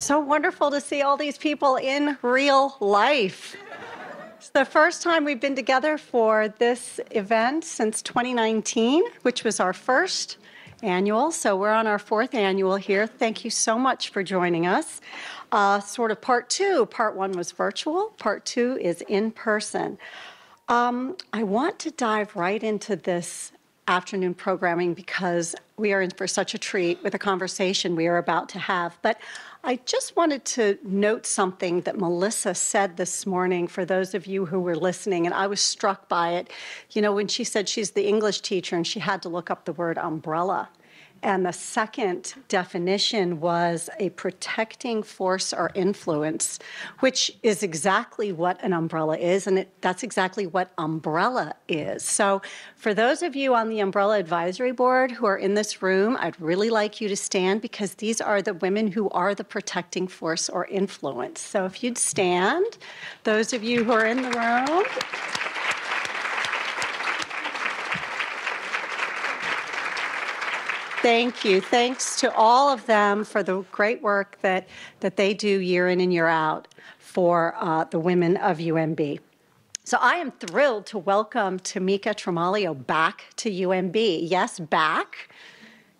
So wonderful to see all these people in real life. It's the first time we've been together for this event since 2019, which was our first annual. So we're on our fourth annual here. Thank you so much for joining us. Uh, sort of part two. Part one was virtual, part two is in person. Um, I want to dive right into this afternoon programming because we are in for such a treat with the conversation we are about to have. But I just wanted to note something that Melissa said this morning for those of you who were listening, and I was struck by it. You know, when she said she's the English teacher and she had to look up the word umbrella. And the second definition was a protecting force or influence, which is exactly what an umbrella is. And it, that's exactly what umbrella is. So, for those of you on the Umbrella Advisory Board who are in this room, I'd really like you to stand because these are the women who are the protecting force or influence. So, if you'd stand, those of you who are in the room. Thank you. Thanks to all of them for the great work that, that they do year in and year out for uh, the women of UMB. So I am thrilled to welcome Tamika Tremaglio back to UMB. Yes, back.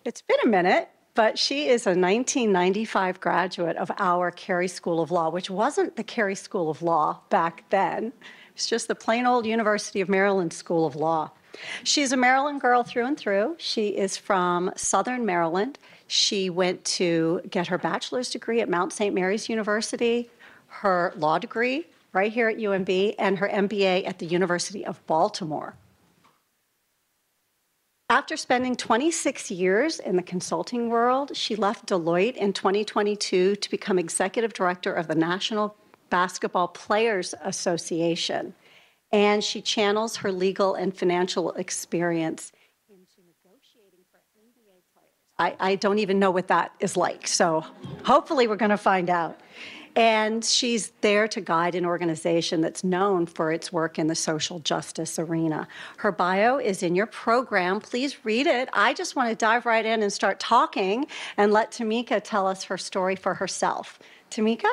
It's been a minute, but she is a 1995 graduate of our Carey School of Law, which wasn't the Carey School of Law back then. It's just the plain old University of Maryland School of Law. She's a Maryland girl through and through. She is from Southern Maryland. She went to get her bachelor's degree at Mount St. Mary's University, her law degree right here at UMB, and her MBA at the University of Baltimore. After spending 26 years in the consulting world, she left Deloitte in 2022 to become executive director of the National Basketball Players Association and she channels her legal and financial experience into negotiating for NBA players. I, I don't even know what that is like, so hopefully we're going to find out. And she's there to guide an organization that's known for its work in the social justice arena. Her bio is in your program. Please read it. I just want to dive right in and start talking and let Tamika tell us her story for herself. Tamika?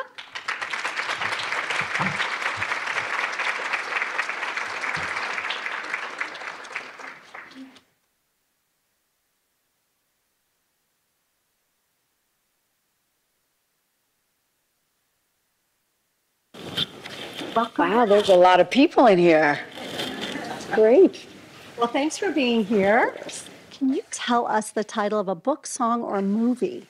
Wow, there's a lot of people in here. Great. Well, thanks for being here. Can you tell us the title of a book, song, or movie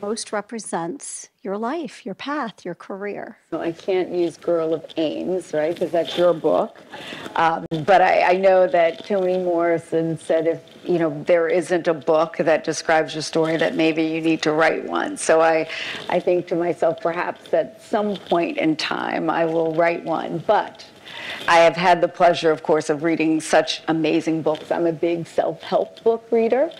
most represents your life, your path, your career? Well, I can't use Girl of Ames, right, because that's your book. Um, but I, I know that Toni Morrison said if, you know, there isn't a book that describes your story, that maybe you need to write one. So I, I think to myself, perhaps at some point in time, I will write one. But I have had the pleasure, of course, of reading such amazing books. I'm a big self help book reader,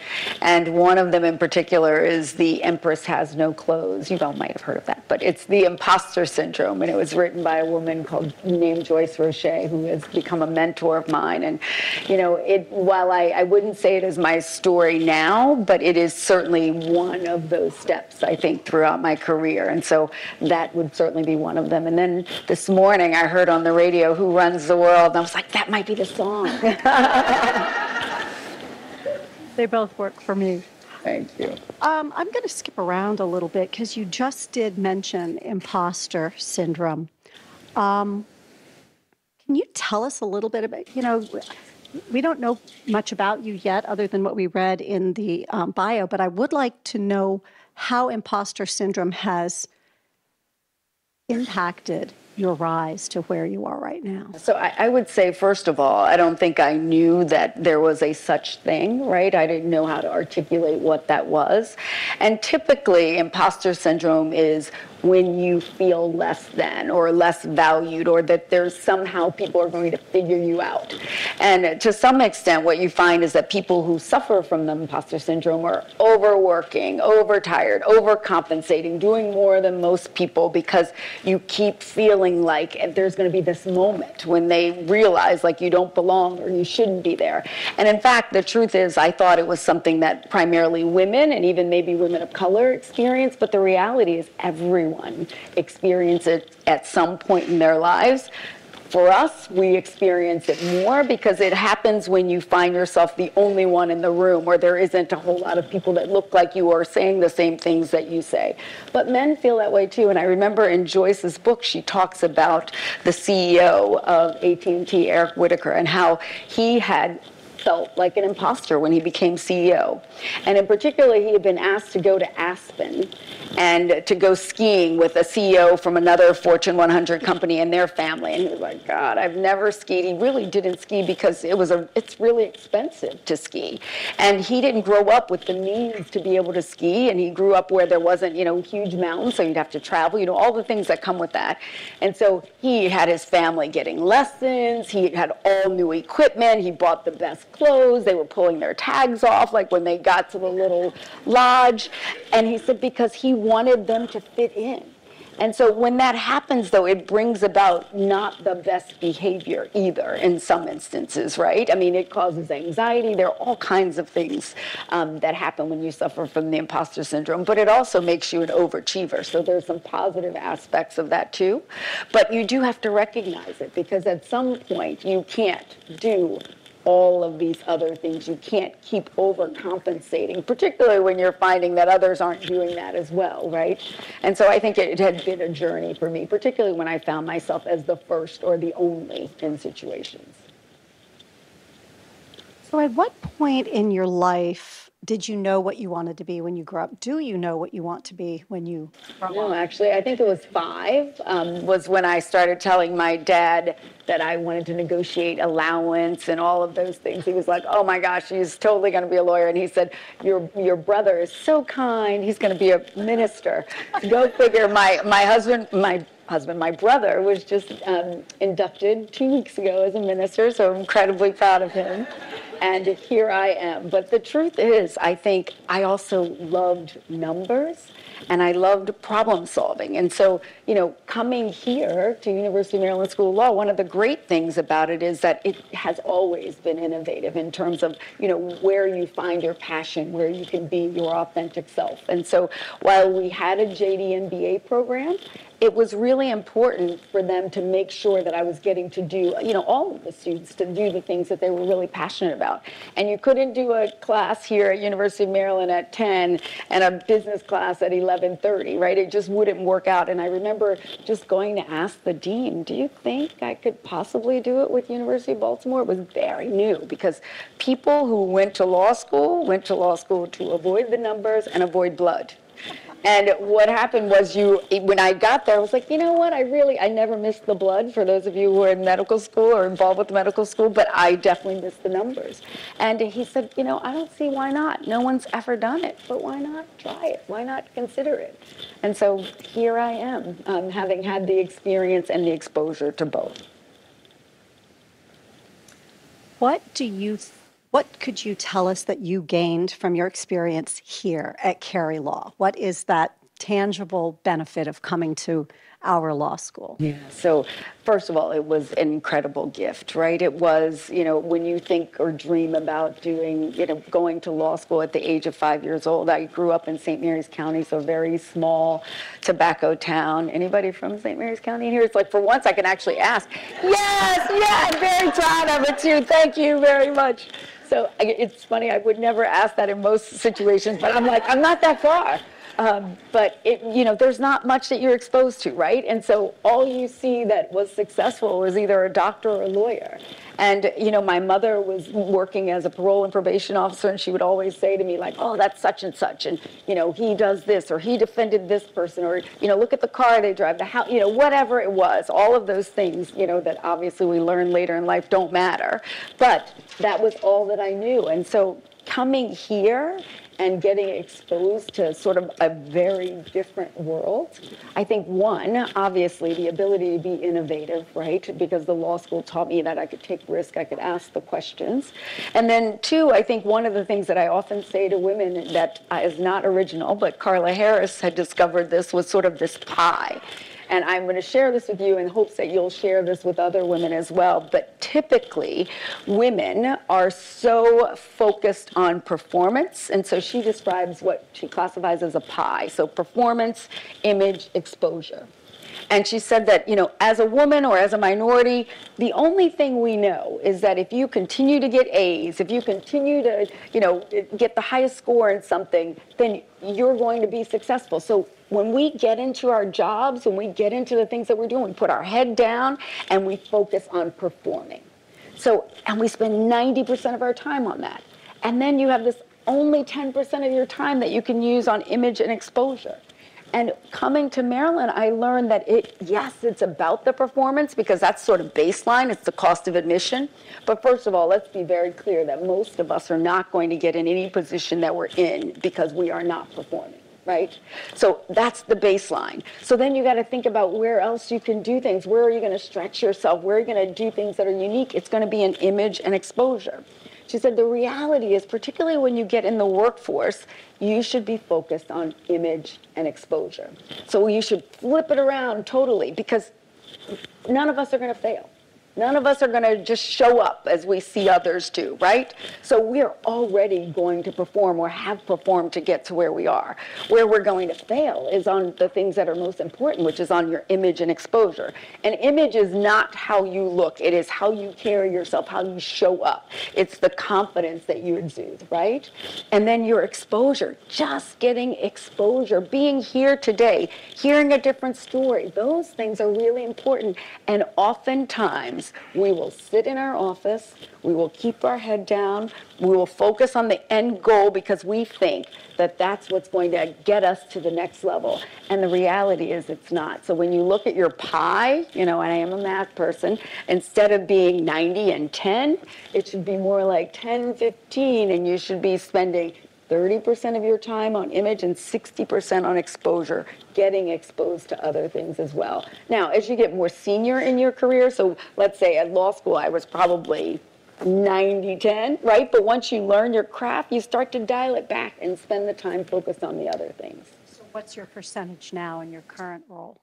and one of them in particular is The Empress Has No Clothes. You all might have heard of that, but it's The Imposter Syndrome, and it was written by a woman called named Joyce Roche, who has become a mentor of mine. And, you know, it while I, I wouldn't say it is my story now, but it is certainly one of those steps, I think, throughout my career. And so that would certainly be one of them. And then this morning I heard on the radio who runs the world. And I was like, that might be the song. they both work for me. Thank you. Um, I'm going to skip around a little bit because you just did mention imposter syndrome. Um, can you tell us a little bit about, you know, we don't know much about you yet other than what we read in the um, bio, but I would like to know how imposter syndrome has impacted your rise to where you are right now? So I, I, would say, first of all, I don't think I knew that there was a such thing, right? I didn't know how to articulate what that was. And typically, imposter syndrome is when you feel less than or less valued or that there's somehow people are going to figure you out. And uh, to some extent, what you find is that people who suffer from the imposter syndrome are overworking, overtired, overcompensating, doing more than most people because you keep feeling like there's going to be this moment when they realize like you don't belong or you shouldn't be there. And in fact, the truth is, I thought it was something that primarily women and even maybe women of color experience, but the reality is everyone experiences it at some point in their lives. For us, we experience it more because it happens when you find yourself the only one in the room where there isn't a whole lot of people that look like you or saying the same things that you say. But men feel that way too. And I remember in Joyce's book, she talks about the CEO of AT&T, Eric Whitacre, and how he had felt like an imposter when he became CEO. And in particular, he had been asked to go to Aspen and to go skiing with a CEO from another Fortune 100 company and their family. And he was like, God, I've never skied. He really didn't ski because it was a, it's really expensive to ski. And he didn't grow up with the means to be able to ski. And he grew up where there wasn't, you know, huge mountains, so you'd have to travel, you know, all the things that come with that. And so he had his family getting lessons. He had all new equipment. He bought the best clothes. They were pulling their tags off, like when they got to the little lodge. And he said, because he wanted them to fit in. And so when that happens, though, it brings about not the best behavior either in some instances, right? I mean, it causes anxiety. There are all kinds of things um, that happen when you suffer from the imposter syndrome, but it also makes you an overachiever. So there's some positive aspects of that too. But you do have to recognize it because at some point you can't do all of these other things. You can't keep overcompensating, particularly when you're finding that others aren't doing that as well, right? And so I think it, it had been a journey for me, particularly when I found myself as the first or the only in situations. So, at what point in your life did you know what you wanted to be when you grew up? Do you know what you want to be when you grow No, up? actually, I think it was five, um, was when I started telling my dad that I wanted to negotiate allowance and all of those things. He was like, oh my gosh, he's totally going to be a lawyer. And he said, your, your brother is so kind. He's going to be a minister. Go figure. My, my husband, my husband, my brother was just um, inducted two weeks ago as a minister, so I'm incredibly proud of him. And here I am. But the truth is, I think I also loved numbers and I loved problem solving. And so, you know, coming here to University of Maryland School of Law, one of the great things about it is that it has always been innovative in terms of, you know, where you find your passion, where you can be your authentic self. And so while we had a JD MBA program, it was really important for them to make sure that I was getting to do, you know, all of the students to do the things that they were really passionate about. And you couldn't do a class here at University of Maryland at 10 and a business class at 11:30, right? It just wouldn't work out. And I remember just going to ask the dean, "Do you think I could possibly do it with University of Baltimore?" It was very new because people who went to law school went to law school to avoid the numbers and avoid blood. And what happened was you, when I got there, I was like, you know what? I really, I never missed the blood for those of you who are in medical school or involved with medical school, but I definitely missed the numbers. And he said, you know, I don't see why not. No one's ever done it, but why not try it? Why not consider it? And so here I am, um, having had the experience and the exposure to both. What do you what could you tell us that you gained from your experience here at Carey Law? What is that tangible benefit of coming to our law school? Yeah. So, first of all, it was an incredible gift, right? It was, you know, when you think or dream about doing, you know, going to law school at the age of five years old. I grew up in St. Mary's County, so very small tobacco town. Anybody from St. Mary's County here? It's like for once I can actually ask. Yes, yeah, I'm very proud of it too. Thank you very much. So it's funny, I would never ask that in most situations, but I'm like, I'm not that far. Um, but it, you know, there's not much that you're exposed to, right? And so all you see that was successful was either a doctor or a lawyer. And you know, my mother was working as a parole and probation officer, and she would always say to me, like, "Oh, that's such and such, and you know, he does this, or he defended this person, or you know, look at the car they drive, the house, you know, whatever it was. All of those things, you know, that obviously we learn later in life don't matter. But that was all that I knew, and so coming here and getting exposed to sort of a very different world. I think one, obviously, the ability to be innovative, right? Because the law school taught me that I could take risk, I could ask the questions. And then two, I think one of the things that I often say to women that is not original, but Carla Harris had discovered this was sort of this pie. And I'm going to share this with you in hopes that you'll share this with other women as well. But typically, women are so focused on performance. And so she describes what she classifies as a pie. So performance, image, exposure. And she said that, you know, as a woman or as a minority, the only thing we know is that if you continue to get A's, if you continue to, you know, get the highest score in something, then you're going to be successful. So when we get into our jobs, when we get into the things that we're doing, we put our head down and we focus on performing. So, and we spend 90% of our time on that. And then you have this only 10% of your time that you can use on image and exposure. And coming to Maryland, I learned that it, yes, it's about the performance because that's sort of baseline, it's the cost of admission. But first of all, let's be very clear that most of us are not going to get in any position that we're in because we are not performing. Right? So that's the baseline. So then you got to think about where else you can do things. Where are you going to stretch yourself? Where are you going to do things that are unique? It's going to be an image and exposure. She said the reality is, particularly when you get in the workforce, you should be focused on image and exposure. So you should flip it around totally because none of us are going to fail. None of us are going to just show up as we see others do, right? So we're already going to perform or have performed to get to where we are. Where we're going to fail is on the things that are most important, which is on your image and exposure. And image is not how you look, it is how you carry yourself, how you show up. It's the confidence that you exude, right? And then your exposure, just getting exposure, being here today, hearing a different story. Those things are really important. And oftentimes, times we will sit in our office, we will keep our head down, we will focus on the end goal because we think that that's what's going to get us to the next level. And the reality is it's not. So when you look at your pie, you know, and I am a math person, instead of being 90 and 10, it should be more like 10, 15, and you should be spending 30% of your time on image and 60% on exposure, getting exposed to other things as well. Now, as you get more senior in your career, so let's say at law school, I was probably 90 10, right? But once you learn your craft, you start to dial it back and spend the time focused on the other things. So, what's your percentage now in your current role?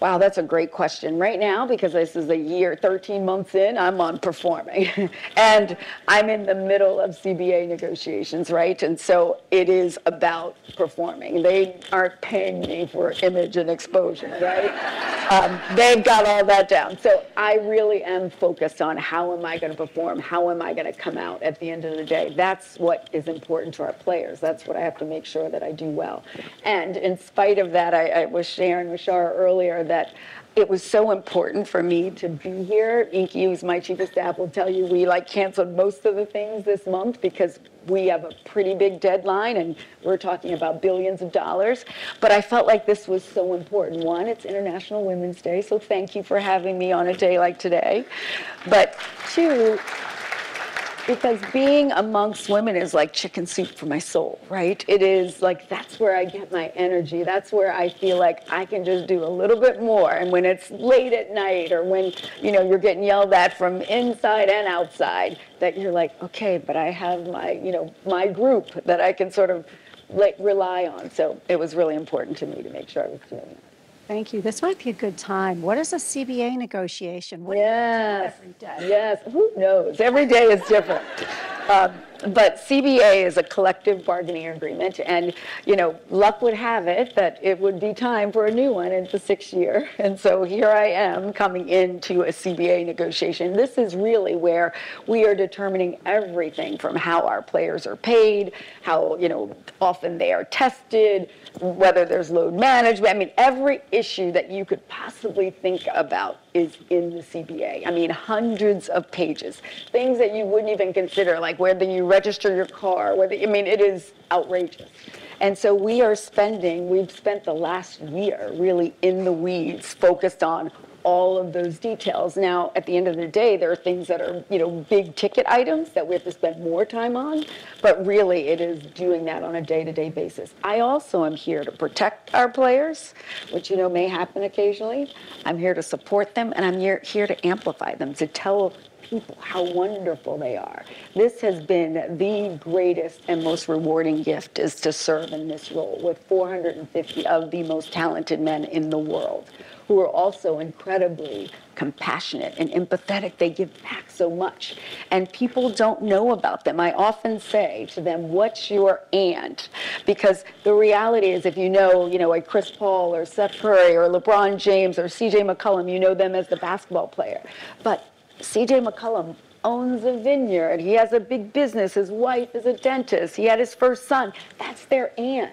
Wow, that's a great question. Right now, because this is a year, 13 months in, I'm on performing. and I'm in the middle of CBA negotiations, right? And so it is about performing. They aren't paying me for image and exposure, right? um, they've got all that down. So I really am focused on how am I going to perform? How am I going to come out at the end of the day? That's what is important to our players. That's what I have to make sure that I do well. And in spite of that, I, I was sharing with Shara earlier that it was so important for me to be here. Inky, who's my chief of staff, will tell you we like canceled most of the things this month because we have a pretty big deadline and we're talking about billions of dollars. But I felt like this was so important. One, it's International Women's Day, so thank you for having me on a day like today. But two, because being amongst women is like chicken soup for my soul, right? It is like that's where I get my energy. That's where I feel like I can just do a little bit more. And when it's late at night or when, you know, you're getting yelled at from inside and outside, that you're like, okay, but I have my, you know, my group that I can sort of like rely on. So it was really important to me to make sure I was doing that. Thank you. This might be a good time. What is a CBA negotiation? What yes. every day? Yes. Who knows? Every day is different. Um, but CBA is a collective bargaining agreement, and you know, luck would have it that it would be time for a new one. in the sixth year, and so here I am coming into a CBA negotiation. This is really where we are determining everything from how our players are paid, how you know often they are tested, whether there's load management. I mean, every issue that you could possibly think about is in the CBA. I mean, hundreds of pages, things that you wouldn't even consider, like whether you register your car, whether, I mean, it is outrageous. And so we are spending, we've spent the last year really in the weeds focused on all of those details. Now, at the end of the day, there are things that are, you know, big ticket items that we have to spend more time on, but really it is doing that on a day-to-day basis. I also am here to protect our players, which, you know, may happen occasionally. I'm here to support them, and I'm here, here to amplify them, to tell people how wonderful they are. This has been the greatest and most rewarding gift is to serve in this role with 450 of the most talented men in the world who are also incredibly compassionate and empathetic. They give back so much. And people don't know about them. I often say to them, what's your and? Because the reality is if you know, you know, a Chris Paul or Seth Curry or LeBron James or CJ McCollum, you know them as the basketball player. But CJ McCollum owns a vineyard. He has a big business. His wife is a dentist. He had his first son. That's their and.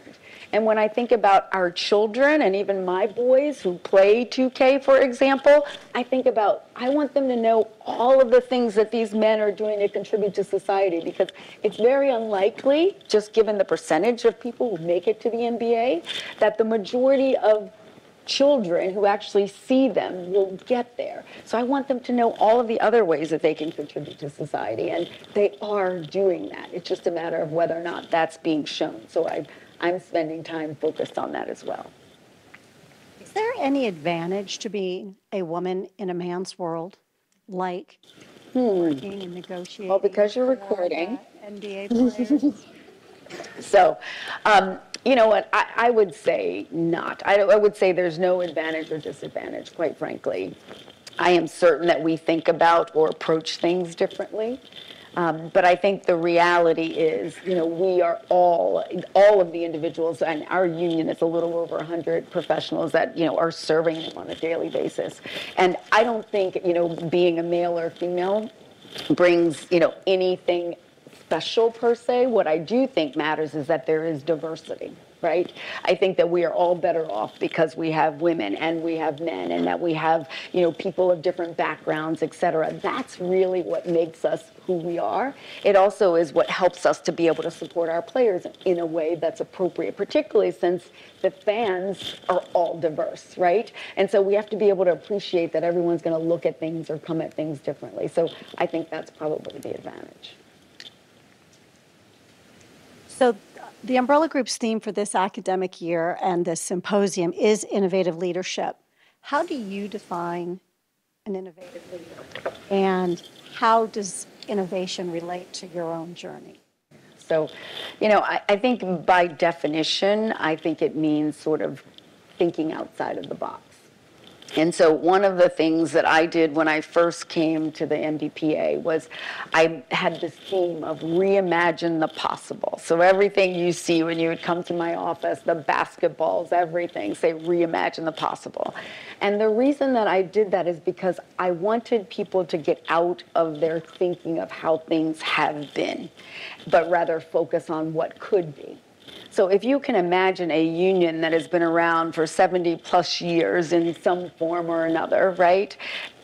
And when I think about our children and even my boys who play 2K, for example, I think about I want them to know all of the things that these men are doing to contribute to society because it's very unlikely, just given the percentage of people who make it to the NBA, that the majority of children who actually see them will get there. So I want them to know all of the other ways that they can contribute to society, and they are doing that. It's just a matter of whether or not that's being shown. So I I'm spending time focused on that as well. Is there any advantage to being a woman in a man's world, like hmm. being a negotiator? Well, because you're recording. NBA players. so, um, you know what? I, I would say not. I, I would say there's no advantage or disadvantage, quite frankly. I am certain that we think about or approach things differently. Um, but I think the reality is, you know, we are all, all of the individuals, and our union is a little over 100 professionals that, you know, are serving them on a daily basis. And I don't think, you know, being a male or female brings, you know, anything special per se. What I do think matters is that there is diversity right? I think that we are all better off because we have women and we have men and that we have, you know, people of different backgrounds, et cetera. That's really what makes us who we are. It also is what helps us to be able to support our players in a way that's appropriate, particularly since the fans are all diverse, right? And so we have to be able to appreciate that everyone's going to look at things or come at things differently. So I think that's probably the advantage. So the Umbrella Group's theme for this academic year and this symposium is innovative leadership. How do you define an innovative leader? And how does innovation relate to your own journey? So, you know, I, I think by definition, I think it means sort of thinking outside of the box. And so one of the things that I did when I first came to the NBPA was I had this theme of reimagine the possible. So everything you see when you would come to my office, the basketballs, everything, say reimagine the possible. And the reason that I did that is because I wanted people to get out of their thinking of how things have been, but rather focus on what could be. So if you can imagine a union that has been around for 70 plus years in some form or another, right?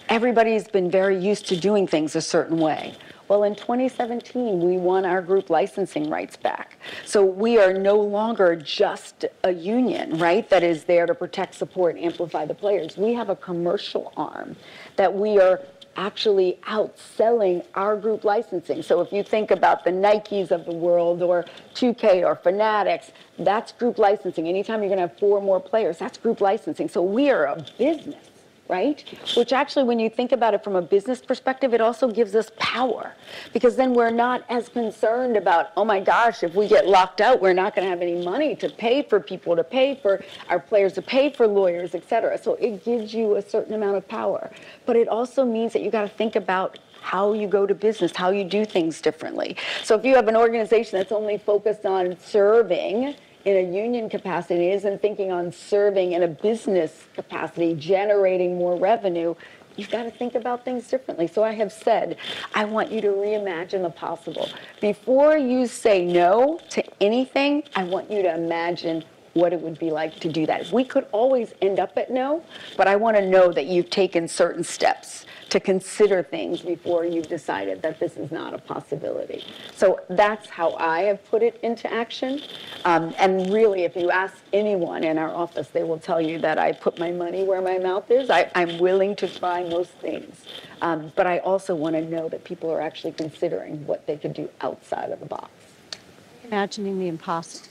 Everybody's been very used to doing things a certain way. Well, in 2017, we won our group licensing rights back. So we are no longer just a union, right, that is there to protect, support, and amplify the players. We have a commercial arm that we are actually outselling our group licensing. So if you think about the Nikes of the world or 2K or Fanatics, that's group licensing. Anytime you're going to have four more players, that's group licensing. So we are a business right? Which actually, when you think about it from a business perspective, it also gives us power because then we're not as concerned about, oh my gosh, if we get locked out, we're not going to have any money to pay for people, to pay for our players, to pay for lawyers, et cetera. So it gives you a certain amount of power. But it also means that you got to think about how you go to business, how you do things differently. So if you have an organization that's only focused on serving, in a union capacity isn't thinking on serving in a business capacity, generating more revenue, you've got to think about things differently. So I have said, I want you to reimagine the possible. Before you say no to anything, I want you to imagine what it would be like to do that. We could always end up at no, but I want to know that you've taken certain steps to consider things before you've decided that this is not a possibility. So that's how I have put it into action. Um, and really, if you ask anyone in our office, they will tell you that I put my money where my mouth is. I, I'm willing to try most things. Um, but I also want to know that people are actually considering what they could do outside of the box. Imagining the impossible,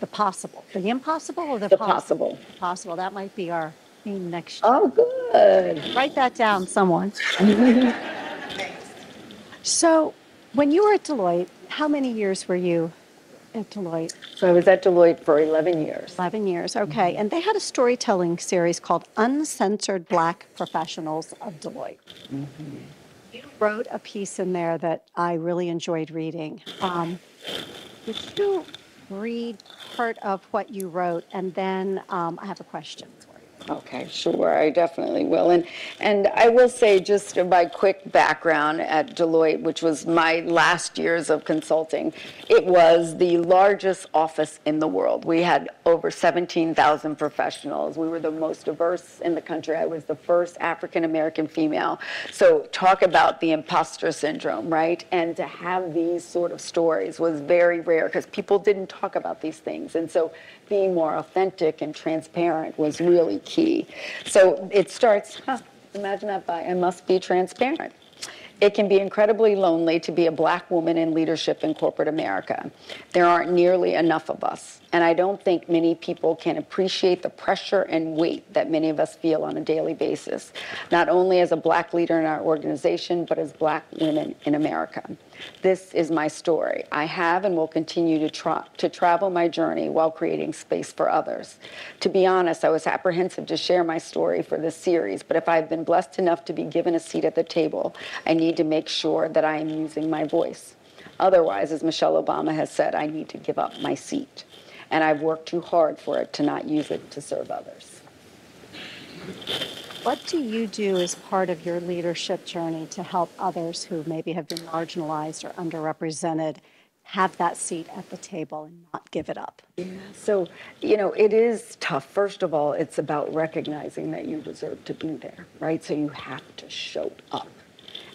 the possible, the impossible or the, The possi- possible. Possible. That might be our next year. Oh, good. Write that down, someone. so, when you were at Deloitte, how many years were you at Deloitte? So I was at Deloitte for 11 years. 11 years, okay. And they had a storytelling series called Uncensored Black Professionals of Deloitte. You wrote a piece in there that I really enjoyed reading. Um, would you read part of what you wrote? And then um, I have a question. Okay, sure, I definitely will. And, and I will say, just my quick background at Deloitte, which was my last years of consulting, it was the largest office in the world. We had over 17,000 professionals. We were the most diverse in the country. I was the first African American female. So talk about the imposter syndrome, right? And to have these sort of stories was very rare because people didn't talk about these things. And so being more authentic and transparent was really key. So it starts, huh, imagine that by, I must be transparent. It can be incredibly lonely to be a black woman in leadership in corporate America. There aren't nearly enough of us, and I don't think many people can appreciate the pressure and weight that many of us feel on a daily basis, not only as a black leader in our organization, but as black women in America. This is my story. I have and will continue to, tra- to travel my journey while creating space for others. To be honest, I was apprehensive to share my story for this series, but if I've been blessed enough to be given a seat at the table, I need to make sure that I am using my voice. Otherwise, as Michelle Obama has said, I need to give up my seat. And I've worked too hard for it to not use it to serve others. What do you do as part of your leadership journey to help others who maybe have been marginalized or underrepresented have that seat at the table and not give it up? Yeah, So, you know, it is tough. First of all, it's about recognizing that you deserve to be there, right? So you have to show up.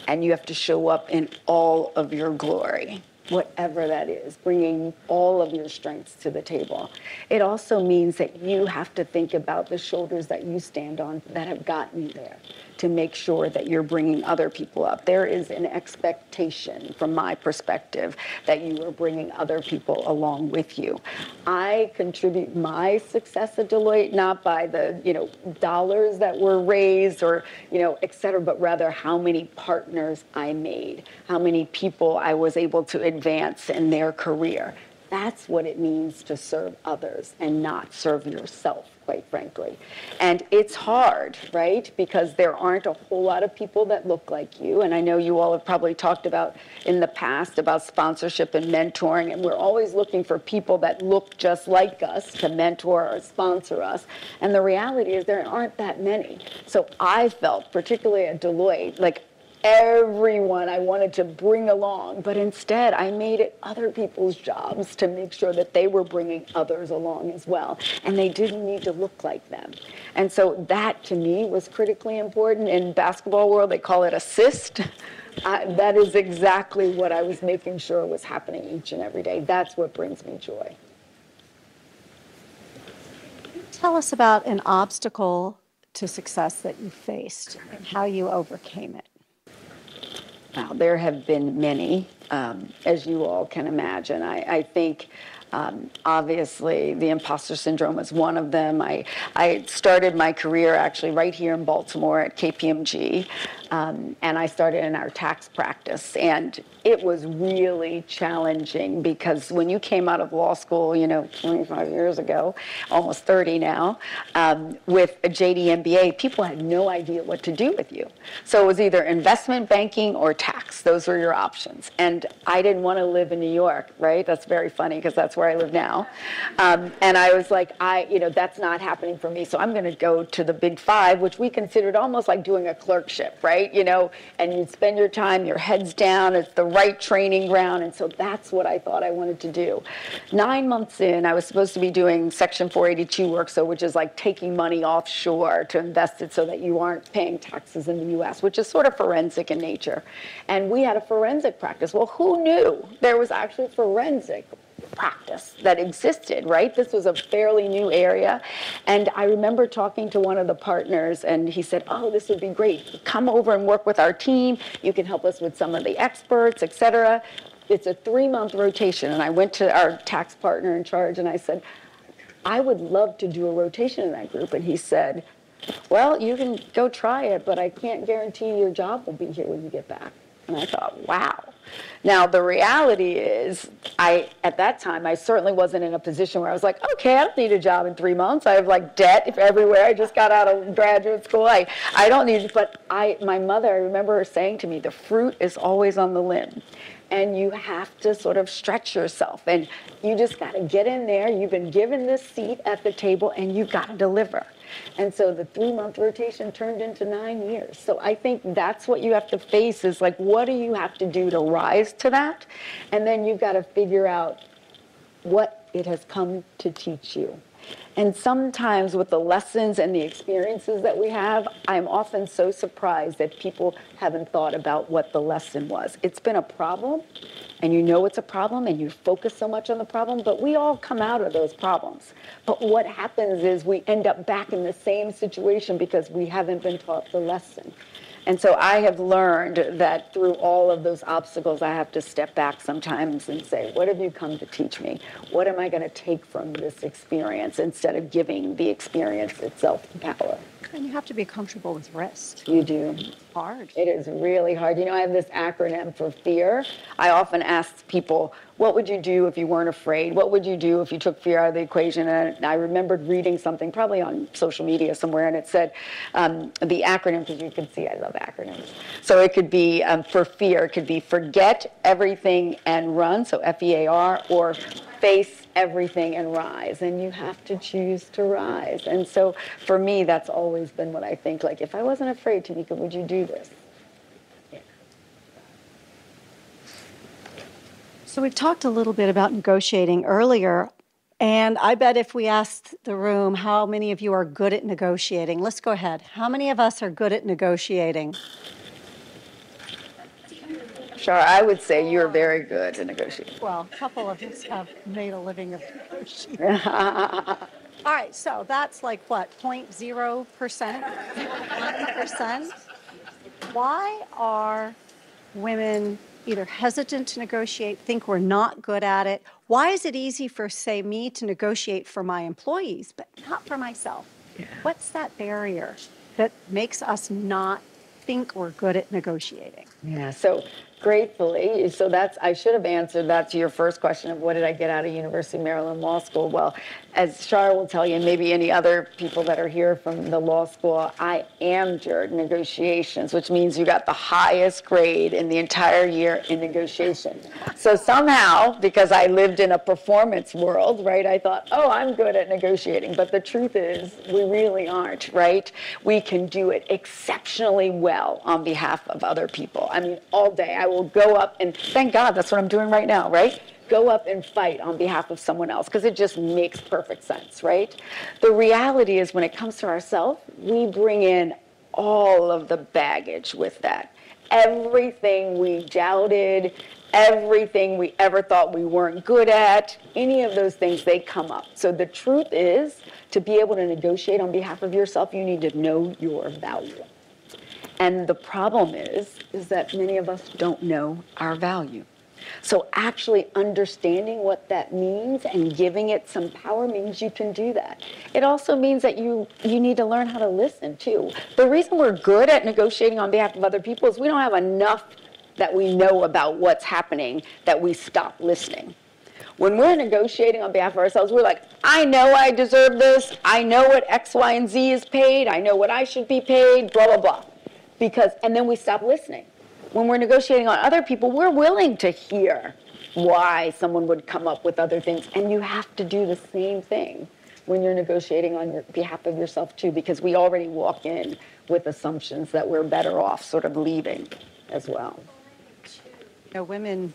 And you have to show up in all of your glory, whatever that is, bringing all of your strengths to the table. It also means that you have to think about the shoulders that you stand on that have gotten you there to make sure that you're bringing other people up. There is an expectation, from my perspective, that you are bringing other people along with you. I contribute my success at Deloitte not by the you know dollars that were raised or you know et cetera, but rather how many partners I made, how many people I was able to advance in their career. That's what it means to serve others and not serve yourself quite frankly. And it's hard, right? Because there aren't a whole lot of people that look like you. And I know you all have probably talked about in the past about sponsorship and mentoring. And we're always looking for people that look just like us to mentor or sponsor us. And the reality is there aren't that many. So I felt, particularly at Deloitte, like everyone I wanted to bring along, but instead I made it other people's jobs to make sure that they were bringing others along as well. And they didn't need to look like them. And so that to me was critically important. In basketball world, they call it assist. I, that is exactly what I was making sure was happening each and every day. That's what brings me joy. Tell us about an obstacle to success that you faced and how you overcame it. There have been many, um, as you all can imagine. I, I think um, obviously the imposter syndrome is one of them. I, I started my career actually right here in Baltimore at KPMG, um, and I started in our tax practice. And it was really challenging because when you came out of law school, you know, 25 years ago, almost 30 now, um, with a JD MBA, people had no idea what to do with you. So it was either investment banking or tax. Those were your options. And I didn't want to live in New York, right? That's very funny because that's where I live now. Um, and I was like, I, you know, that's not happening for me. So I'm going to go to the big five, which we considered almost like doing a clerkship, right? You know, and you spend your time, your head's down, it's the right training ground. And so that's what I thought I wanted to do. Nine months in, I was supposed to be doing Section 482 work, so which is like taking money offshore to invest it so that you aren't paying taxes in the US, which is sort of forensic in nature. And we had a forensic practice. Well, who knew there was actually forensic practice that existed, right? This was a fairly new area. And I remember talking to one of the partners, and he said, Oh, this would be great. Come over and work with our team. You can help us with some of the experts, et cetera. It's a three month rotation. And I went to our tax partner in charge and I said, I would love to do a rotation in that group. And he said, Well, you can go try it, but I can't guarantee your job will be here when you get back. And I thought, wow. Now, the reality is, I at that time, I certainly wasn't in a position where I was like, okay, I don't need a job in three months. I have like debt everywhere. I just got out of graduate school. I, I don't need, but I, my mother, I remember her saying to me, the fruit is always on the limb and you have to sort of stretch yourself and you just got to get in there you've been given this seat at the table and you've got to deliver and so the three month rotation turned into nine years. So i think that's what you have to face is like what do you have to do to rise to that? And then you've got to figure out what it has come to teach you and sometimes with the lessons and the experiences that we have, I'm often so surprised that people haven't thought about what the lesson was. It's been a problem, and you know it's a problem, and you focus so much on the problem, but we all come out of those problems. But what happens is we end up back in the same situation because we haven't been taught the lesson. And so I have learned that through all of those obstacles, I have to step back sometimes and say, What have you come to teach me? What am I going to take from this experience instead of giving the experience itself power? And you have to be comfortable with risk. You do. It's hard. It is really hard. You know, I have this acronym for fear. I often ask people, what would you do if you weren't afraid? What would you do if you took fear out of the equation? And I remembered reading something, probably on social media somewhere, and it said um, the acronym, because you can see I love acronyms. So it could be um, for fear, it could be forget everything and run, so F E A R, or face everything and rise. And you have to choose to rise. And so for me, that's always been what I think like, if I wasn't afraid, Tamika, would you do this? So we've talked a little bit about negotiating earlier, and I bet if we asked the room how many of you are good at negotiating, let's go ahead. How many of us are good at negotiating? Shar, I would say you're very good at negotiating. Well, a couple of us have made a living of negotiating. All right, so that's like what, 0.0%? 1%? Why are women either hesitant to negotiate, think we're not good at it? Why is it easy for, say, me to negotiate for my employees, but not for myself? What's that barrier that makes us not think we're good at negotiating? Yeah, so gratefully, so that's, I should have answered that to your first question of what did I get out of University of Maryland Law School? Well, as Shar will tell you, and maybe any other people that are here from the law school, I am amjured negotiations, which means you got the highest grade in the entire year in negotiation. So somehow, because I lived in a performance world, right, I thought, oh, I'm good at negotiating. But the truth is, we really aren't, right? We can do it exceptionally well on behalf of other people. I mean, all day. I will go up and thank God that's what I'm doing right now, right? go up and fight on behalf of someone else because it just makes perfect sense, right? The reality is when it comes to ourselves, we bring in all of the baggage with that. Everything we doubted, everything we ever thought we weren't good at, any of those things, they come up. So the truth is, to be able to negotiate on behalf of yourself, you need to know your value. And the problem is, is that many of us don't know our value. So actually understanding what that means and giving it some power means you can do that. It also means that you you need to learn how to listen too. The reason we're good at negotiating on behalf of other people is we don't have enough that we know about what's happening that we stop listening. When we're negotiating on behalf of ourselves, we're like, I know I deserve this. I know what X, Y, and Z is paid. I know what I should be paid, blah, blah, blah. Because, and then we stop listening when we're negotiating on other people, we're willing to hear why someone would come up with other things. And you have to do the same thing when you're negotiating on your behalf of yourself too, because we already walk in with assumptions that we're better off sort of leaving as well. You know, women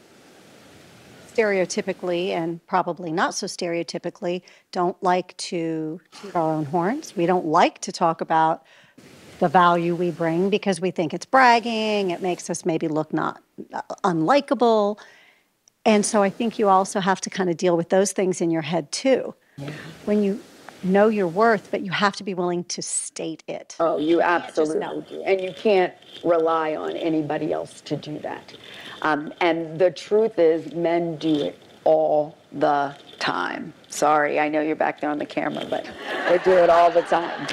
stereotypically and probably not so stereotypically don't like to toot our own horns. We don't like to talk about the value we bring because we think it's bragging, it makes us maybe look not uh, unlikable. And so I think you also have to kind of deal with those things in your head too. Yeah. When you know your worth, but you have to be willing to state it. Oh, you just absolutely do. And you can't rely on anybody else to do that. Um, and the truth is, men do it all the time. Sorry, I know you're back there on the camera, but they do it all the time.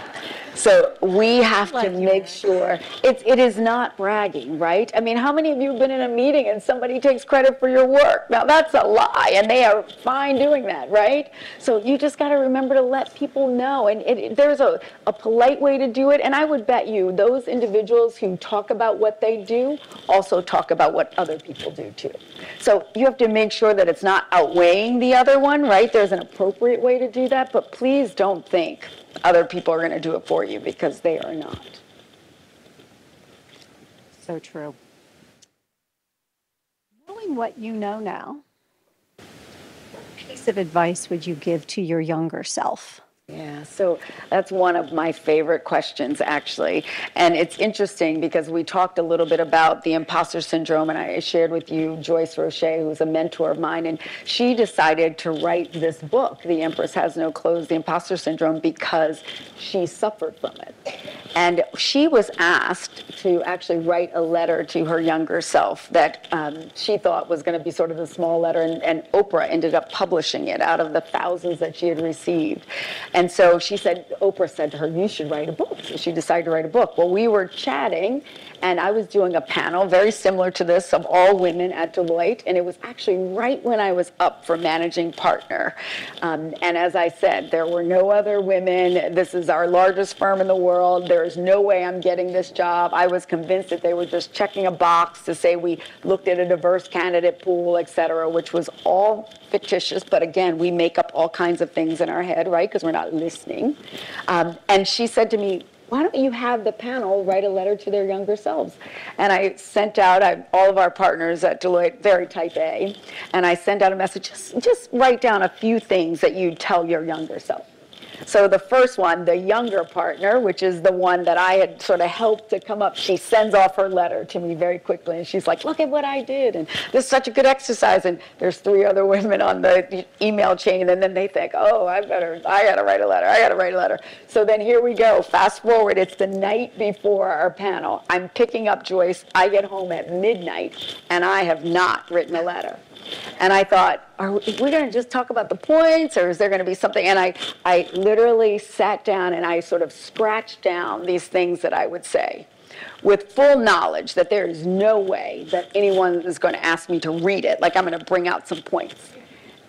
So we have to Like you, make sure it's it is not bragging, right? I mean, how many of you have been in a meeting and somebody takes credit for your work? Now that's a lie, and they are fine doing that, right? So you just got to remember to let people know, and it, it- there's a, a polite way to do it. And I would bet you those individuals who talk about what they do also talk about what other people do too. So you have to make sure that it's not outweighing the other one, right? There's an appropriate way to do that, but please don't think other people are going to do it for you because they are not. So true. Knowing what you know now, what piece of advice would you give to your younger self? Yeah, so that's one of my favorite questions, actually. And it's interesting because we talked a little bit about the imposter syndrome, and I shared with you Joyce Roche, who's a mentor of mine, and she decided to write this book, The Empress Has No Clothes The Imposter Syndrome, because she suffered from it. And she was asked to actually write a letter to her younger self that um, she thought was going to be sort of a small letter, and, and Oprah ended up publishing it out of the thousands that she had received. So she said, Oprah said to her, You should write a book. So she decided to write a book. Well, we were chatting, and I was doing a panel very similar to this of all women at Deloitte, and it was actually right when I was up for managing partner. Um, and as I said, there were no other women. This is our largest firm in the world. There is no way I'm getting this job. I was convinced that they were just checking a box to say we looked at a diverse candidate pool, et cetera, which was all fictitious. But again, we make up all kinds of things in our head, right? Because we're not listening. Um, and she said to me, why don't you have the panel write a letter to their younger selves? And I sent out I, all of our partners at Deloitte, very type A, and I sent out a message, just, just write down a few things that you'd tell your younger self. So the first one, the younger partner, which is the one that I had sort of helped to come up, she sends off her letter to me very quickly, and she's like, "Look at what I did, and this is such a good exercise." And there's three other women on the email chain, and then they think, "Oh, I better, I got to write a letter. I got to write a letter." So then here we go. Fast forward, it's the night before our panel. I'm picking up Joyce. I get home at midnight, and I have not written a letter. And I thought, are we going to just talk about the points or is there going to be something? And I, I literally sat down and I sort of scratched down these things that I would say with full knowledge that there is no way that anyone is going to ask me to read it. Like I'm going to bring out some points.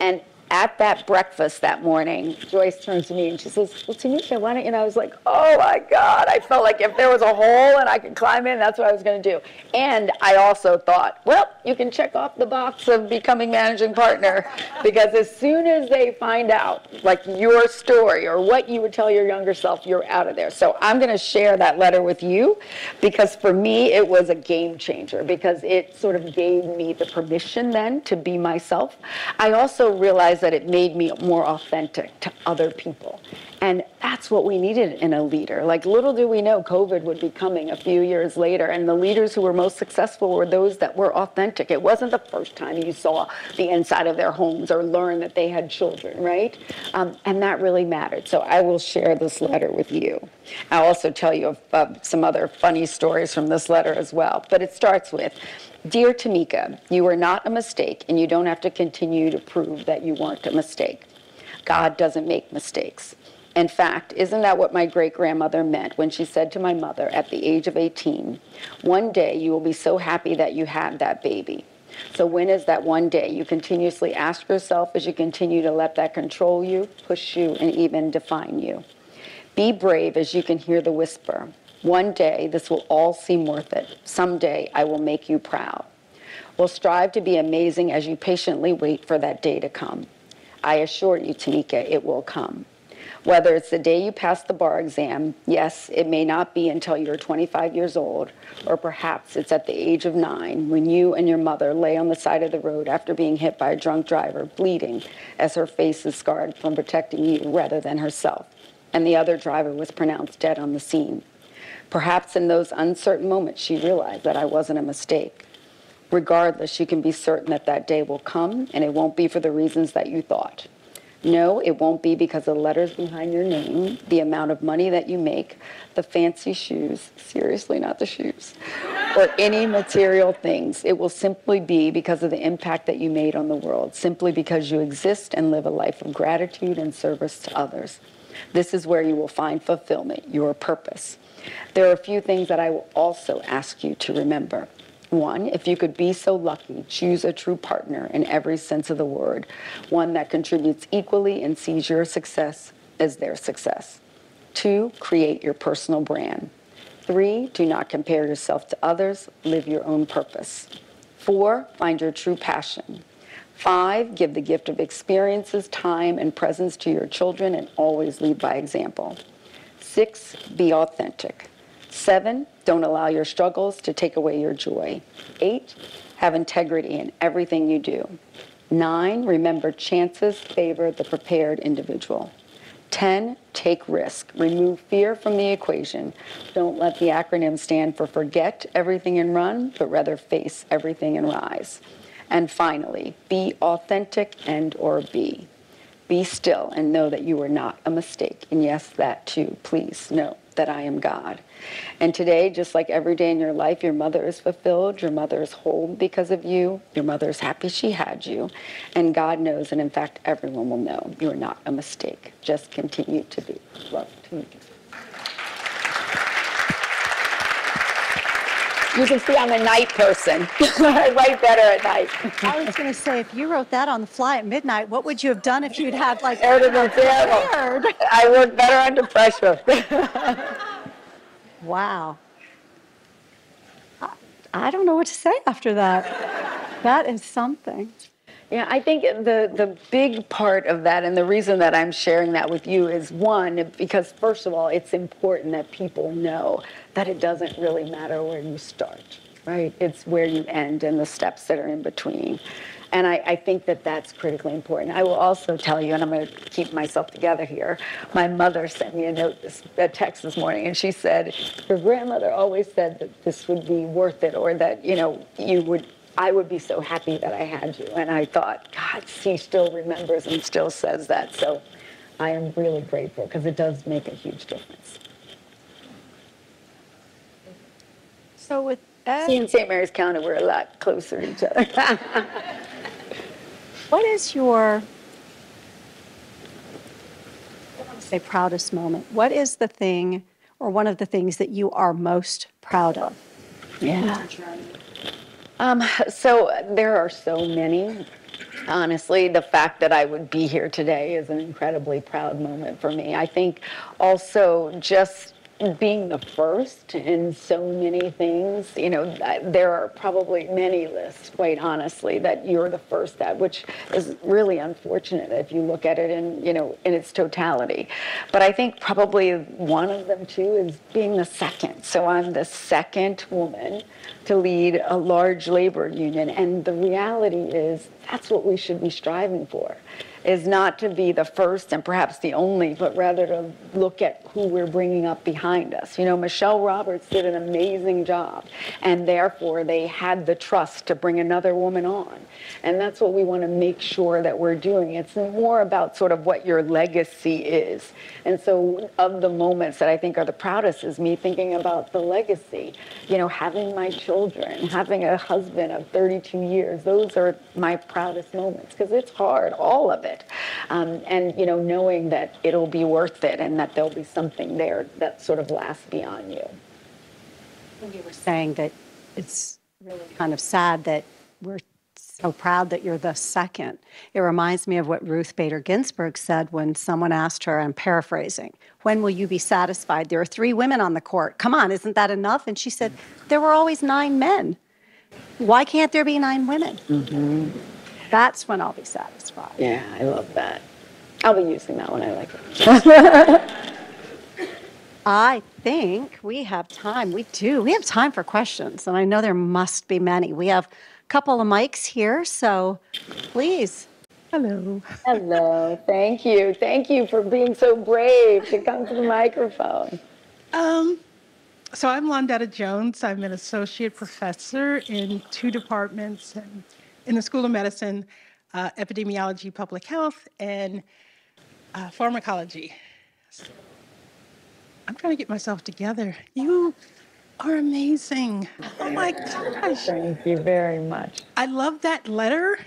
And at that breakfast that morning, Joyce turns to me and she says, Well, Tanisha, why don't you? And I was like, Oh my God. I felt like if there was a hole and I could climb in, that's what I was going to do. And I also thought, Well, you can check off the box of becoming managing partner because as soon as they find out, like your story or what you would tell your younger self, you're out of there. So I'm going to share that letter with you because for me, it was a game changer because it sort of gave me the permission then to be myself. I also realized that it made me more authentic to other people. And that's what we needed in a leader. Like, little do we know, COVID would be coming a few years later. And the leaders who were most successful were those that were authentic. It wasn't the first time you saw the inside of their homes or learned that they had children, right? Um, and that really mattered. So I will share this letter with you. I'll also tell you of, of some other funny stories from this letter as well. But it starts with Dear Tamika, you are not a mistake, and you don't have to continue to prove that you weren't a mistake. God doesn't make mistakes. In fact, isn't that what my great grandmother meant when she said to my mother at the age of 18, One day you will be so happy that you had that baby? So, when is that one day? You continuously ask yourself as you continue to let that control you, push you, and even define you. Be brave as you can hear the whisper. One day this will all seem worth it. Someday I will make you proud. will strive to be amazing as you patiently wait for that day to come. I assure you, Tamika, it will come. Whether it's the day you pass the bar exam, yes, it may not be until you're 25 years old, or perhaps it's at the age of nine when you and your mother lay on the side of the road after being hit by a drunk driver, bleeding as her face is scarred from protecting you rather than herself, and the other driver was pronounced dead on the scene. Perhaps in those uncertain moments, she realized that I wasn't a mistake. Regardless, you can be certain that that day will come and it won't be for the reasons that you thought. No, it won't be because of the letters behind your name, the amount of money that you make, the fancy shoes, seriously, not the shoes, or any material things. It will simply be because of the impact that you made on the world, simply because you exist and live a life of gratitude and service to others. This is where you will find fulfillment, your purpose. There are a few things that I will also ask you to remember. One, if you could be so lucky, choose a true partner in every sense of the word, one that contributes equally and sees your success as their success. Two, create your personal brand. Three, do not compare yourself to others, live your own purpose. Four, find your true passion. Five, give the gift of experiences, time, and presence to your children and always lead by example. Six, be authentic. Seven, don't allow your struggles to take away your joy. Eight, have integrity in everything you do. Nine, remember chances favor the prepared individual. 10, take risk. Remove fear from the equation. Don't let the acronym stand for forget everything and run, but rather face everything and rise. And finally, be authentic and or be. Be still and know that you are not a mistake. And yes, that too, please know that I am God. And today, just like every day in your life, your mother is fulfilled, your mother is whole because of you, your mother is happy she had you, and God knows, and in fact, everyone will know you are not a mistake. Just continue to be. Love to meet you. Can see I'm a night person. I write better at night. I was going to say, if you wrote that on the fly at midnight, what would you have done if you'd had like It would have been terrible. I work better under pressure. Wow. I- I don't know what to say after that. That is something. Yeah, I think the the big part of that, and the reason that I'm sharing that with you is one because first of all, it's important that people know that it doesn't really matter where you start, right? It's where you end and the steps that are in between. And I, I think that that's critically important. I will also tell you, and I'm going to keep myself together here. My mother sent me a note, this, a text this morning, and she said, "Your grandmother always said that this would be worth it, or that you know you would I would be so happy that I had you. And I thought, God, she still remembers and still says that. So I am really grateful because it does make a huge difference. So with See, in St. Mary's County, we're a lot closer to each other. what is your, I want to say proudest moment? What is the thing or one of the things that you are most proud of? yeah. Um, so there are so many. Honestly, the fact that I would be here today is an incredibly proud moment for me. I think also just being the first in so many things, you know, there are probably many lists, quite honestly, that you're the first at, which is really unfortunate if you look at it in, you know, in its totality. But I think probably one of them too is being the second. So I'm the second woman to lead a large labor union. And the reality is that's what we should be striving for is not to be the first and perhaps the only, but rather to look at who we're bringing up behind us. You know, Michele Roberts did an amazing job, and therefore they had the trust to bring another woman on. And that's what we want to make sure that we're doing. It's more about sort of what your legacy is. And so, of the moments that I think are the proudest is me thinking about the legacy. You know, having my children, having a husband of 32 years, those are my proudest moments because it's hard, all of it. Um, and, you know, knowing that it'll be worth it and that there'll be something there that sort of lasts beyond you. You were saying that it's really kind of sad that we're so proud that you're the second. It reminds me of what Ruth Bader Ginsburg said when someone asked her, I'm paraphrasing, when will you be satisfied? There are three women on the court. Come on, isn't that enough? And she said, there were always nine men. why can't there be nine women? That's when I'll be satisfied. Yeah, I love that. I'll be using that one. I like it. I think we have time. We do. We have time for questions, and I know there must be many. We have a couple of mics here, so please. Hello. Hello. Thank you. Thank you for being so brave to come to the microphone. Um, so I'm Londetta Jones. I'm an associate professor in two departments in, in the School of Medicine, uh, epidemiology, public health, and uh, pharmacology. I'm trying to get myself together. You are amazing. Oh my gosh. Thank you very much. I love that letter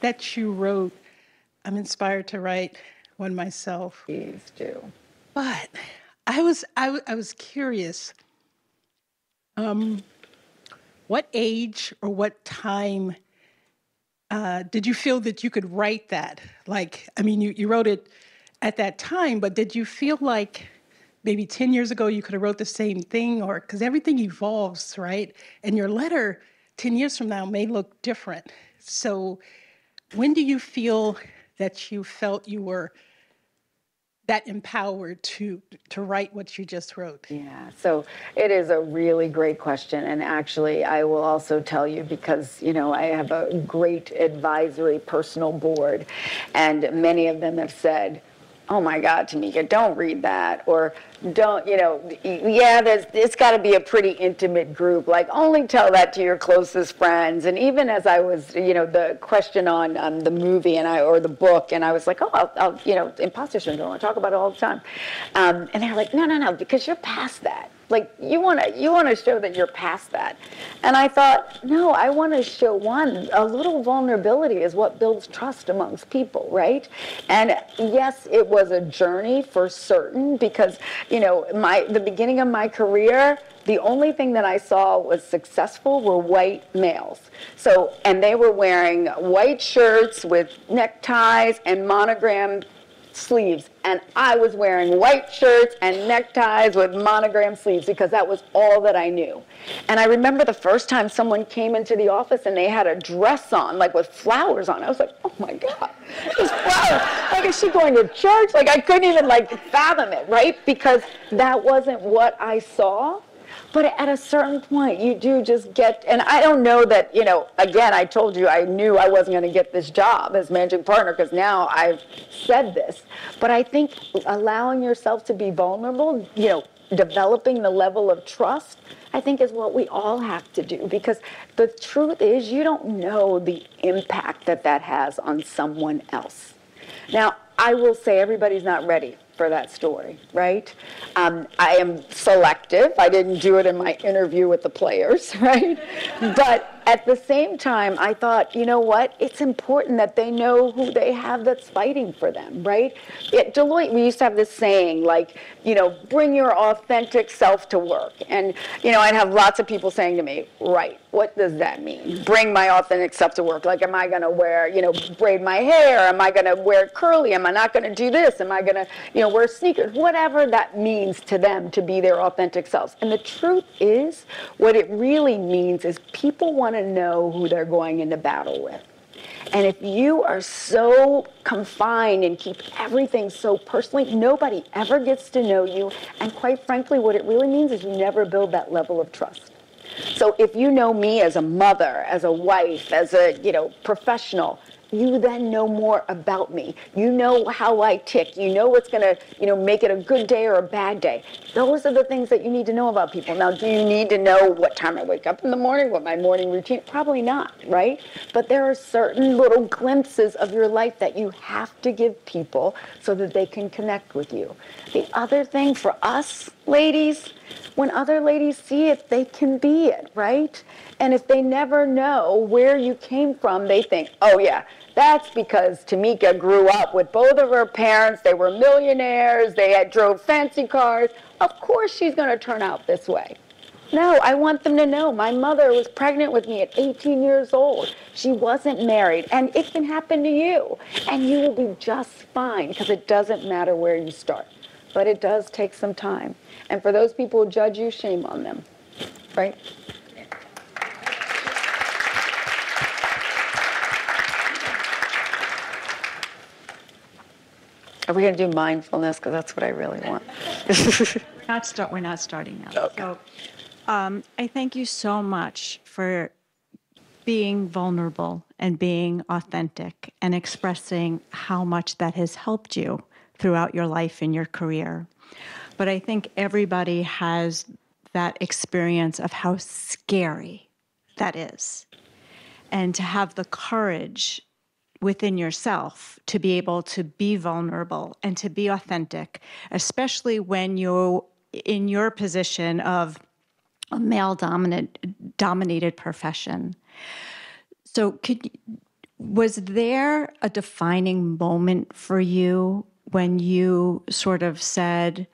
that you wrote. I'm inspired to write one myself. Please do. But I was I, I was curious. Um, what age or what time uh, did you feel that you could write that? Like, I mean, you, you wrote it at that time, but did you feel like maybe 10 years ago you could have wrote the same thing or because everything evolves, right? And your letter 10 years from now may look different. So when do you feel that you felt you were that empowered to to write what you just wrote? Yeah, so it is a really great question. And actually, I will also tell you because, you know, I have a great advisory personal board, and many of them have said, oh my God, Tamika, don't read that. Or don't, you know, yeah, there's, it's got to be a pretty intimate group. Like, only tell that to your closest friends. And even as I was, you know, the question on um, the movie and I, or the book, and I was like, oh, I'll, I'll you know, imposter syndrome, I talk about it all the time. Um, and they're like, no, no, no, because you're past that. Like you want to you want to show that you're past that. And I thought, no, I want to show one a little vulnerability is what builds trust amongst people, right? And yes, it was a journey for certain because, you know, my the beginning of my career, the only thing that I saw was successful were white males. So, and they were wearing white shirts with neckties and monogram sleeves and I was wearing white shirts and neckties with monogram sleeves because that was all that I knew. And I remember the first time someone came into the office and they had a dress on, like with flowers on. I was like, oh my God, there's flowers. Like, is she going to church? Like, I couldn't even like fathom it, right? Because that wasn't what I saw. But at a certain point, you do just get, and I don't know that, you know, again, I told you I knew I wasn't going to get this job as managing partner because now I've said this. But I think allowing yourself to be vulnerable, you know, developing the level of trust, I think is what we all have to do because the truth is you don't know the impact that that has on someone else. Now, I will say everybody's not ready for that story, right? Um, I am selective. I didn't do it in my interview with the players, right? But at the same time, I thought, you know what? It's important that they know who they have that's fighting for them, right? At Deloitte, we used to have this saying, like, you know, bring your authentic self to work. And, you know, I'd have lots of people saying to me, right, what does that mean? Bring my authentic self to work. Like, am I going to wear, you know, braid my hair? Am I going to wear curly? Am I not going to do this? Am I going to, you know, wear sneakers? Whatever that means to them to be their authentic selves. And the truth is, what it really means is people want to know who they're going into battle with. And if you are so confined and keep everything so personally, nobody ever gets to know you. And quite frankly, what it really means is you never build that level of trust. So if you know me as a mother, as a wife, as a, you know, professional, you then know more about me. You know how I tick. You know what's going to, you know, make it a good day or a bad day. Those are the things that you need to know about people. Now, do you need to know what time I wake up in the morning, what my morning routine? Probably not, right? But there are certain little glimpses of your life that you have to give people so that they can connect with you. The other thing for us, ladies, when other ladies see it, they can be it, right? And if they never know where you came from, they think, oh, yeah, that's because Tamika grew up with both of her parents. They were millionaires. They had drove fancy cars. Of course she's going to turn out this way. No, I want them to know my mother was pregnant with me at 18 years old. She wasn't married. And it can happen to you. And you will be just fine because it doesn't matter where you start. But it does take some time. And for those people who judge you, shame on them. Right? Are we going to do mindfulness? Because that's what I really want. Not start, we're not starting now. So, um, I thank you so much for being vulnerable and being authentic and expressing how much that has helped you throughout your life and your career. But I think everybody has that experience of how scary that is. And to have the courage within yourself to be able to be vulnerable and to be authentic, especially when you're in your position of a male dominant dominated profession. So could was there a defining moment for you when you sort of said,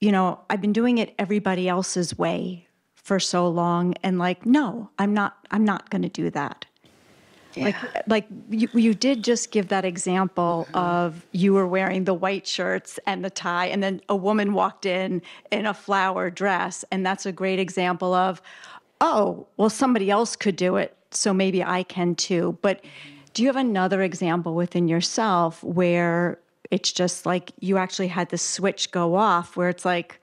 you know, I've been doing it everybody else's way for so long and like no, I'm not I'm not going to do that. Like, like you, you did just give that example mm-hmm. of you were wearing the white shirts and the tie, and then a woman walked in in a flower dress, and that's a great example of, oh, well, somebody else could do it, so maybe I can too. But mm-hmm. do you have another example within yourself where it's just like you actually had the switch go off, where it's like,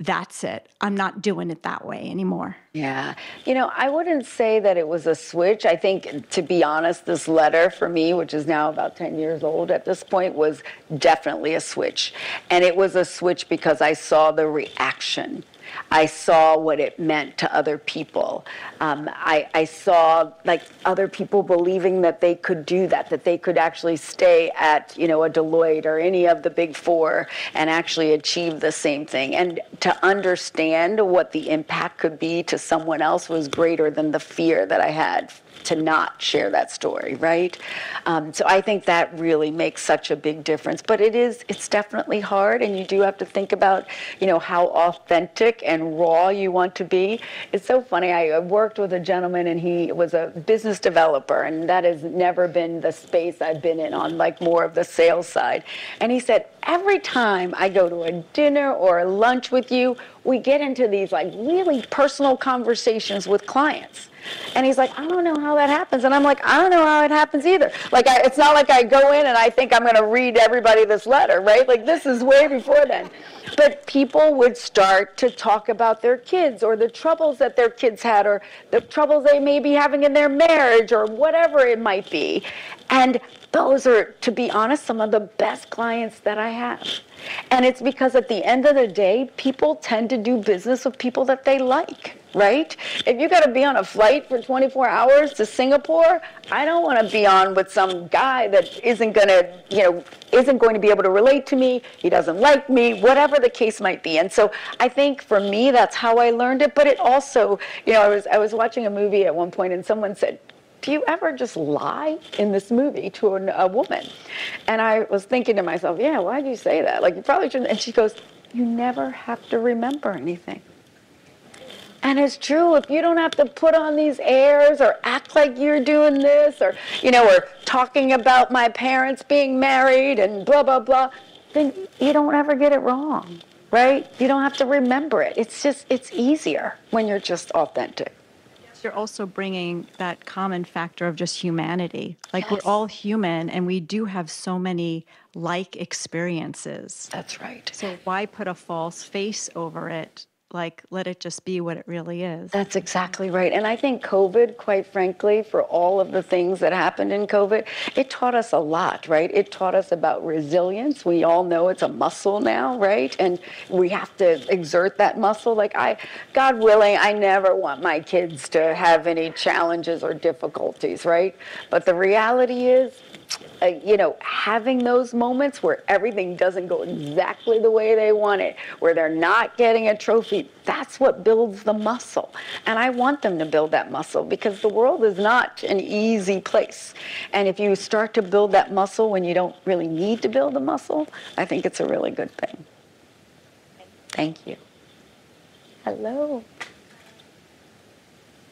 that's it. I'm not doing it that way anymore. Yeah. You know, I wouldn't say that it was a switch. I think, to be honest, this letter for me, which is now about 10 years old at this point, was definitely a switch. And it was a switch because I saw the reaction. I saw what it meant to other people. Um, I, I saw like other people believing that they could do that, that they could actually stay at you know a Deloitte or any of the big four and actually achieve the same thing. And to understand what the impact could be to someone else was greater than the fear that I had to not share that story, right? Um, so I think that really makes such a big difference. But it is, it's definitely hard, and you do have to think about, you know, how authentic and raw you want to be. It's so funny. I worked with a gentleman, and he was a business developer, and that has never been the space I've been in on like more of the sales side. And he said, every time I go to a dinner or a lunch with you, we get into these like really personal conversations with clients. And he's like, I don't know how that happens. And I'm like, I don't know how it happens either. Like, I, it's not like I go in and I think I'm going to read everybody this letter, right? Like, this is way before then. But people would start to talk about their kids or the troubles that their kids had or the troubles they may be having in their marriage or whatever it might be. And those are, to be honest, some of the best clients that I have. And it's because at the end of the day, people tend to do business with people that they like, right? If you got to be on a flight for 24 hours to Singapore, I don't want to be on with some guy that isn't going to, you know, isn't going to be able to relate to me. He doesn't like me, whatever the case might be. And so I think for me, that's how I learned it. But it also, you know, I was I was watching a movie at one point, and someone said, do you ever just lie in this movie to a, a woman? And I was thinking to myself, yeah, why do you say that? Like, you probably shouldn't. And she goes, you never have to remember anything. And it's true, if you don't have to put on these airs or act like you're doing this or, you know, or talking about my parents being married and blah, blah, blah, then you don't ever get it wrong, right? You don't have to remember it. It's just, it's easier when you're just authentic. You're also bringing that common factor of just humanity. Like Yes. we're all human and we do have so many like experiences. That's right. So why put a false face over it? Like let it just be what it really is. That's exactly right. And I think COVID, quite frankly, for all of the things that happened in COVID, it taught us a lot, right? It taught us about resilience. We all know it's a muscle now, right? And we have to exert that muscle. Like I, God willing, I never want my kids to have any challenges or difficulties, right? But the reality is, uh, you know, having those moments where everything doesn't go exactly the way they want it, where they're not getting a trophy, that's what builds the muscle. And I want them to build that muscle because the world is not an easy place. And if you start to build that muscle when you don't really need to build the muscle, I think it's a really good thing. Thank you. Hello.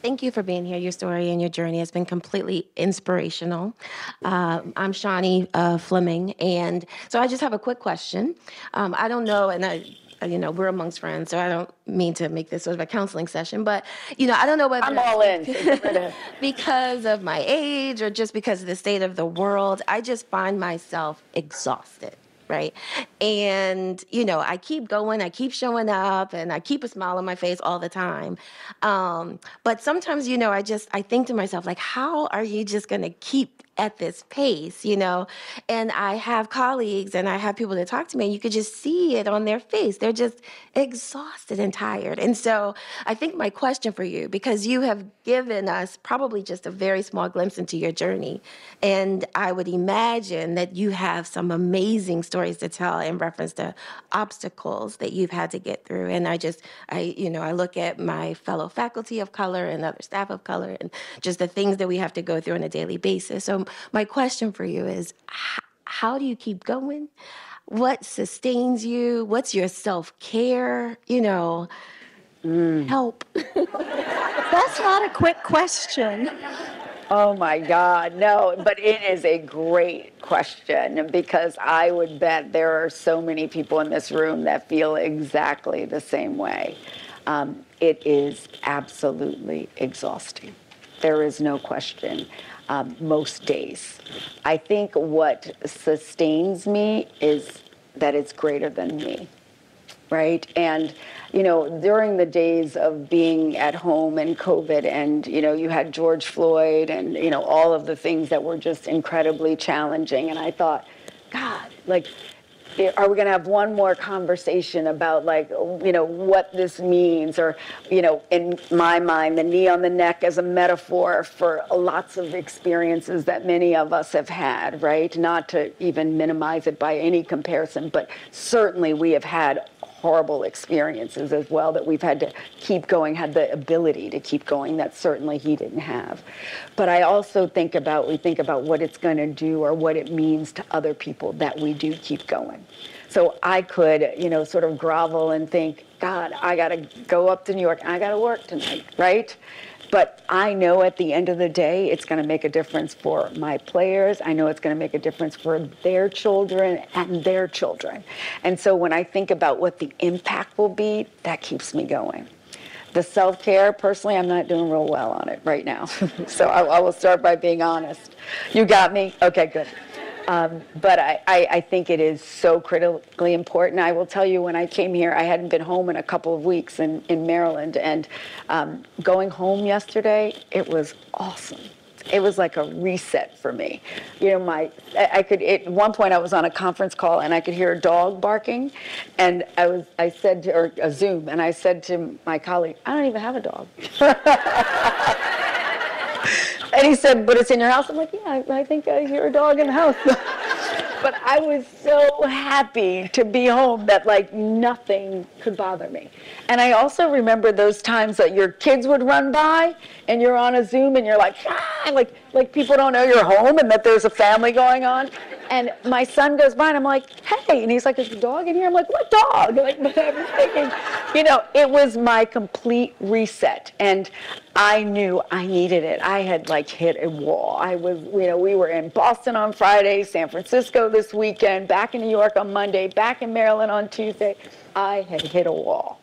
Thank you for being here. Your story and your journey has been completely inspirational. Um, I'm Shawnee uh, Fleming, and so I just have a quick question. Um, I don't know, and I, you know, we're amongst friends, so I don't mean to make this sort of a counseling session, but you know, I don't know whether I'm all in. so get rid of- because of my age or just because of the state of the world, I just find myself exhausted. Right? And, you know, I keep going, I keep showing up, and I keep a smile on my face all the time. Um, but sometimes, you know, I just, I think to myself, like, how are you just to keep at this pace, you know? And I have colleagues and I have people that talk to me, and you could just see it on their face. They're just exhausted and tired. And so I think my question for you, because you have given us probably just a very small glimpse into your journey, and I would imagine that you have some amazing stories to tell in reference to obstacles that you've had to get through. And I just, I, you know, I look at my fellow faculty of color and other staff of color and just the things that we have to go through on a daily basis. So my question for you is h- how do you keep going? What sustains you? What's your self care? You know, help. That's not a quick question. Oh my God, no, but it is a great question because I would bet there are so many people in this room that feel exactly the same way. Um, it is absolutely exhausting. There is no question. Um, most days. I think what sustains me is that it's greater than me right? And, you know, during the days of being at home and COVID, and, you know, you had George Floyd and, you know, all of the things that were just incredibly challenging. And I thought, God, like, are we going to have one more conversation about like you know what this means? Or you know in my mind the knee on the neck as a metaphor for lots of experiences that many of us have had right? Not to even minimize it by any comparison but certainly we have had horrible experiences as well that we've had to keep going, had the ability to keep going that certainly he didn't have. But I also think about, we think about what it's going to do or what it means to other people that we do keep going. So I could, you know, sort of grovel and think, God, I got to go up to New York. I got to work tonight, right? But I know at the end of the day, it's going to make a difference for my players. I know it's going to make a difference for their children and their children. And so when I think about what the impact will be, that keeps me going. The self care, personally, I'm not doing real well on it right now. so I, I will start by being honest. You got me? Okay, good. Um, but I, I, I think it is so critically important. I will tell you, when I came here, I hadn't been home in a couple of weeks in, in Maryland. And um, going home yesterday, it was awesome. It was like a reset for me. You know, my I, I could at one point I was on a conference call and I could hear a dog barking, and I was I said to, or a Zoom, and I said to my colleague, I don't even have a dog. And he said, but it's in your house. I'm like, yeah, I, think I hear a dog in the house. but I was so happy to be home that like nothing could bother me. And I also remember those times that your kids would run by and you're on a Zoom and you're like, ah, like, like people don't know you're home and that there's a family going on. And my son goes by and I'm like, hey, and he's like, is the dog in here? I'm like, what dog? Like, thinking, you know, it was my complete reset. And I knew I needed it. I had like hit a wall. I was, you know, we were in Boston on Friday, San Francisco this weekend, back in New York on Monday, back in Maryland on Tuesday. I had hit a wall.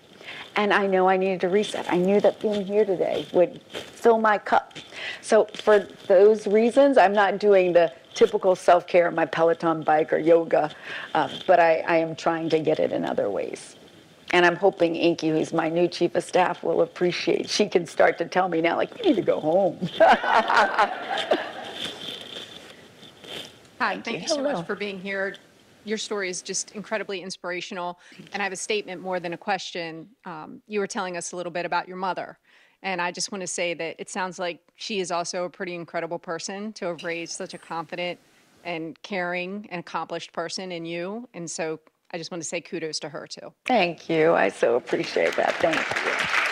And I know I needed to reset. I knew that being here today would fill my cup. So for those reasons, I'm not doing the typical self-care, my Peloton bike or yoga, uh, but I, I am trying to get it in other ways. And I'm hoping Inky, who's my new chief of staff, will appreciate. She can start to tell me now, like, you need to go home. Hi, thank you so much for being here. Your story is just incredibly inspirational. And I have a statement more than a question. Um, you were telling us a little bit about your mother. And I just want to say that it sounds like she is also a pretty incredible person to have raised such a confident and caring and accomplished person in you. And so I just want to say kudos to her too. Thank you. I so appreciate that. Thank you.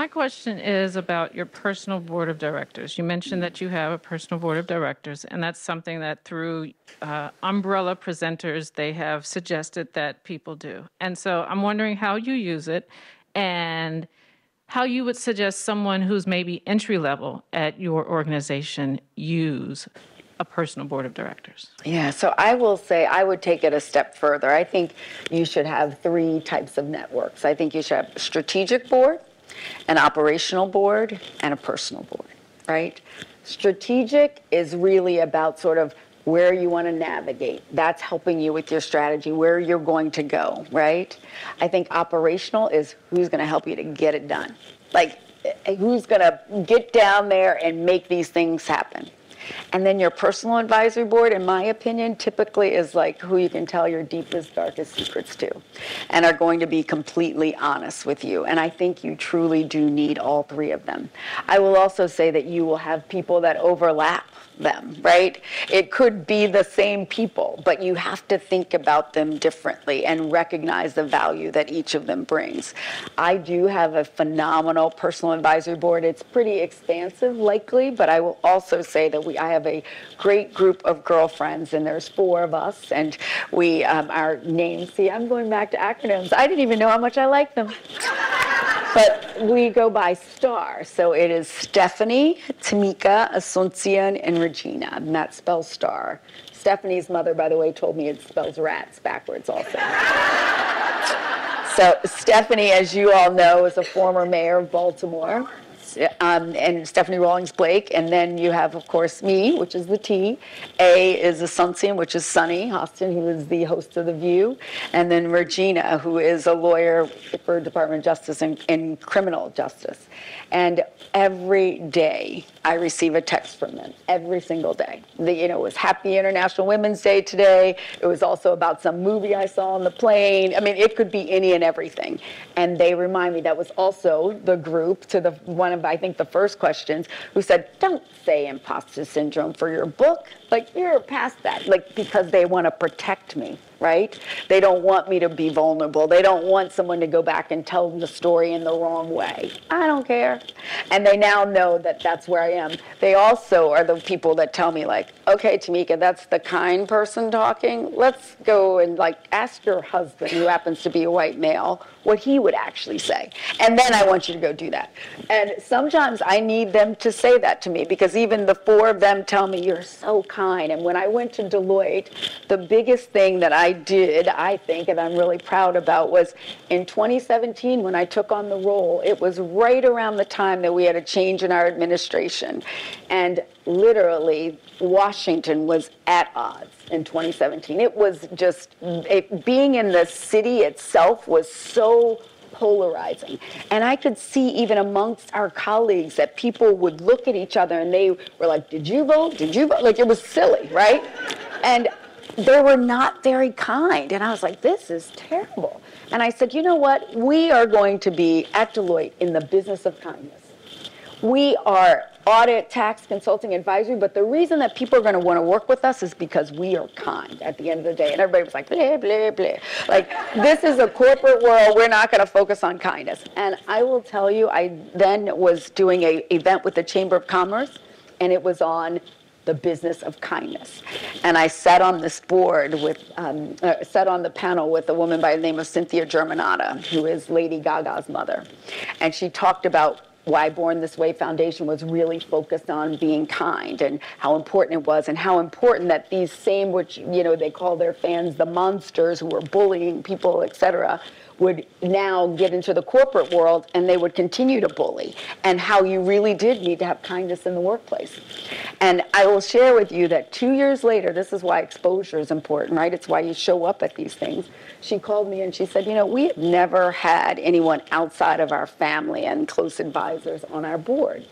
My question is about your personal board of directors. You mentioned that you have a personal board of directors, and that's something that through uh, umbrella presenters, they have suggested that people do. And so I'm wondering how you use it and how you would suggest someone who's maybe entry level at your organization use a personal board of directors. Yeah, so I will say I would take it a step further. I think you should have three types of networks. I think you should have strategic board, an operational board, and a personal board, right? Strategic is really about sort of where you want to navigate. That's helping you with your strategy, where you're going to go, right? I think operational is who's going to help you to get it done. Like, eh, who's going to get down there and make these things happen. And then your personal advisory board, in my opinion, typically is like who you can tell your deepest, darkest secrets to and are going to be completely honest with you. And I think you truly do need all three of them. I will also say that you will have people that overlap them, right? It could be the same people, but you have to think about them differently and recognize the value that each of them brings. I do have a phenomenal personal advisory board. It's pretty expansive, likely, but I will also say that we I have a great group of girlfriends, and there's four of us, and we um, our names. See, I'm going back to acronyms. I didn't even know how much I like them. But we go by star. So it is Stephanie, Tamika, Asuncion, and Regina. And that spells star. Stephanie's mother, by the way, told me it spells rats backwards also. so Stephanie, as you all know, is a former mayor of Baltimore um, and Stephanie Rawlings Blake. And then you have, of course, me, which is the T. A is Asuncion, which is Sunny Hostin, who is the host of The View. And then Regina, who is a lawyer for Department of Justice and, and criminal justice. And every day I receive a text from them, every single day. The, you know, it was Happy International Women's Day today. It was also about some movie I saw on the plane. I mean, it could be any and everything. And they remind me that was also the group to the one of, I think, the first questions who said, don't say imposter syndrome for your book. Like, you're past that. Like, because they want to protect me right? They don't want me to be vulnerable. They don't want someone to go back and tell the story in the wrong way. I don't care. And they now know that that's where I am. They also are the people that tell me, like, okay, Tamika, that's the kind person talking. Let's go and, like, ask your husband, who happens to be a white male, what he would actually say. And then I want you to go do that. And sometimes I need them to say that to me because even the four of them tell me, you're so kind. And when I went to Deloitte, the biggest thing that I did, I think, and I'm really proud about, was in 2017 when I took on the role, it was right around the time that we had a change in our administration. And literally, Washington was at odds in 2017. It was just, it, being in the city itself was so polarizing. And I could see even amongst our colleagues that people would look at each other and they were like, Did you vote? Did you vote? Like it was silly, right? And they were not very kind. And I was like, This is terrible. And I said, You know what? We are going to be at Deloitte in the business of kindness. We are audit, tax, consulting, advisory, but the reason that people are going to want to work with us is because we are kind at the end of the day. And everybody was like, blah, blah, blah. Like, this is a corporate world. We're not going to focus on kindness. And I will tell you, I then was doing a event with the Chamber of Commerce, and it was on the business of kindness. And I sat on this board with, um, uh, sat on the panel with a woman by the name of Cynthia Germanotta, who is Lady Gaga's mother. And she talked about why Born This Way Foundation was really focused on being kind and how important it was, and how important that these same, which you know they call their fans the monsters who were bullying people, etc., would now get into the corporate world and they would continue to bully, and how you really did need to have kindness in the workplace. And I will share with you that two years later, this is why exposure is important, right? It's why you show up at these things. She called me and she said, You know, we have never had anyone outside of our family and close advisors on our board.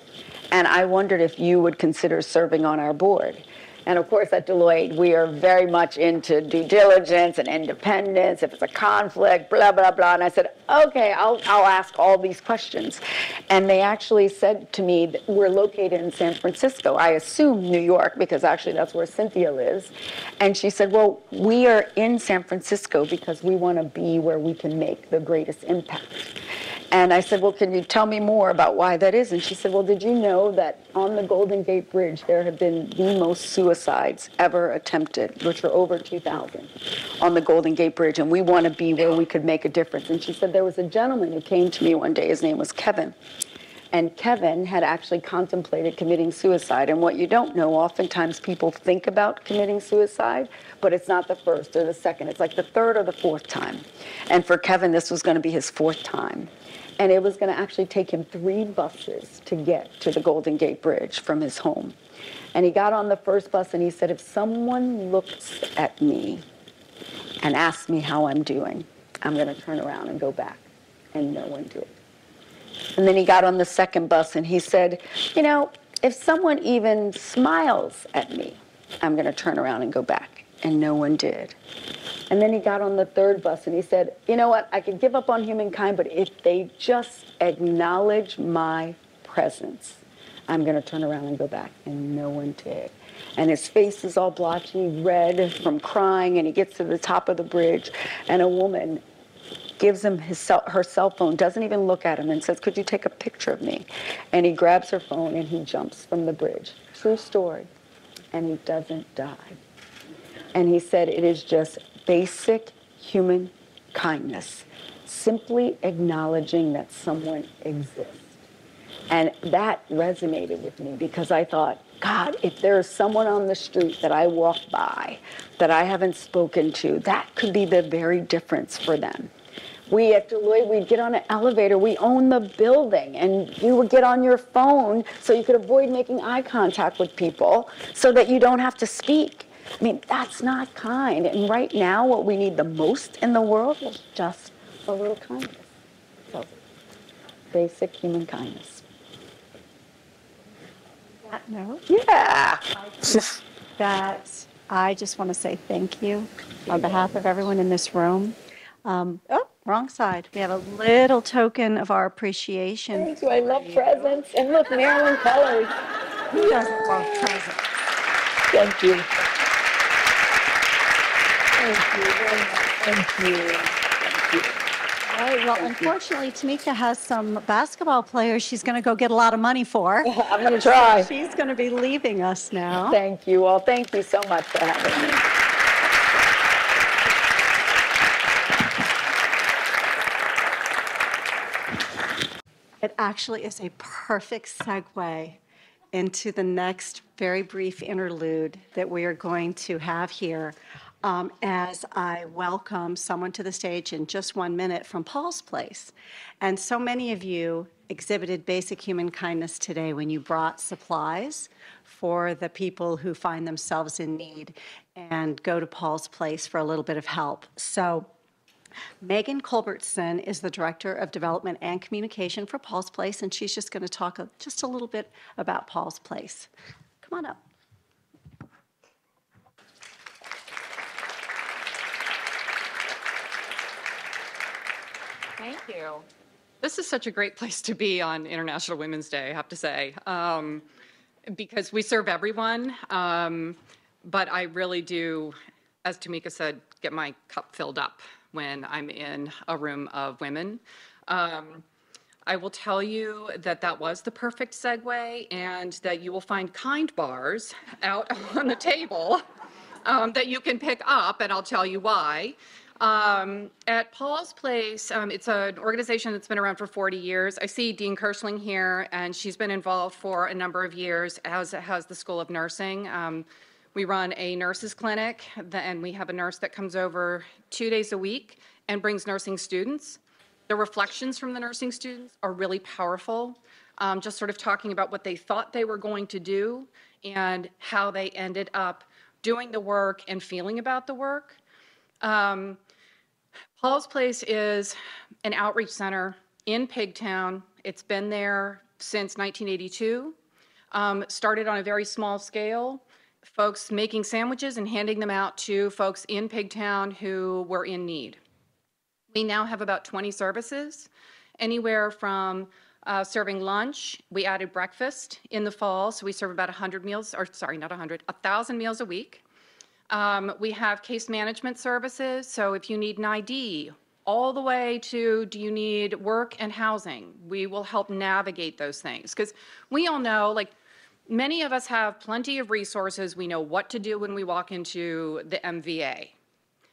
And I wondered if you would consider serving on our board. And of course, at Deloitte, we are very much into due diligence and independence. If it's a conflict, blah, blah, blah. And I said, okay, I'll, I'll ask all these questions. And they actually said to me we're located in San Francisco. I assume New York, because actually that's where Cynthia lives. And she said, well, we are in San Francisco because we want to be where we can make the greatest impact. And I said, Well, can you tell me more about why that is? And she said, Well, did you know that on the Golden Gate Bridge there have been the most suicides ever attempted, which are over 2,000 on the Golden Gate Bridge, and we want to be where we could make a difference. And she said, There was a gentleman who came to me one day, his name was Kevin. And Kevin had actually contemplated committing suicide. And what you don't know, oftentimes people think about committing suicide, but it's not the first or the second. It's like the third or the fourth time. And for Kevin, this was going to be his fourth time. And it was going to actually take him three buses to get to the Golden Gate Bridge from his home. And he got on the first bus and he said, if someone looks at me and asks me how I'm doing, I'm going to turn around and go back. And no one did. And then he got on the second bus and he said, you know, if someone even smiles at me, I'm going to turn around and go back. And no one did. And then he got on the third bus and he said, you know what, I could give up on humankind, but if they just acknowledge my presence, I'm going to turn around and go back. And no one did. And his face is all blotchy red from crying, and he gets to the top of the bridge, and a woman gives him his cell, her cell phone, doesn't even look at him, and says, Could you take a picture of me? And he grabs her phone and he jumps from the bridge. True story. And he doesn't die. And he said, It is just basic human kindness, simply acknowledging that someone exists. And that resonated with me because I thought, God, if there is someone on the street that I walk by that I haven't spoken to, that could be the very difference for them. We at Deloitte, we'd get on an elevator, we own the building, and you would get on your phone so you could avoid making eye contact with people so that you don't have to speak. I mean, that's not kind. And right now, what we need the most in the world is just a little kindness. So, basic human kindness. That note, Yeah. that I just want to say thank you on behalf of everyone in this room. Um, oh, wrong side. We have a little token of our appreciation. Thank you. I love presents. And look, Maryland colors. Who doesn't love presents? Thank you. Thank you very much. Thank you. All right, well, unfortunately, Tamika has some basketball players she's going to go get a lot of money for. I'm going to try. She's going to be leaving us now. Thank you all. Thank you so much for having me. It actually is a perfect segue into the next very brief interlude that we are going to have here um, as I welcome someone to the stage in just one minute from Paul's Place. And so many of you exhibited basic human kindness today when you brought supplies for the people who find themselves in need and go to Paul's Place for a little bit of help. So Megan Culbertson is the Director of Development and Communication for Paul's Place, and she's just going to talk just a little bit about Paul's Place. Come on up. Thank you. This is such a great place to be on International Women's Day, I have to say, um, because we serve everyone. Um, but I really do, as Tamika said, get my cup filled up when I'm in a room of women. Um, I will tell you that that was the perfect segue and that you will find kind bars out on the table um, that you can pick up, and I'll tell you why. Um, at Paul's Place, um, it's an organization that's been around for 40 years. I see Dean Kirschling here, and she's been involved for a number of years, as has the School of Nursing. Um, we run a nurses clinic, and we have a nurse that comes over two days a week and brings nursing students. The reflections from the nursing students are really powerful, um, just sort of talking about what they thought they were going to do and how they ended up doing the work and feeling about the work. Um, Paul's Place is an outreach center in Pigtown. It's been there since 1982. Um, started on a very small scale, folks making sandwiches and handing them out to folks in Pigtown who were in need. We now have about 20 services, anywhere from uh, serving lunch. We added breakfast in the fall, so we serve about 100 meals, or sorry, not 100, 1,000 meals a week. Um, we have case management services. So if you need an ID, all the way to do you need work and housing, we will help navigate those things. Because we all know, like, many of us have plenty of resources. We know what to do when we walk into the MVA.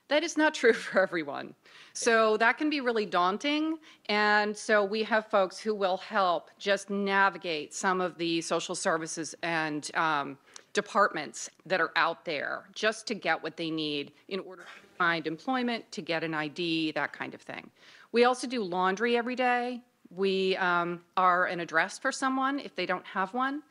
That is not true for everyone. So that can be really daunting. And so we have folks who will help just navigate some of the social services and um, departments that are out there just to get what they need in order to find employment, to get an ID, that kind of thing. We also do laundry every day. We um, are an address for someone if they don't have one.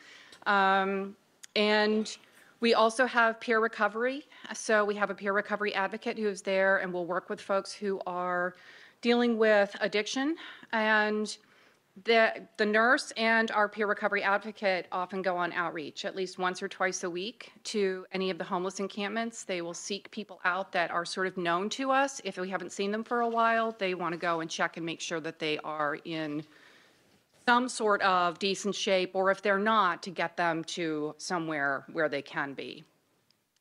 Um, And we also have peer recovery. So we have a peer recovery advocate who is there and will work with folks who are dealing with addiction. And the, the nurse and our peer recovery advocate often go on outreach at least once or twice a week to any of the homeless encampments. They will seek people out that are sort of known to us. If we haven't seen them for a while, they want to go and check and make sure that they are in some sort of decent shape, or if they're not, to get them to somewhere where they can be.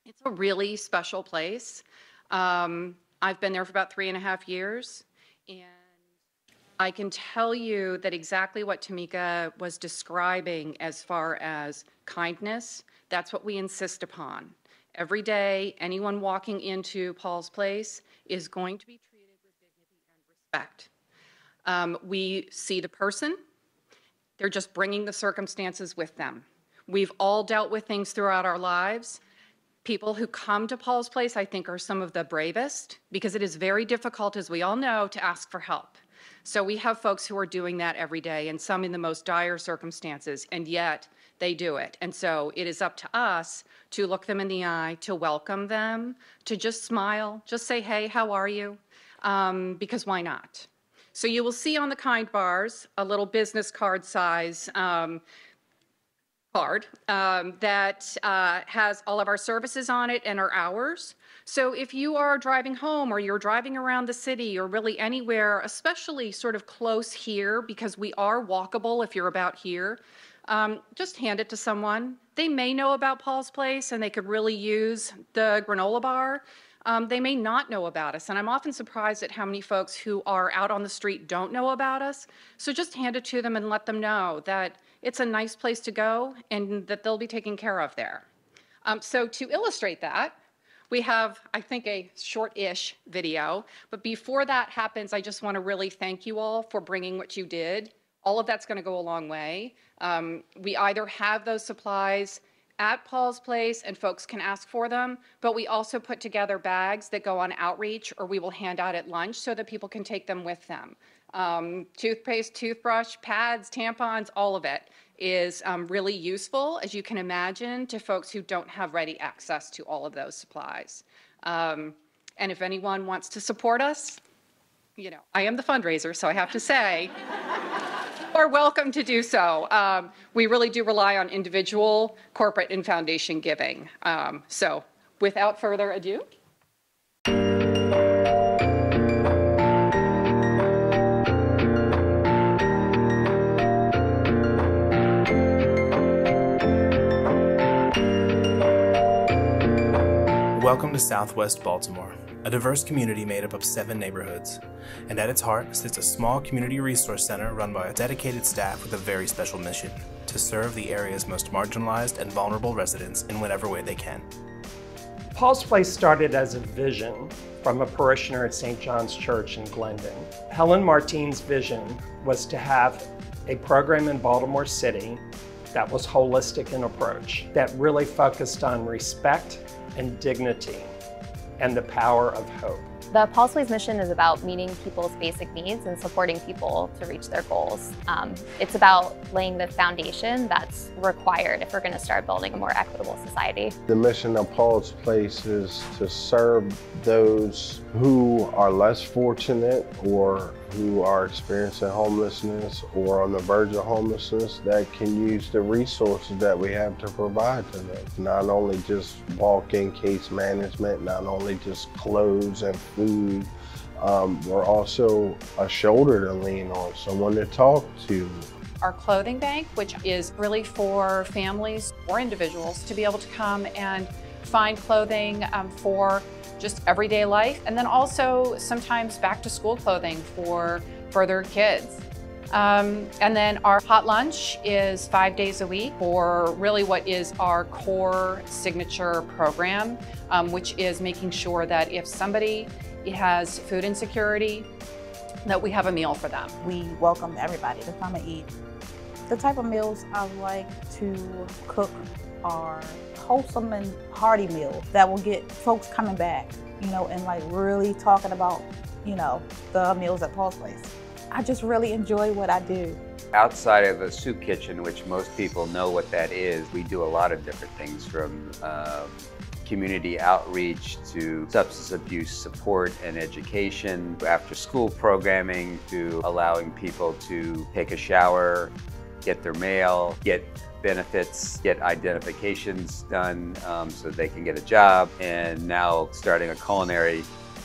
It's a really special place. Um, I've been there for about three and a half years, and I can tell you that exactly what Tamika was describing as far as kindness, that's what we insist upon. Every day, anyone walking into Paul's Place is going to be treated with dignity and respect. Um, we see the person, they're just bringing the circumstances with them. We've all dealt with things throughout our lives. People who come to Paul's Place, I think, are some of the bravest because it is very difficult, as we all know, to ask for help. So we have folks who are doing that every day and some in the most dire circumstances, and yet they do it. And so it is up to us to look them in the eye, to welcome them, to just smile, just say, hey, how are you? Um, because why not? So you will see on the kind bars a little business card size um, card um, that uh, has all of our services on it and our hours. So if you are driving home or you're driving around the city or really anywhere, especially sort of close here, because we are walkable if you're about here, um, just hand it to someone. They may know about Paul's Place and they could really use the granola bar um, they may not know about us. And I'm often surprised at how many folks who are out on the street don't know about us. So just hand it to them and let them know that it's a nice place to go and that they'll be taken care of there. Um, so to illustrate that, we have, I think, a short-ish video. But before that happens, I just want to really thank you all for bringing what you did. All of that's going to go a long way. Um, we either have those supplies at Paul's Place and folks can ask for them, but we also put together bags that go on outreach or we will hand out at lunch so that people can take them with them. Um, toothpaste, toothbrush, pads, tampons, all of it is um, really useful, as you can imagine, to folks who don't have ready access to all of those supplies. Um, and if anyone wants to support us, you know, I am the fundraiser, so I have to say, are welcome to do so. Um, we really do rely on individual, corporate, and foundation giving. Um, so without further ado. Welcome to Southwest Baltimore a diverse community made up of seven neighborhoods. And at its heart sits a small community resource center run by a dedicated staff with a very special mission to serve the area's most marginalized and vulnerable residents in whatever way they can. Paul's Place started as a vision from a parishioner at St. John's Church in Glyndon. Helen Martine's vision was to have a program in Baltimore City that was holistic in approach, that really focused on respect and dignity and the power of hope. The Paul's Place mission is about meeting people's basic needs and supporting people to reach their goals. Um, it's about laying the foundation that's required if we're going to start building a more equitable society. The mission of Paul's Place is to serve those who are less fortunate or who are experiencing homelessness or on the verge of homelessness that can use the resources that we have to provide to them. Not only just walk-in case management, not only just clothes and food, um, we're also a shoulder to lean on, someone to talk to. Our clothing bank, which is really for families or individuals to be able to come and find clothing um, for just everyday life, and then also sometimes back to school clothing for further kids. Um, and then our hot lunch is five days a week for really what is our core signature program, um, which is making sure that if somebody has food insecurity, that we have a meal for them. We welcome everybody to come and eat. The type of meals I like to cook are wholesome and hearty meals that will get folks coming back, you know, and like really talking about, you know, the meals at Paul's Place. I just really enjoy what I do. Outside of the soup kitchen, which most people know what that is, we do a lot of different things from um, community outreach to substance abuse support and education, after school programming to allowing people to take a shower, get their mail, get benefits, get identifications done um, so they can get a job, and now starting a culinary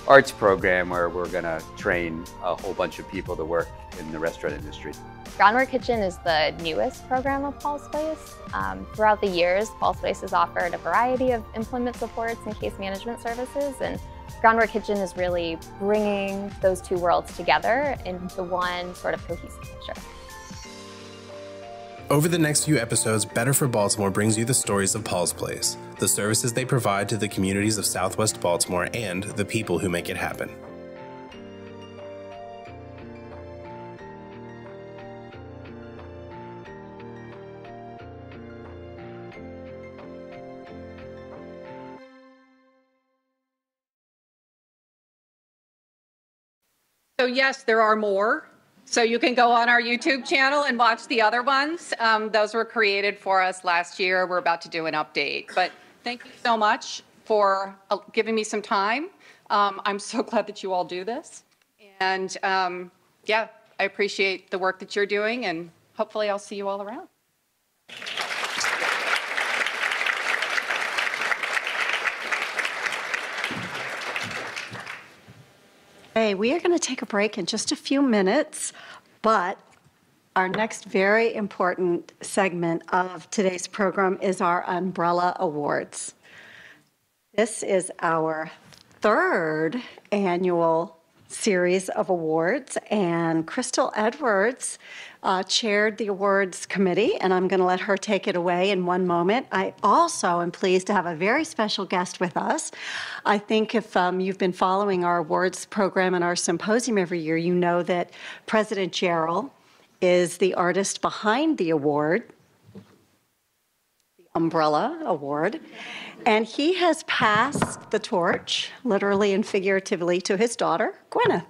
arts program where we're going to train a whole bunch of people to work in the restaurant industry. Groundwork Kitchen is the newest program of Paul's Place. Um, throughout the years, Paul's Place has offered a variety of employment supports and case management services, and Groundwork Kitchen is really bringing those two worlds together into one sort of cohesive picture. Over the next few episodes, Better for Baltimore brings you the stories of Paul's Place, the services they provide to the communities of Southwest Baltimore, and the people who make it happen. So yes, there are more. So you can go on our YouTube channel and watch the other ones. Um, those were created for us last year. We're about to do an update. But thank you so much for uh, giving me some time. Um, I'm so glad that you all do this. And um, yeah, I appreciate the work that you're doing and hopefully I'll see you all around. Hey, we are going to take a break in just a few minutes, but our next very important segment of today's program is our Umbrella Awards. This is our third annual series of awards, and Crystal Edwards uh, chaired the awards committee, and I'm going to let her take it away in one moment. I also am pleased to have a very special guest with us. I think if um, you've been following our awards program and our symposium every year, you know that President Gerald is the artist behind the award, the Umbrella Award. And he has passed the torch, literally and figuratively, to his daughter, Gwyneth.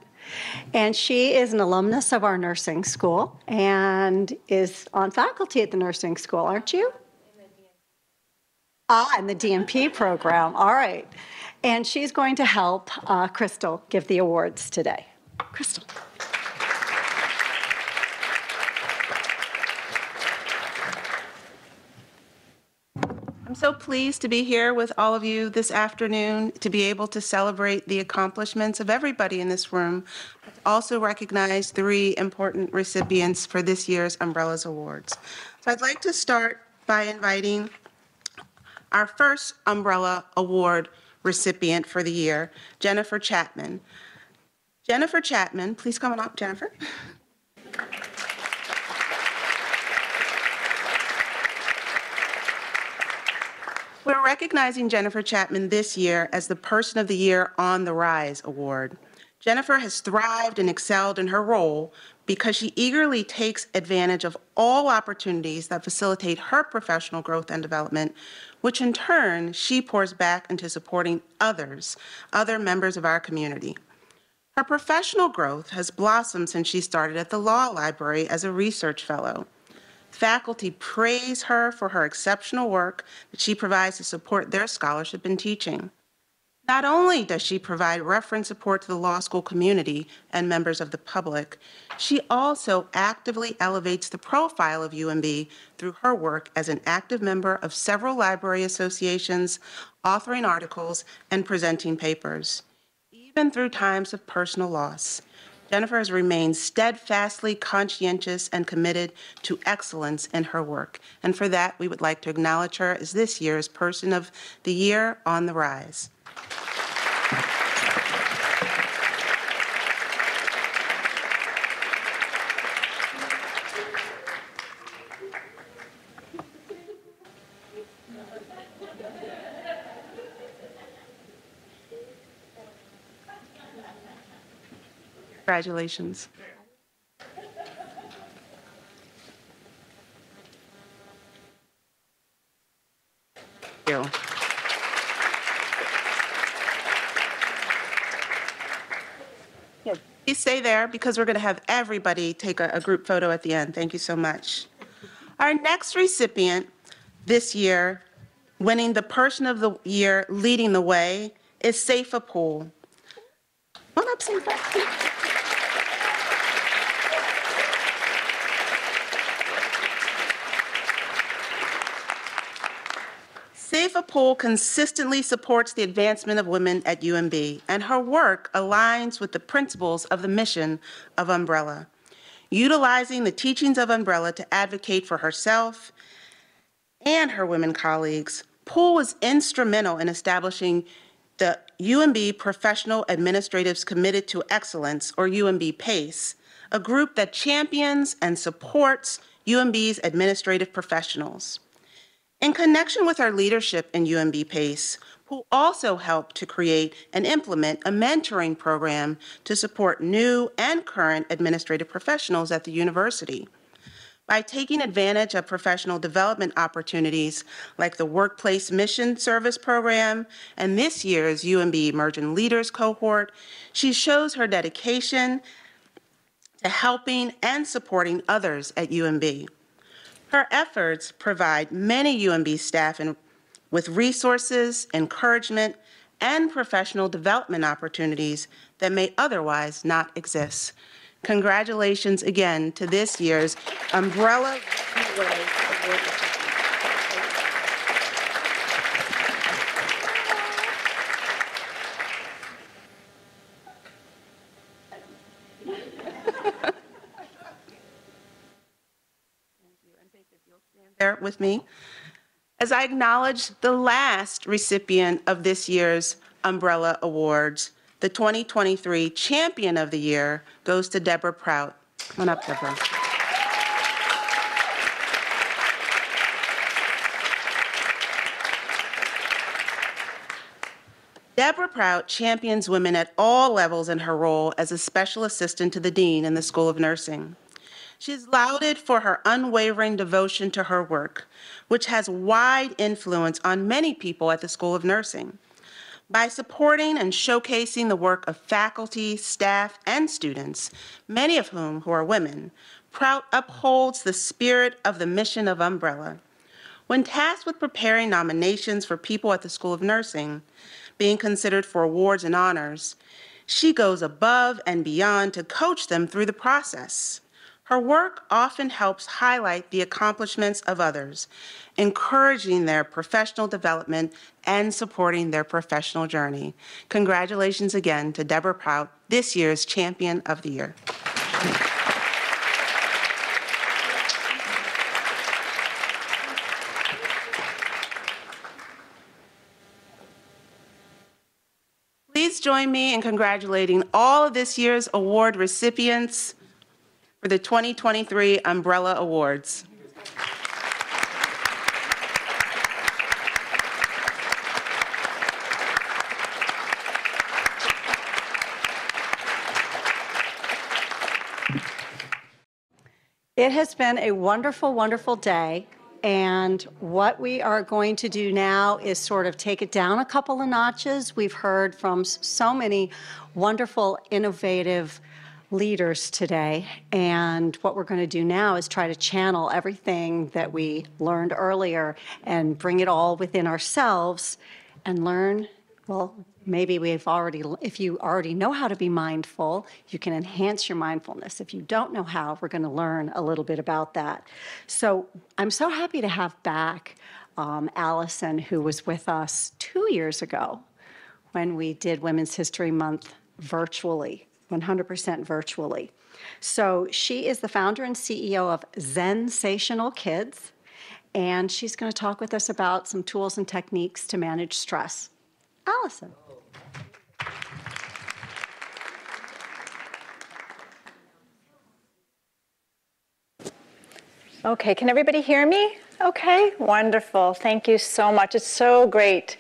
And she is an alumnus of our nursing school and is on faculty at the nursing school, aren't you? Ah, in the DNP program. All right. And she's going to help uh, Crystal give the awards today. Crystal. I'm so pleased to be here with all of you this afternoon to be able to celebrate the accomplishments of everybody in this room. Also recognize three important recipients for this year's Umbrellas Awards. So I'd like to start by inviting our first Umbrella Award recipient for the year, Jennifer Chapman. Jennifer Chapman, please come on up, Jennifer. We're recognizing Jennifer Chapman this year as the Person of the Year on the Rise Award. Jennifer has thrived and excelled in her role because she eagerly takes advantage of all opportunities that facilitate her professional growth and development, which in turn she pours back into supporting others, other members of our community. Her professional growth has blossomed since she started at the Law Library as a research fellow. Faculty praise her for her exceptional work that she provides to support their scholarship and teaching. Not only does she provide reference support to the law school community and members of the public, she also actively elevates the profile of UMB through her work as an active member of several library associations, authoring articles, and presenting papers, even through times of personal loss. Jennifer has remained steadfastly conscientious and committed to excellence in her work. And for that, we would like to acknowledge her as this year's Person of the Year on the Rise. Congratulations. Thank you. Please stay there because we're going to have everybody take a, a group photo at the end. Thank you so much. Our next recipient this year, winning the Person of the Year leading the way, is Saifa Poole. Come on up. Poole consistently supports the advancement of women at UMB, and her work aligns with the principles of the mission of Umbrella, utilizing the teachings of Umbrella to advocate for herself and her women colleagues. Poole was instrumental in establishing the UMB Professional Administratives Committed to Excellence, or UMB PACE, a group that champions and supports UMB's administrative professionals. In connection with our leadership in UMB PACE, who also helped to create and implement a mentoring program to support new and current administrative professionals at the university. By taking advantage of professional development opportunities like the Workplace Mission Service Program and this year's UMB Emerging Leaders Cohort, she shows her dedication to helping and supporting others at UMB. Her efforts provide many UMB staff in, with resources, encouragement, and professional development opportunities that may otherwise not exist. Congratulations again to this year's Umbrella Award. There with me as I acknowledge the last recipient of this year's Umbrella Awards. The 2023 Champion of the Year goes to Deborah Prout. Come on up, Deborah. Deborah Prout champions women at all levels in her role as a special assistant to the dean in the School of Nursing. She is lauded for her unwavering devotion to her work, which has wide influence on many people at the School of Nursing. By supporting and showcasing the work of faculty, staff, and students, many of whom who are women, Prout upholds the spirit of the mission of Umbrella. When tasked with preparing nominations for people at the School of Nursing, being considered for awards and honors, she goes above and beyond to coach them through the process. Her work often helps highlight the accomplishments of others, encouraging their professional development and supporting their professional journey. Congratulations again to Deborah Prout, this year's Champion of the Year. Please join me in congratulating all of this year's award recipients for the 2023 Umbrella Awards. It has been a wonderful, wonderful day. And what we are going to do now is sort of take it down a couple of notches. We've heard from so many wonderful, innovative leaders today. And what we're going to do now is try to channel everything that we learned earlier and bring it all within ourselves and learn. Well, maybe we've already, if you already know how to be mindful, you can enhance your mindfulness. If you don't know how, we're going to learn a little bit about that. So I'm so happy to have back um, Allison, who was with us two years ago when we did Women's History Month virtually. 100% virtually. So she is the founder and CEO of Zensational Kids, and she's going to talk with us about some tools and techniques to manage stress. Allison. Okay, can everybody hear me? Okay, wonderful. Thank you so much. It's so great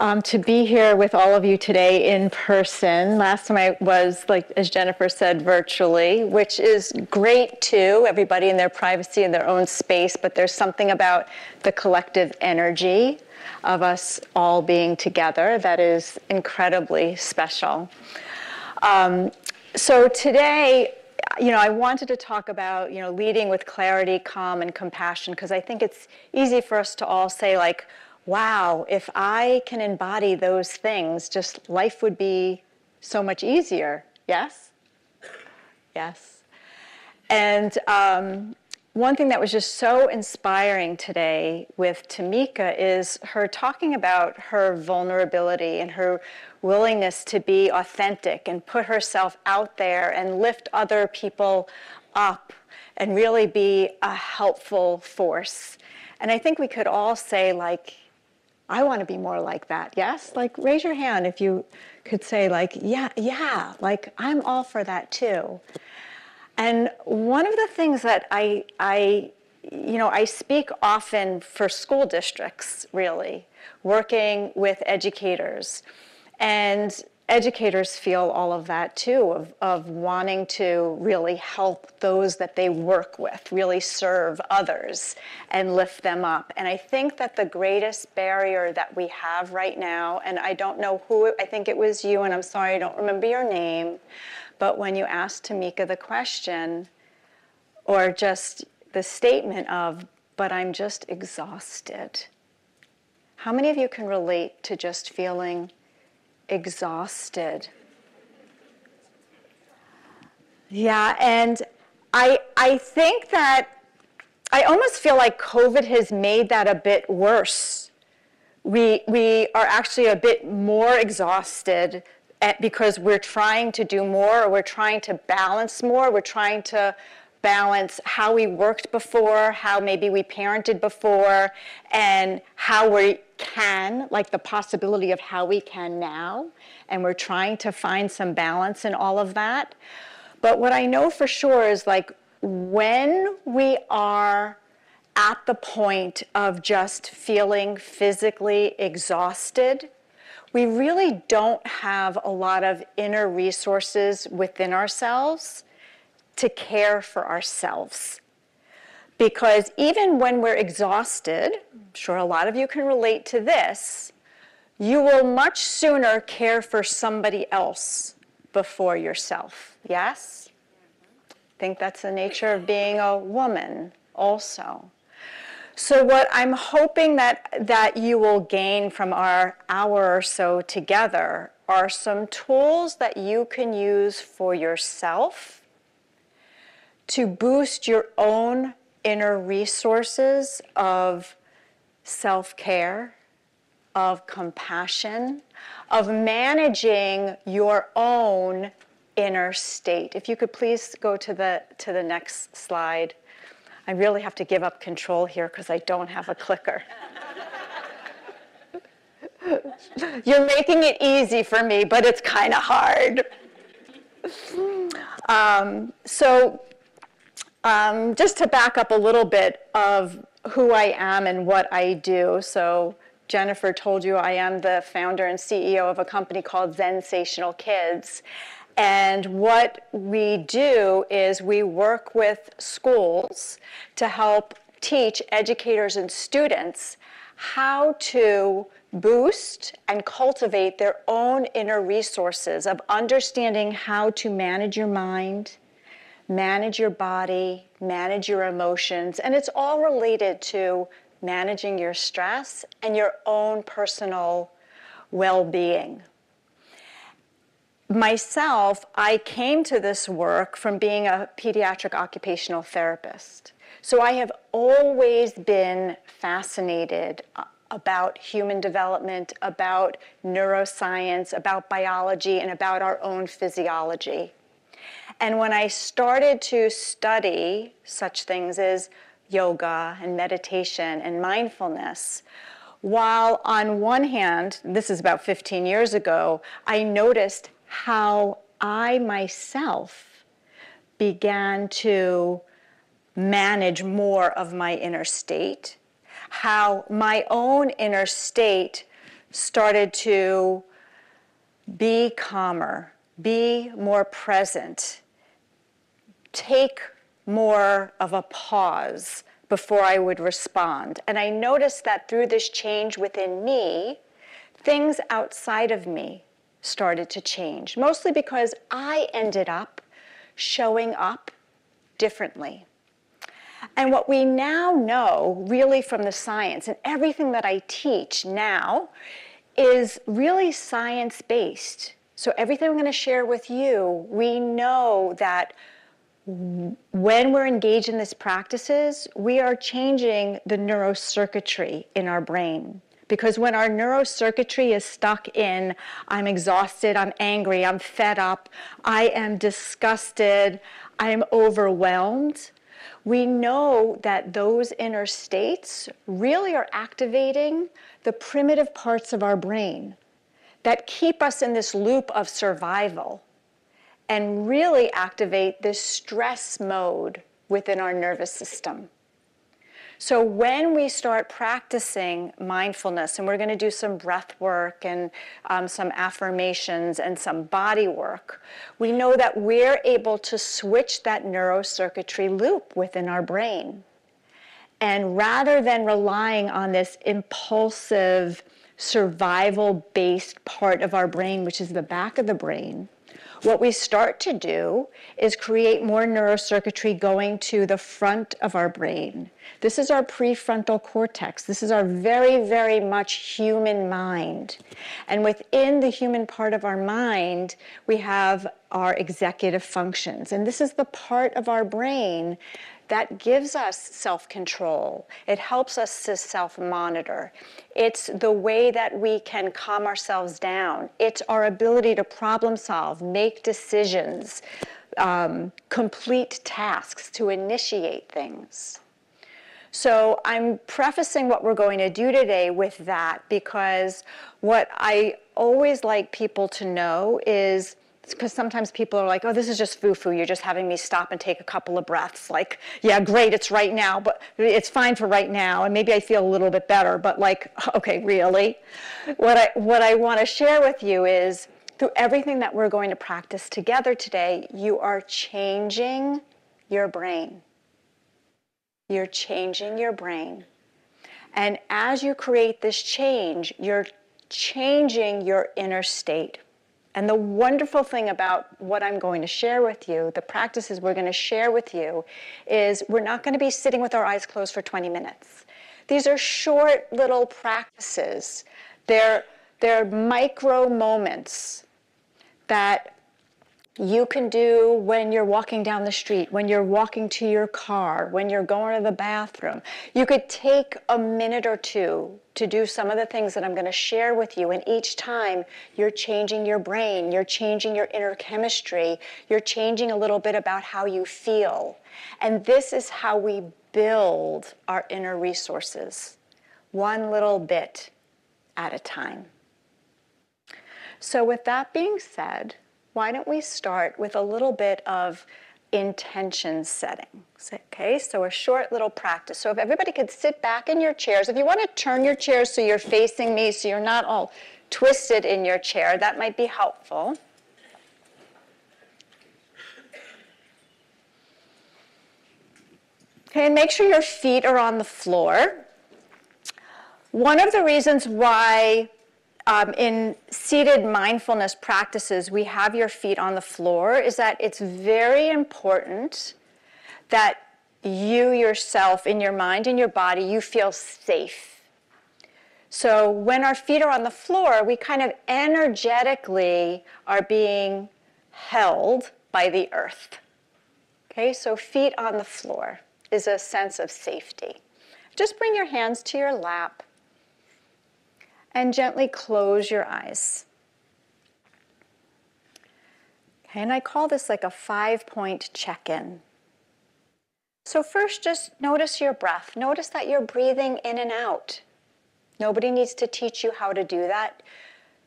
um, to be here with all of you today in person. Last time I was, like as Jennifer said, virtually, which is great too, everybody in their privacy in their own space, but there's something about the collective energy of us all being together that is incredibly special. Um, so today, you know, I wanted to talk about, you know, leading with clarity, calm, and compassion, because I think it's easy for us to all say, like, wow, if I can embody those things, just life would be so much easier. Yes? Yes. And um, one thing that was just so inspiring today with Tamika is her talking about her vulnerability and her willingness to be authentic and put herself out there and lift other people up and really be a helpful force. And I think we could all say, like, I want to be more like that. Yes? Like, raise your hand if you could say, like, yeah, yeah, like, I'm all for that too. And one of the things that I, I, you know, I speak often for school districts, really, working with educators. And educators feel all of that too, of, of wanting to really help those that they work with, really serve others and lift them up. And I think that the greatest barrier that we have right now, and I don't know who, I think it was you, and I'm sorry I don't remember your name, but when you ask Tamika the question, or just the statement of, but I'm just exhausted. How many of you can relate to just feeling exhausted? Yeah, and I, I think that I almost feel like COVID has made that a bit worse. We, we are actually a bit more exhausted because we're trying to do more or we're trying to balance more. We're trying to balance how we worked before, how maybe we parented before, and how we can, like the possibility of how we can now. And we're trying to find some balance in all of that. But what I know for sure is like when we are at the point of just feeling physically exhausted, we really don't have a lot of inner resources within ourselves to care for ourselves. Because even when we're exhausted, I'm sure a lot of you can relate to this, you will much sooner care for somebody else before yourself. Yes? I think that's the nature of being a woman also. So what I'm hoping that, that you will gain from our hour or so together are some tools that you can use for yourself to boost your own inner resources of self-care, of compassion, of managing your own inner state. If you could please go to the, to the next slide. I really have to give up control here because I don't have a clicker. You're making it easy for me, but it's kind of hard. Um, so um, just to back up a little bit of who I am and what I do. So Jennifer told you I am the founder and CEO of a company called Zensational Kids. And what we do is we work with schools to help teach educators and students how to boost and cultivate their own inner resources of understanding how to manage your mind, manage your body, manage your emotions. And it's all related to managing your stress and your own personal well being myself, I came to this work from being a pediatric occupational therapist. So I have always been fascinated uh, about human development, about neuroscience, about biology, and about our own physiology. And when I started to study such things as yoga and meditation and mindfulness, while on one hand, this is about 15 years ago, I noticed how I myself began to manage more of my inner state, how my own inner state started to be calmer, be more present, take more of a pause before I would respond. And I noticed that through this change within me, things outside of me started to change, mostly because I ended up showing up differently. And what we now know, really from the science, and everything that I teach now is really science based. So, everything I'm going to share with you, we know that when we're engaged in these practices, we are changing the neurocircuitry in our brain. Because when our neurocircuitry is stuck in, I'm exhausted, I'm angry, I'm fed up, I am disgusted, I'm overwhelmed, we know that those inner states really are activating the primitive parts of our brain that keep us in this loop of survival and really activate this stress mode within our nervous system. So when we start practicing mindfulness, and we're going to do some breath work and um, some affirmations and some body work, we know that we're able to switch that neurocircuitry loop within our brain. And rather than relying on this impulsive, survival based part of our brain, which is the back of the brain, what we start to do is create more neurocircuitry going to the front of our brain. This is our prefrontal cortex. This is our very, very much human mind. And within the human part of our mind, we have our executive functions. And this is the part of our brain that gives us self control. It helps us to self monitor. It's the way that we can calm ourselves down. It's our ability to problem solve, make decisions, um, complete tasks, to initiate things. So I'm prefacing what we're going to do today with that because what I always like people to know is because sometimes people are like, oh, this is just foo foo. You're just having me stop and take a couple of breaths. Like, yeah, great, it's right now, but it's fine for right now. And maybe I feel a little bit better, but like, okay, really? What I, what I want to share with you is through everything that we're going to practice together today, you are changing your brain. You're changing your brain. And as you create this change, you're changing your inner state. And the wonderful thing about what I'm going to share with you, the practices we're going to share with you, is we're not going to be sitting with our eyes closed for 20 minutes. These are short little practices. They're, they're micro moments that you can do when you're walking down the street, when you're walking to your car, when you're going to the bathroom. You could take a minute or two to do some of the things that I'm going to share with you. And each time you're changing your brain, you're changing your inner chemistry, you're changing a little bit about how you feel. And this is how we build our inner resources, one little bit at a time. So, with that being said, why don't we start with a little bit of intention setting. Okay, so a short little practice. So if everybody could sit back in your chairs, if you want to turn your chairs so you're facing me, so you're not all twisted in your chair, that might be helpful. Okay, and make sure your feet are on the floor. One of the reasons why um, in seated mindfulness practices, we have your feet on the floor, is that it's very important that you yourself, in your mind and your body, you feel safe. So when our feet are on the floor, we kind of energetically are being held by the earth. Okay, so feet on the floor is a sense of safety. Just bring your hands to your lap and gently close your eyes. Okay, and I call this like a five point check in. So, first, just notice your breath. Notice that you're breathing in and out. Nobody needs to teach you how to do that.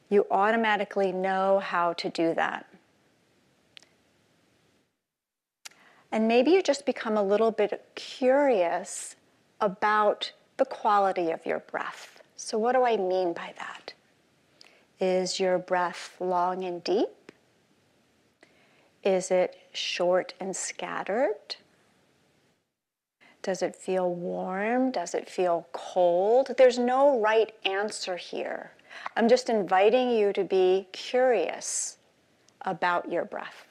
You automatically know how to do that. And maybe you just become a little bit curious about the quality of your breath. So, what do I mean by that? Is your breath long and deep? Is it short and scattered? Does it feel warm? Does it feel cold? There's no right answer here. I'm just inviting you to be curious about your breath.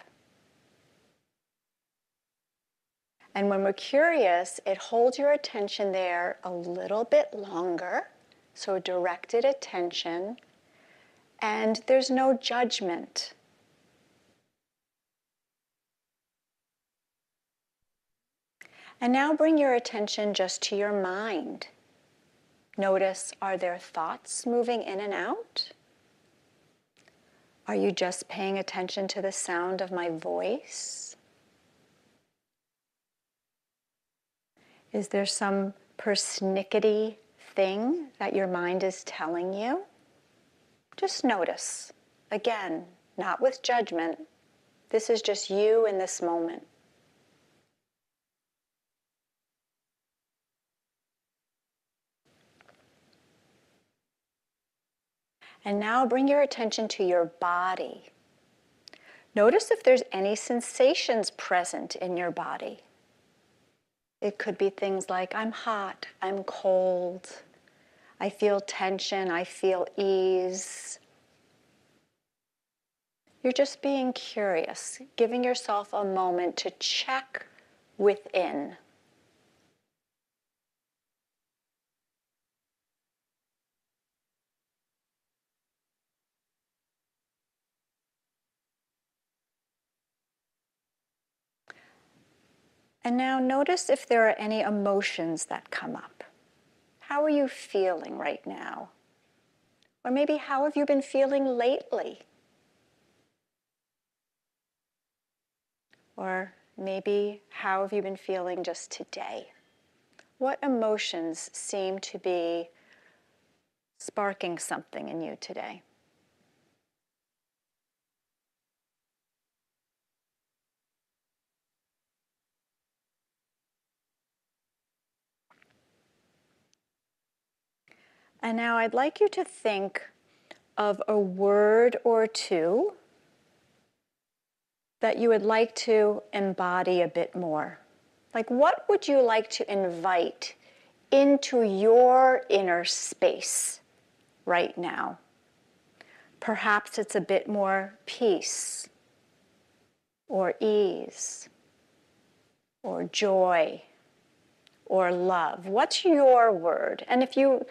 And when we're curious, it holds your attention there a little bit longer. So, directed attention. And there's no judgment. And now bring your attention just to your mind. Notice are there thoughts moving in and out? Are you just paying attention to the sound of my voice? Is there some persnickety thing that your mind is telling you? Just notice. Again, not with judgment. This is just you in this moment. And now bring your attention to your body. Notice if there's any sensations present in your body. It could be things like I'm hot, I'm cold, I feel tension, I feel ease. You're just being curious, giving yourself a moment to check within. And now notice if there are any emotions that come up. How are you feeling right now? Or maybe how have you been feeling lately? Or maybe how have you been feeling just today? What emotions seem to be sparking something in you today? And now I'd like you to think of a word or two that you would like to embody a bit more. Like, what would you like to invite into your inner space right now? Perhaps it's a bit more peace, or ease, or joy or love? What's your word? And if you,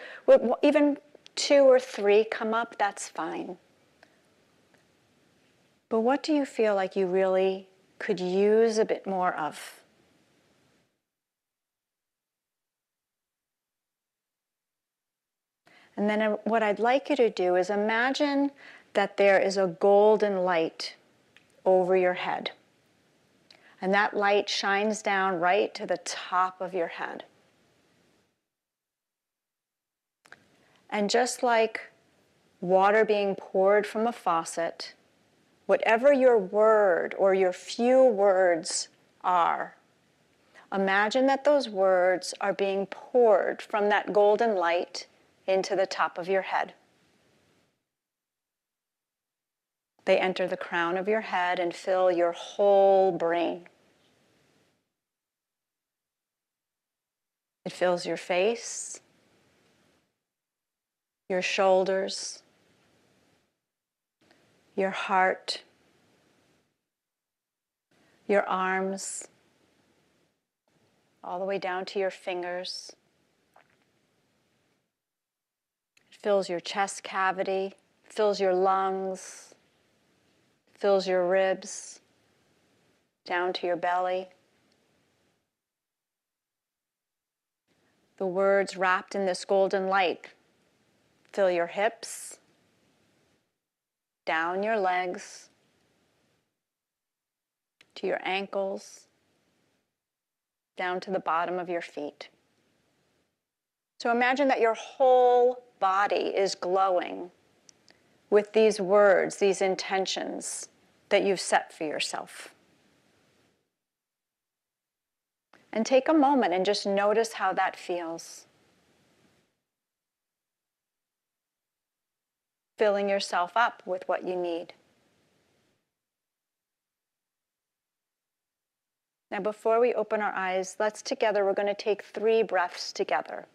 even two or three come up, that's fine. But what do you feel like you really could use a bit more of? And then uh, what I'd like you to do is imagine that there is a golden light over your head. And that light shines down right to the top of your head. And just like water being poured from a faucet, whatever your word or your few words are, imagine that those words are being poured from that golden light into the top of your head. They enter the crown of your head and fill your whole brain. It fills your face, your shoulders, your heart, your arms, all the way down to your fingers. It fills your chest cavity, fills your lungs, fills your ribs, down to your belly. The words wrapped in this golden light fill your hips, down your legs, to your ankles, down to the bottom of your feet. So imagine that your whole body is glowing with these words, these intentions that you've set for yourself. And take a moment and just notice how that feels. Filling yourself up with what you need. Now, before we open our eyes, let's together, we're going to take three breaths together.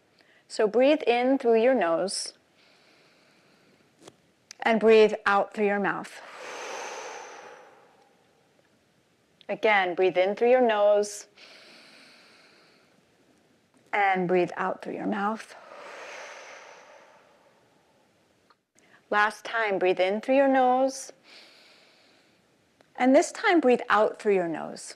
So breathe in through your nose. And breathe out through your mouth. Again, breathe in through your nose and breathe out through your mouth. Last time, breathe in through your nose. And this time, breathe out through your nose.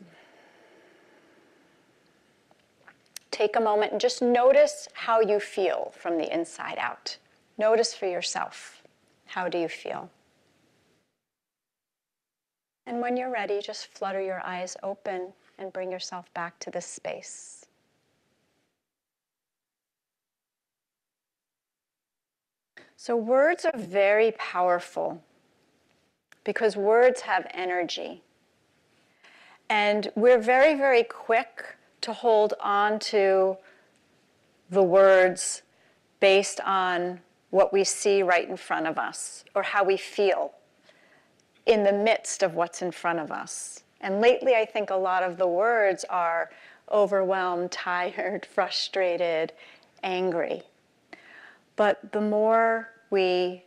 Take a moment and just notice how you feel from the inside out. Notice for yourself. How do you feel? And when you're ready, just flutter your eyes open and bring yourself back to this space. So, words are very powerful because words have energy. And we're very, very quick to hold on to the words based on what we see right in front of us or how we feel in the midst of what's in front of us. And lately, I think a lot of the words are overwhelmed, tired, frustrated, angry. But the more we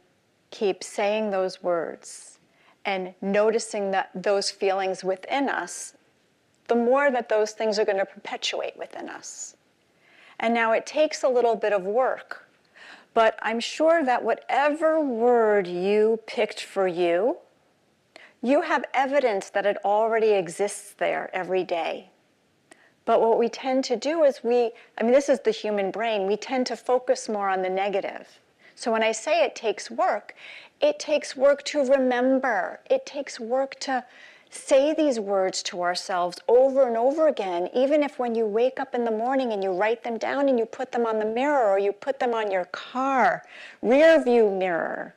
keep saying those words and noticing that those feelings within us, the more that those things are going to perpetuate within us. And now it takes a little bit of work, but I'm sure that whatever word you picked for you, you have evidence that it already exists there every day. But what we tend to do is we, I mean, this is the human brain, we tend to focus more on the negative. So when I say it takes work, it takes work to remember, it takes work to say these words to ourselves over and over again, even if when you wake up in the morning and you write them down and you put them on the mirror or you put them on your car rear view mirror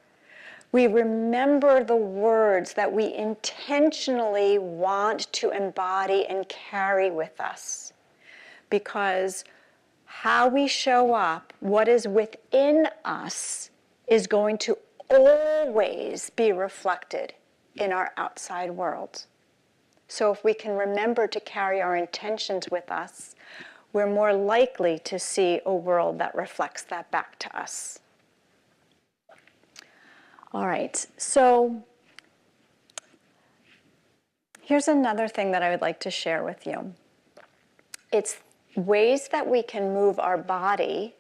we remember the words that we intentionally want to embody and carry with us. Because how we show up, what is within us, is going to always be reflected in our outside world. So if we can remember to carry our intentions with us, we're more likely to see a world that reflects that back to us. All right, so here's another thing that I would like to share with you. It's ways that we can move our body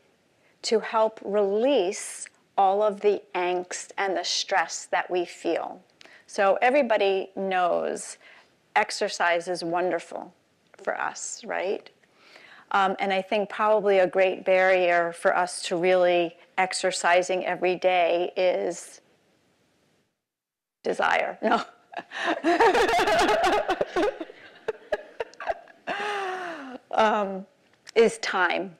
to help release all of the angst and the stress that we feel. So, everybody knows exercise is wonderful for us, right? Um, and I think probably a great barrier for us to really exercising every day is desire. No. um, is time.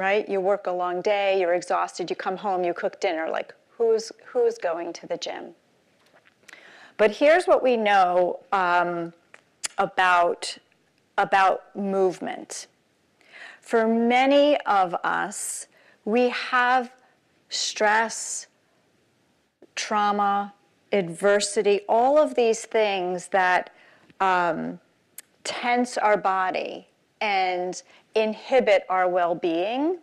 Right? You work a long day, you're exhausted, you come home, you cook dinner. Like, who's, who's going to the gym? But here's what we know um, about, about movement. For many of us, we have stress, trauma, adversity, all of these things that um, tense our body and inhibit our well being.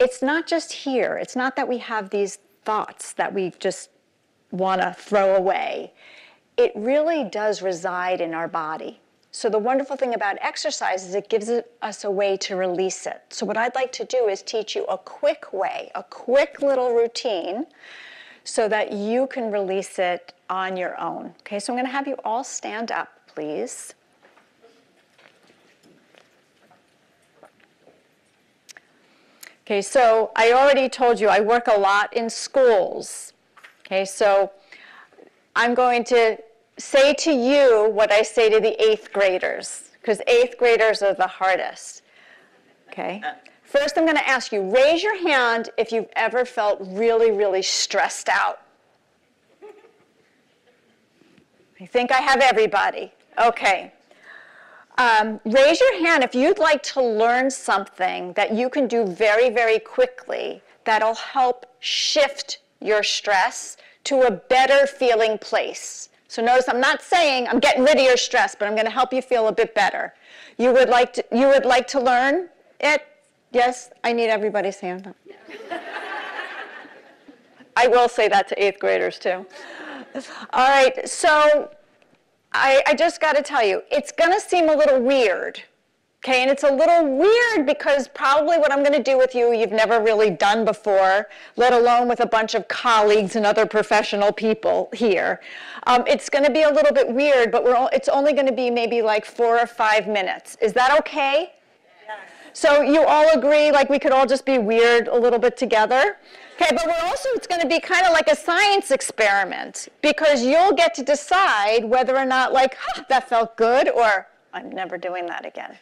It's not just here. It's not that we have these thoughts that we just want to throw away. It really does reside in our body. So, the wonderful thing about exercise is it gives us a way to release it. So, what I'd like to do is teach you a quick way, a quick little routine so that you can release it on your own. Okay, so I'm going to have you all stand up, please. Okay, so I already told you I work a lot in schools. Okay, so I'm going to say to you what I say to the eighth graders, because eighth graders are the hardest. Okay? Uh, First, I'm going to ask you raise your hand if you've ever felt really, really stressed out. I think I have everybody. Okay. Um, raise your hand if you'd like to learn something that you can do very, very quickly that'll help shift your stress to a better feeling place. So notice I'm not saying I'm getting rid of your stress, but I'm going to help you feel a bit better. You would like to, you would like to learn it? Yes, I need everybody's hand up. I will say that to eighth graders too. All right, so I, I just got to tell you, it's going to seem a little weird. Okay, and it's a little weird because probably what I'm going to do with you, you've never really done before, let alone with a bunch of colleagues and other professional people here. Um, it's going to be a little bit weird, but we're, it's only going to be maybe like four or five minutes. Is that okay? So you all agree, like we could all just be weird a little bit together? Okay, but we're also, it's going to be kind of like a science experiment because you'll get to decide whether or not, like, huh, that felt good or I'm never doing that again.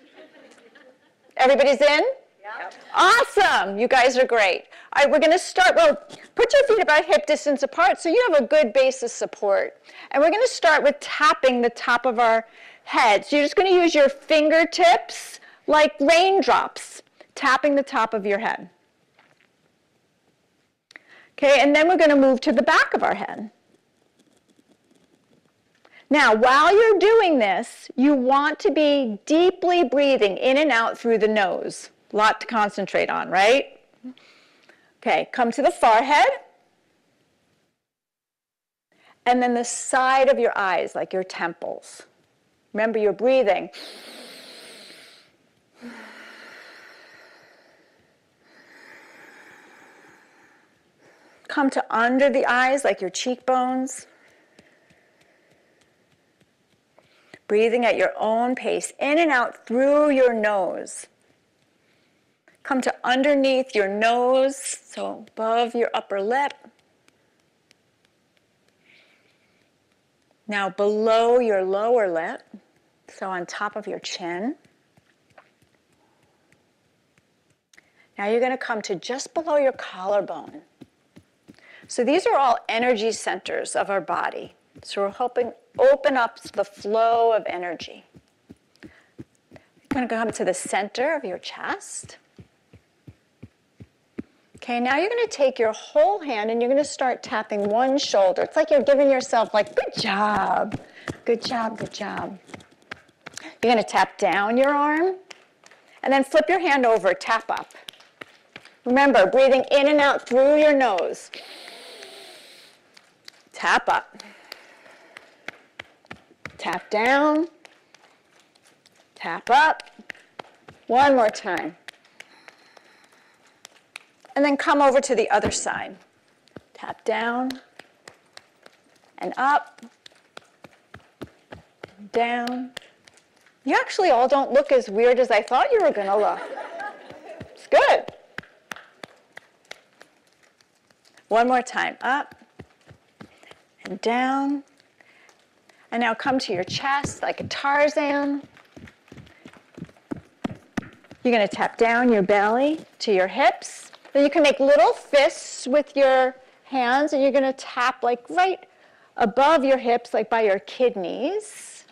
Everybody's in? Yep. Awesome. You guys are great. All right, we're going to start. Well, put your feet about hip distance apart so you have a good base of support. And we're going to start with tapping the top of our head. So you're just going to use your fingertips like raindrops, tapping the top of your head. Okay, and then we're going to move to the back of our head. Now, while you're doing this, you want to be deeply breathing in and out through the nose. A lot to concentrate on, right? Okay, come to the forehead. And then the side of your eyes, like your temples. Remember, you're breathing. Come to under the eyes, like your cheekbones. Breathing at your own pace, in and out through your nose. Come to underneath your nose, so above your upper lip. Now below your lower lip, so on top of your chin. Now you're going to come to just below your collarbone. So these are all energy centers of our body. So we're helping open up the flow of energy. You're going to come to the center of your chest. Okay, now you're going to take your whole hand and you're going to start tapping one shoulder. It's like you're giving yourself like, good job, good job, good job. You're going to tap down your arm and then flip your hand over, tap up. Remember, breathing in and out through your nose. Tap up. Tap down. Tap up. One more time. And then come over to the other side. Tap down and up, down. You actually all don't look as weird as I thought you were going to look. It's good. One more time. Up and down. And now come to your chest like a Tarzan. You're going to tap down your belly to your hips. Then you can make little fists with your hands, and you're going to tap like right above your hips, like by your kidneys,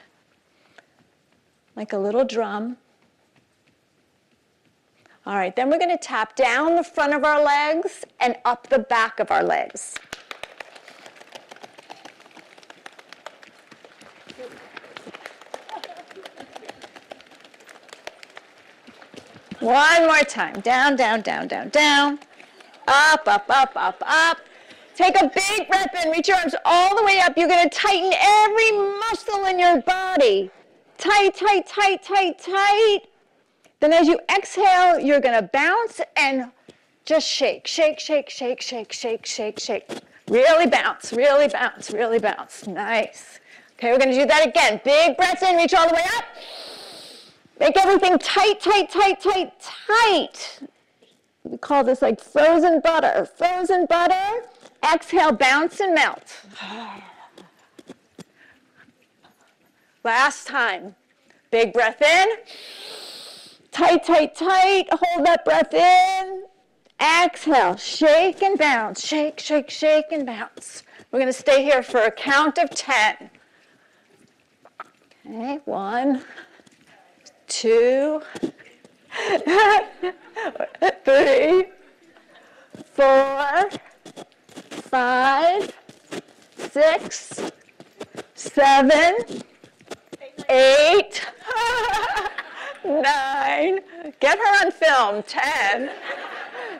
like a little drum. All right, then we're going to tap down the front of our legs and up the back of our legs. One more time. Down, down, down, down, down. Up, up, up, up, up. Take a big breath in. Reach your arms all the way up. You're going to tighten every muscle in your body. Tight, tight, tight, tight, tight. Then as you exhale, you're going to bounce and just shake, shake, shake, shake, shake, shake, shake, shake. Really bounce, really bounce, really bounce. Nice. Okay, we're going to do that again. Big breaths in. Reach all the way up. Make everything tight, tight, tight, tight, tight. We call this like frozen butter. Frozen butter. Exhale, bounce and melt. Last time. Big breath in. Tight, tight, tight. Hold that breath in. Exhale, shake and bounce. Shake, shake, shake and bounce. We're going to stay here for a count of 10. Okay, one two, three, four, five, six, seven, eight, nine. Get her on film. Ten.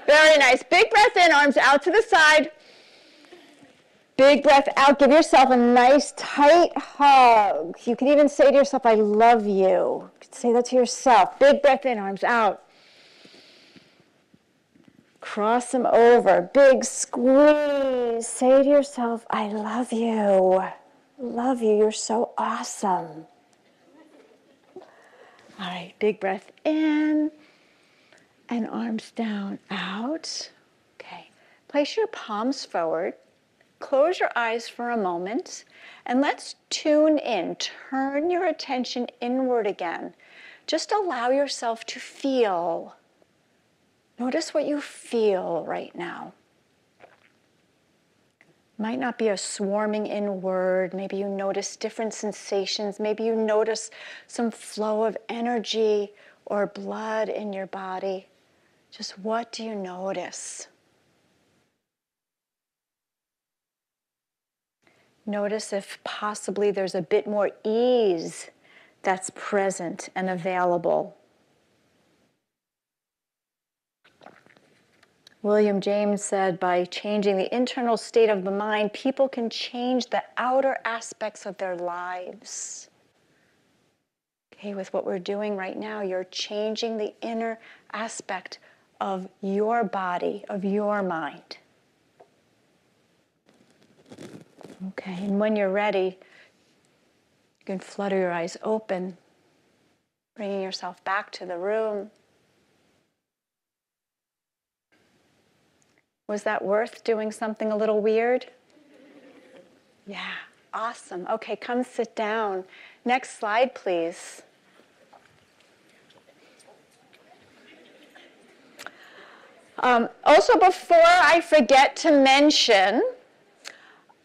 Very nice. Big breath in, arms out to the side. Big breath out. Give yourself a nice tight hug. You can even say to yourself, I love you. You say that to yourself. Big breath in, arms out. Cross them over. Big squeeze. Say to yourself, I love you. Love you. You're so awesome. All right, big breath in and arms down, out. Okay, place your palms forward. Close your eyes for a moment and let's tune in. Turn your attention inward again. Just allow yourself to feel. Notice what you feel right now. Might not be a swarming inward. Maybe you notice different sensations. Maybe you notice some flow of energy or blood in your body. Just what do you notice? Notice if possibly there's a bit more ease that's present and available. William James said by changing the internal state of the mind, people can change the outer aspects of their lives. Okay, with what we're doing right now, you're changing the inner aspect of your body, of your mind. Okay, and when you're ready, you can flutter your eyes open, bringing yourself back to the room. Was that worth doing something a little weird? Yeah, awesome. Okay, come sit down. Next slide, please. Um, also, before I forget to mention,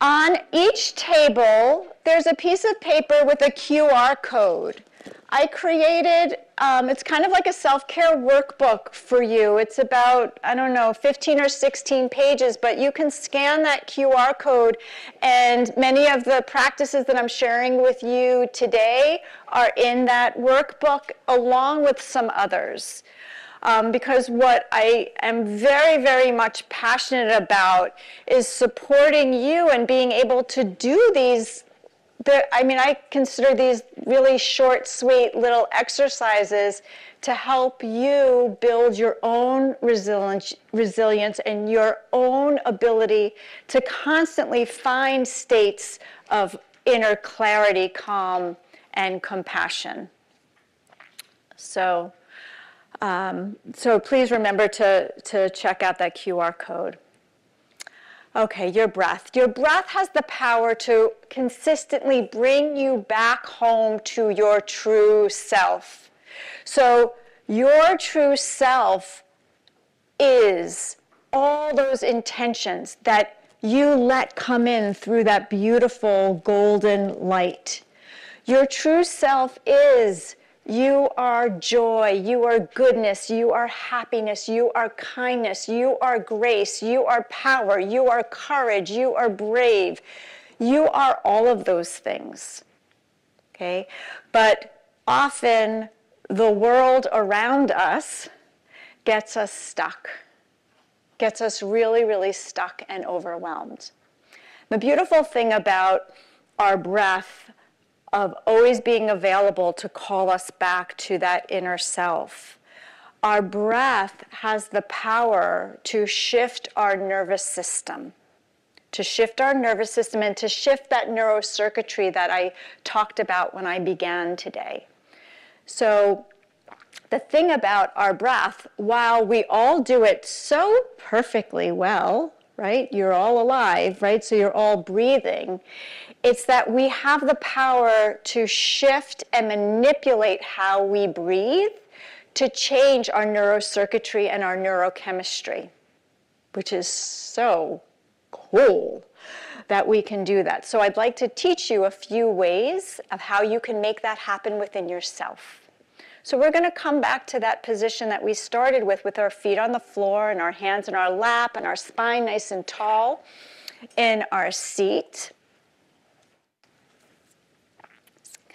on each table, there's a piece of paper with a QR code. I created, um, it's kind of like a self-care workbook for you. It's about, I don't know, 15 or 16 pages, but you can scan that QR code and many of the practices that I'm sharing with you today are in that workbook along with some others. Um, because what I am very, very much passionate about is supporting you and being able to do these. I mean, I consider these really short, sweet little exercises to help you build your own resilience, resilience and your own ability to constantly find states of inner clarity, calm, and compassion. So, um, so please remember to, to check out that QR code. Okay, your breath. Your breath has the power to consistently bring you back home to your true self. So, your true self is all those intentions that you let come in through that beautiful golden light. Your true self is you are joy. You are goodness. You are happiness. You are kindness. You are grace. You are power. You are courage. You are brave. You are all of those things. Okay? But often the world around us gets us stuck, gets us really, really stuck and overwhelmed. The beautiful thing about our breath of always being available to call us back to that inner self. Our breath has the power to shift our nervous system, to shift our nervous system and to shift that neurocircuitry that I talked about when I began today. So, the thing about our breath, while we all do it so perfectly well, right? You're all alive, right? So you're all breathing. It's that we have the power to shift and manipulate how we breathe to change our neurocircuitry and our neurochemistry, which is so cool that we can do that. So I'd like to teach you a few ways of how you can make that happen within yourself. So we're going to come back to that position that we started with, with our feet on the floor and our hands in our lap and our spine nice and tall in our seat.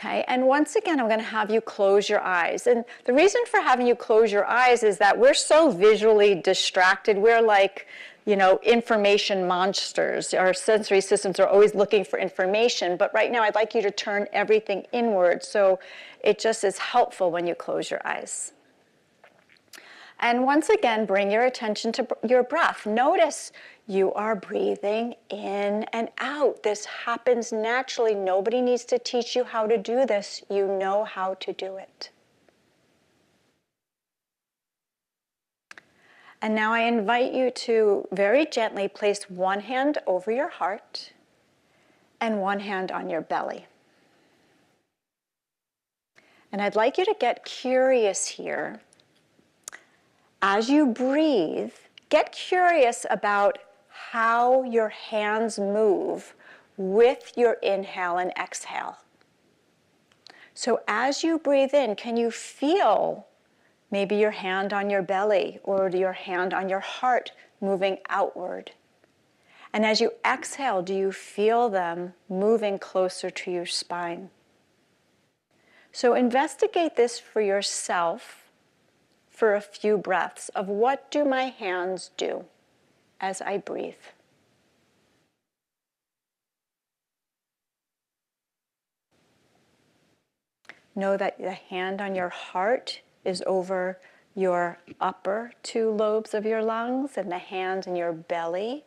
Okay, and once again, I'm going to have you close your eyes. And the reason for having you close your eyes is that we're so visually distracted. We're like you know, information monsters. Our sensory systems are always looking for information, but right now I'd like you to turn everything inward so it just is helpful when you close your eyes. And once again, bring your attention to your breath. Notice you are breathing in and out. This happens naturally. Nobody needs to teach you how to do this. You know how to do it. And now I invite you to very gently place one hand over your heart and one hand on your belly. And I'd like you to get curious here. As you breathe, get curious about how your hands move with your inhale and exhale. So as you breathe in, can you feel Maybe your hand on your belly or your hand on your heart moving outward. And as you exhale, do you feel them moving closer to your spine? So investigate this for yourself for a few breaths of what do my hands do as I breathe. Know that the hand on your heart is over your upper two lobes of your lungs, and the hand in your belly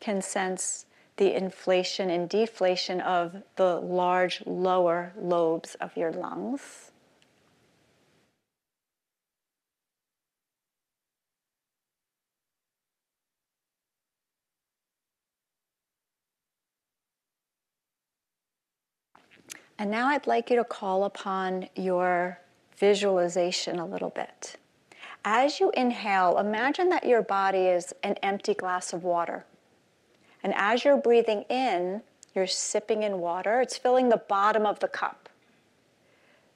can sense the inflation and deflation of the large lower lobes of your lungs. And now I'd like you to call upon your visualization a little bit. As you inhale, imagine that your body is an empty glass of water. And as you're breathing in, you're sipping in water, it's filling the bottom of the cup.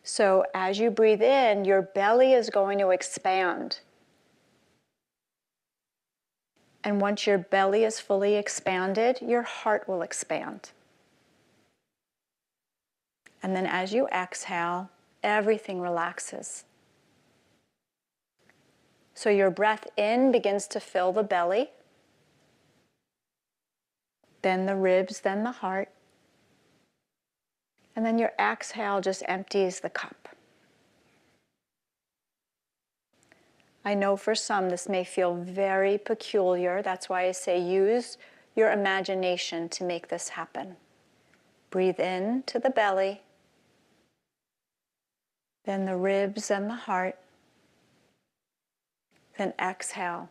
So as you breathe in, your belly is going to expand. And once your belly is fully expanded, your heart will expand. And then as you exhale, everything relaxes. So your breath in begins to fill the belly, then the ribs, then the heart. And then your exhale just empties the cup. I know for some this may feel very peculiar. That's why I say use your imagination to make this happen. Breathe in to the belly then the ribs and the heart. Then exhale,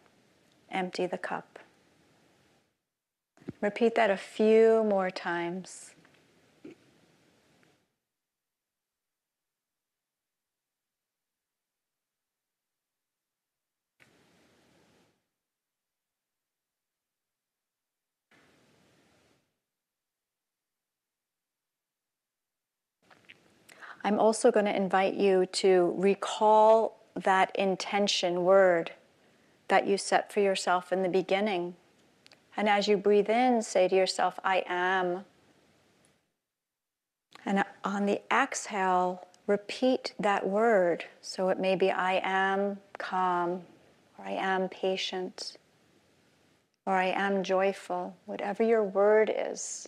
empty the cup. Repeat that a few more times. I'm also going to invite you to recall that intention word that you set for yourself in the beginning. And as you breathe in, say to yourself, I am. And on the exhale, repeat that word. So it may be, I am calm, or I am patient, or I am joyful, whatever your word is.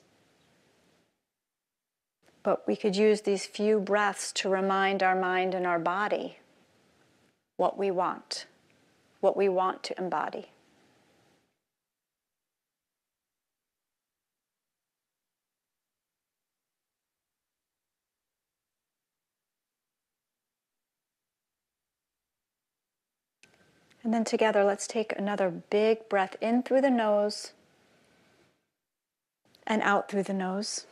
But we could use these few breaths to remind our mind and our body what we want, what we want to embody. And then together, let's take another big breath in through the nose and out through the nose.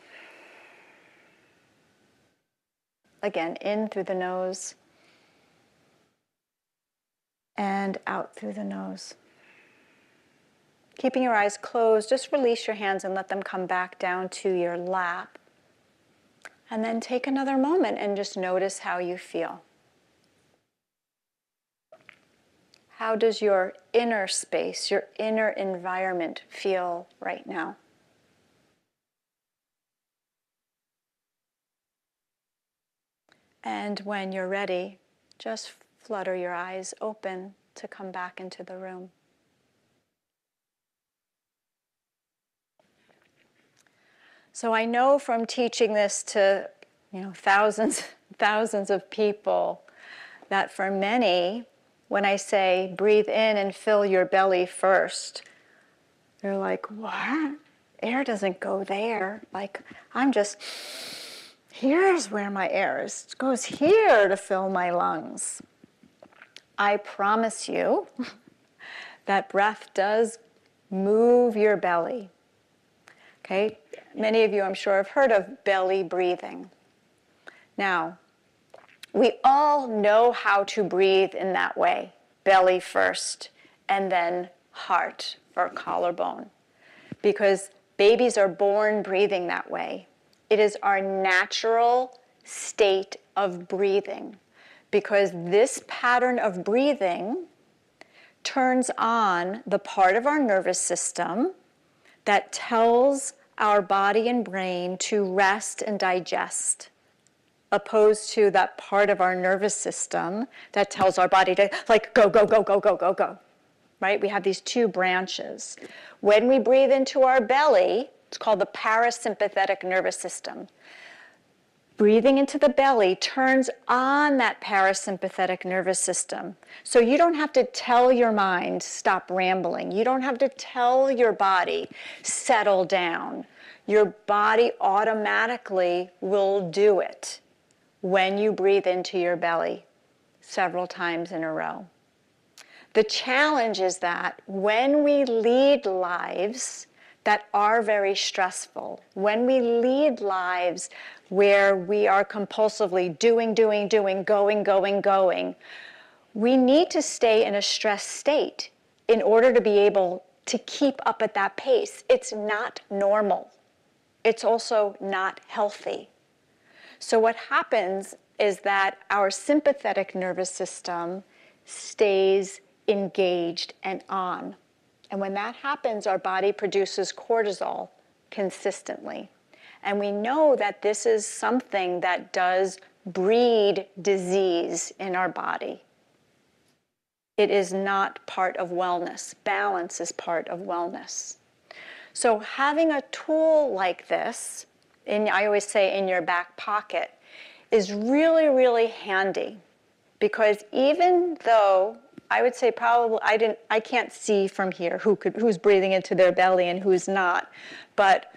Again, in through the nose and out through the nose. Keeping your eyes closed, just release your hands and let them come back down to your lap. And then take another moment and just notice how you feel. How does your inner space, your inner environment feel right now? And when you're ready, just flutter your eyes open to come back into the room. So I know from teaching this to you know thousands thousands of people that for many when I say breathe in and fill your belly first they're like what air doesn't go there like I'm just here's where my air is. It goes here to fill my lungs. I promise you that breath does move your belly. Okay? Many of you, I'm sure, have heard of belly breathing. Now, we all know how to breathe in that way belly first, and then heart for collarbone. Because babies are born breathing that way. It is our natural state of breathing. Because this pattern of breathing turns on the part of our nervous system that tells our body and brain to rest and digest opposed to that part of our nervous system that tells our body to like go go go go go go go right we have these two branches when we breathe into our belly it's called the parasympathetic nervous system breathing into the belly turns on that parasympathetic nervous system. So you don't have to tell your mind, stop rambling. You don't have to tell your body, settle down. Your body automatically will do it when you breathe into your belly several times in a row. The challenge is that when we lead lives that are very stressful, when we lead lives where we are compulsively doing, doing, doing, going, going, going, we need to stay in a stress state in order to be able to keep up at that pace. It's not normal. It's also not healthy. So, what happens is that our sympathetic nervous system stays engaged and on. And when that happens, our body produces cortisol consistently. And we know that this is something that does breed disease in our body. It is not part of wellness. Balance is part of wellness. So, having a tool like this, in, I always say in your back pocket, is really, really handy because even though I would say probably I didn't I can't see from here who could who's breathing into their belly and who's not, but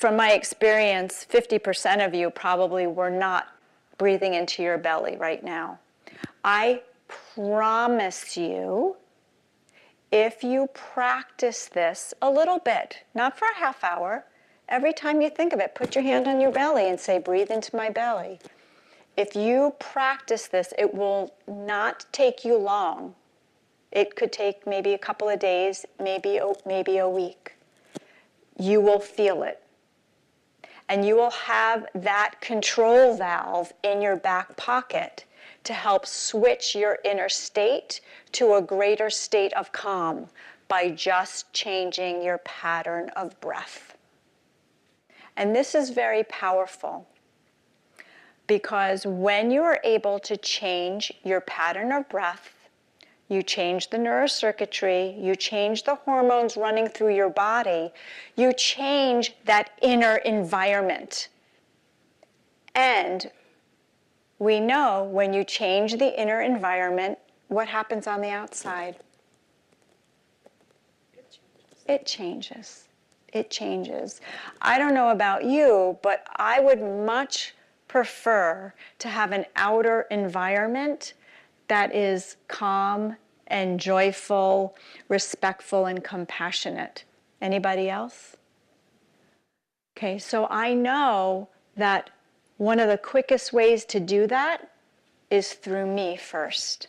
from my experience, 50% of you probably were not breathing into your belly right now. I promise you, if you practice this a little bit, not for a half hour, every time you think of it, put your hand on your belly and say, Breathe into my belly. If you practice this, it will not take you long. It could take maybe a couple of days, maybe, maybe a week. You will feel it and you will have that control valve in your back pocket to help switch your inner state to a greater state of calm by just changing your pattern of breath. And this is very powerful because when you are able to change your pattern of breath, you change the neurocircuitry, you change the hormones running through your body, you change that inner environment. And we know when you change the inner environment, what happens on the outside? It changes. It changes. I don't know about you, but I would much prefer to have an outer environment that is calm and joyful, respectful, and compassionate. Anybody else? Okay, so I know that one of the quickest ways to do that is through me first.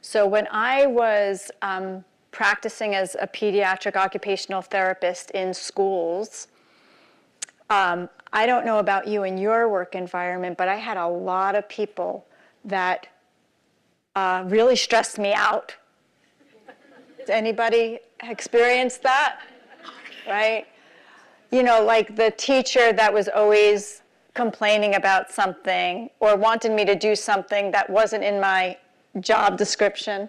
So when I was um, practicing as a pediatric occupational therapist in schools, um, I don't know about you in your work environment, but I had a lot of people that uh, really stressed me out. Does anybody experience that? Right? You know, like the teacher that was always complaining about something or wanted me to do something that wasn't in my job description.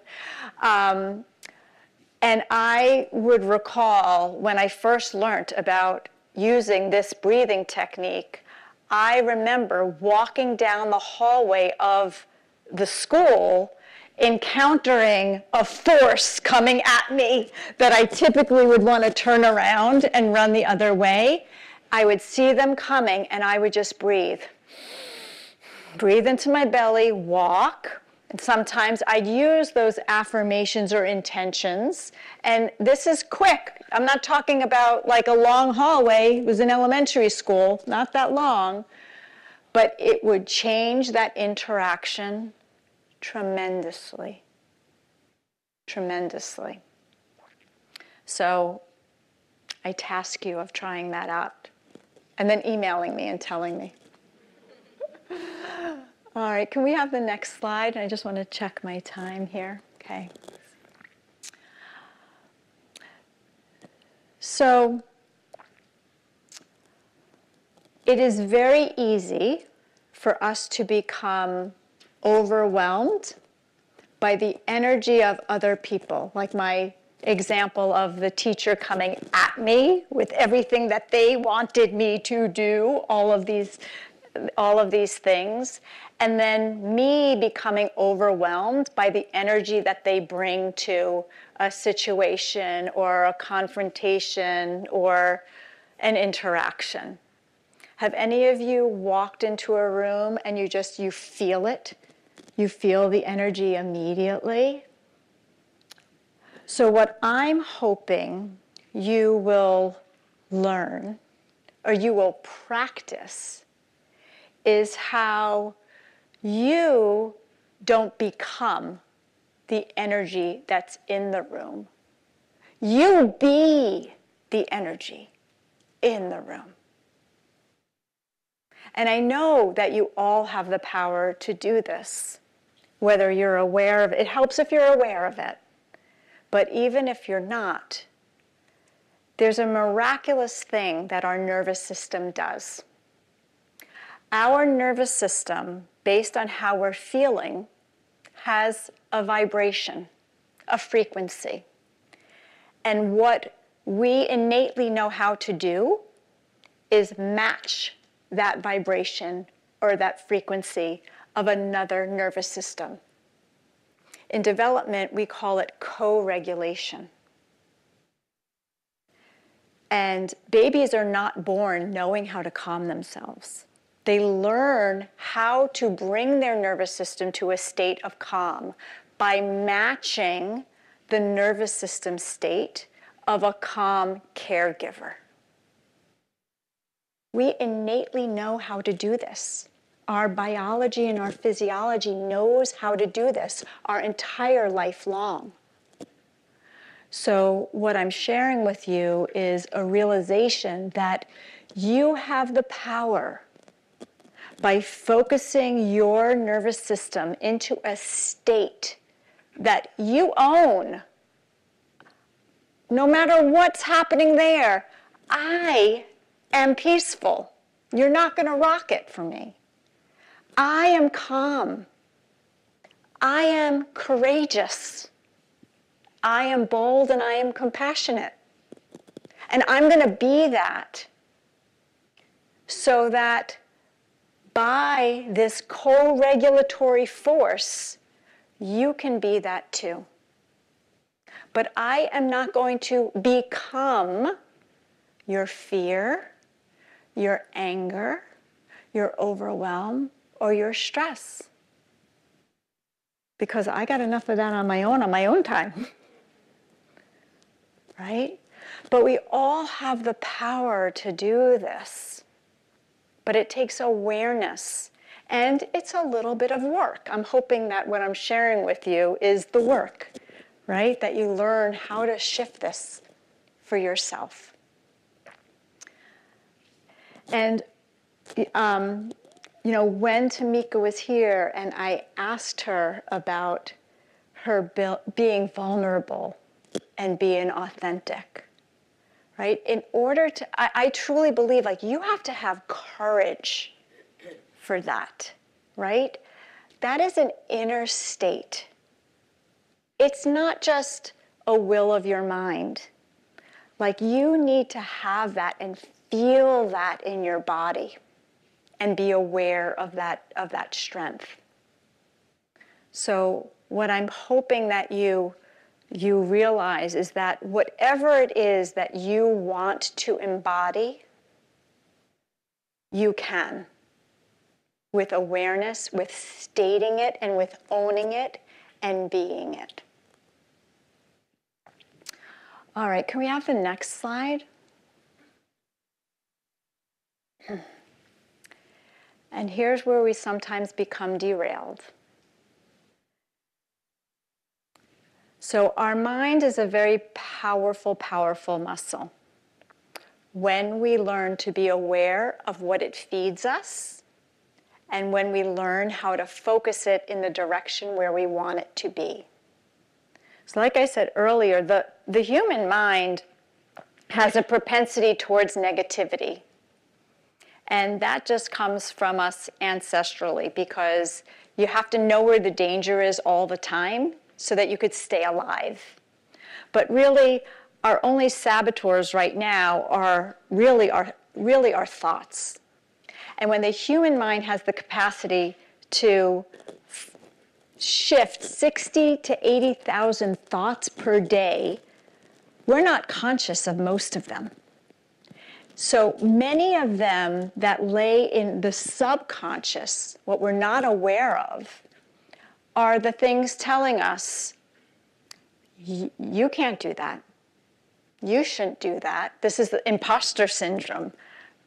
Um, and I would recall when I first learned about using this breathing technique, I remember walking down the hallway of the school encountering a force coming at me that I typically would want to turn around and run the other way. I would see them coming and I would just breathe. Breathe into my belly, walk. And sometimes I'd use those affirmations or intentions. And this is quick. I'm not talking about like a long hallway. It was in elementary school, not that long. But it would change that interaction tremendously. Tremendously. So I task you of trying that out and then emailing me and telling me. All right, can we have the next slide? I just want to check my time here. Okay. So it is very easy for us to become overwhelmed by the energy of other people, like my example of the teacher coming at me with everything that they wanted me to do, all of these all of these things, and then me becoming overwhelmed by the energy that they bring to a situation or a confrontation or an interaction. Have any of you walked into a room and you just you feel it? You feel the energy immediately? So, what I'm hoping you will learn or you will practice is how you don't become the energy that's in the room. You be the energy in the room. And I know that you all have the power to do this, whether you're aware of it. Helps if you're aware of it. But even if you're not, there's a miraculous thing that our nervous system does. Our nervous system, based on how we're feeling, has a vibration, a frequency. And what we innately know how to do is match that vibration or that frequency of another nervous system. In development, we call it co regulation. And babies are not born knowing how to calm themselves. They learn how to bring their nervous system to a state of calm by matching the nervous system state of a calm caregiver. We innately know how to do this. Our biology and our physiology knows how to do this our entire life long. So, what I'm sharing with you is a realization that you have the power by focusing your nervous system into a state that you own. No matter what's happening there, I am peaceful. You're not going to rock it for me. I am calm. I am courageous. I am bold and I am compassionate. And I'm going to be that so that by this co regulatory force, you can be that too. But I am not going to become your fear, your anger, your overwhelm, or your stress. Because I got enough of that on my own, on my own time. right? But we all have the power to do this. But it takes awareness. And it's a little bit of work. I'm hoping that what I'm sharing with you is the work, right? That you learn how to shift this for yourself. And um, you know, when Tamika was here and I asked her about her being vulnerable and being authentic, right? In order to, I, I truly believe like you have to have courage for that, right? That is an inner state. It's not just a will of your mind. Like you need to have that and feel that in your body and be aware of that, of that strength. So, what I'm hoping that you, you realize is that whatever it is that you want to embody, you can with awareness, with stating it, and with owning it and being it. All right, can we have the next slide? And here's where we sometimes become derailed. So, our mind is a very powerful, powerful muscle. When we learn to be aware of what it feeds us, and when we learn how to focus it in the direction where we want it to be. So, like I said earlier, the, the human mind has a propensity towards negativity. And that just comes from us ancestrally because you have to know where the danger is all the time so that you could stay alive. But really, our only saboteurs right now are really our, really our thoughts. And when the human mind has the capacity to shift 60 to 80,000 thoughts per day, we're not conscious of most of them. So many of them that lay in the subconscious, what we're not aware of, are the things telling us, you can't do that. You shouldn't do that. This is the imposter syndrome,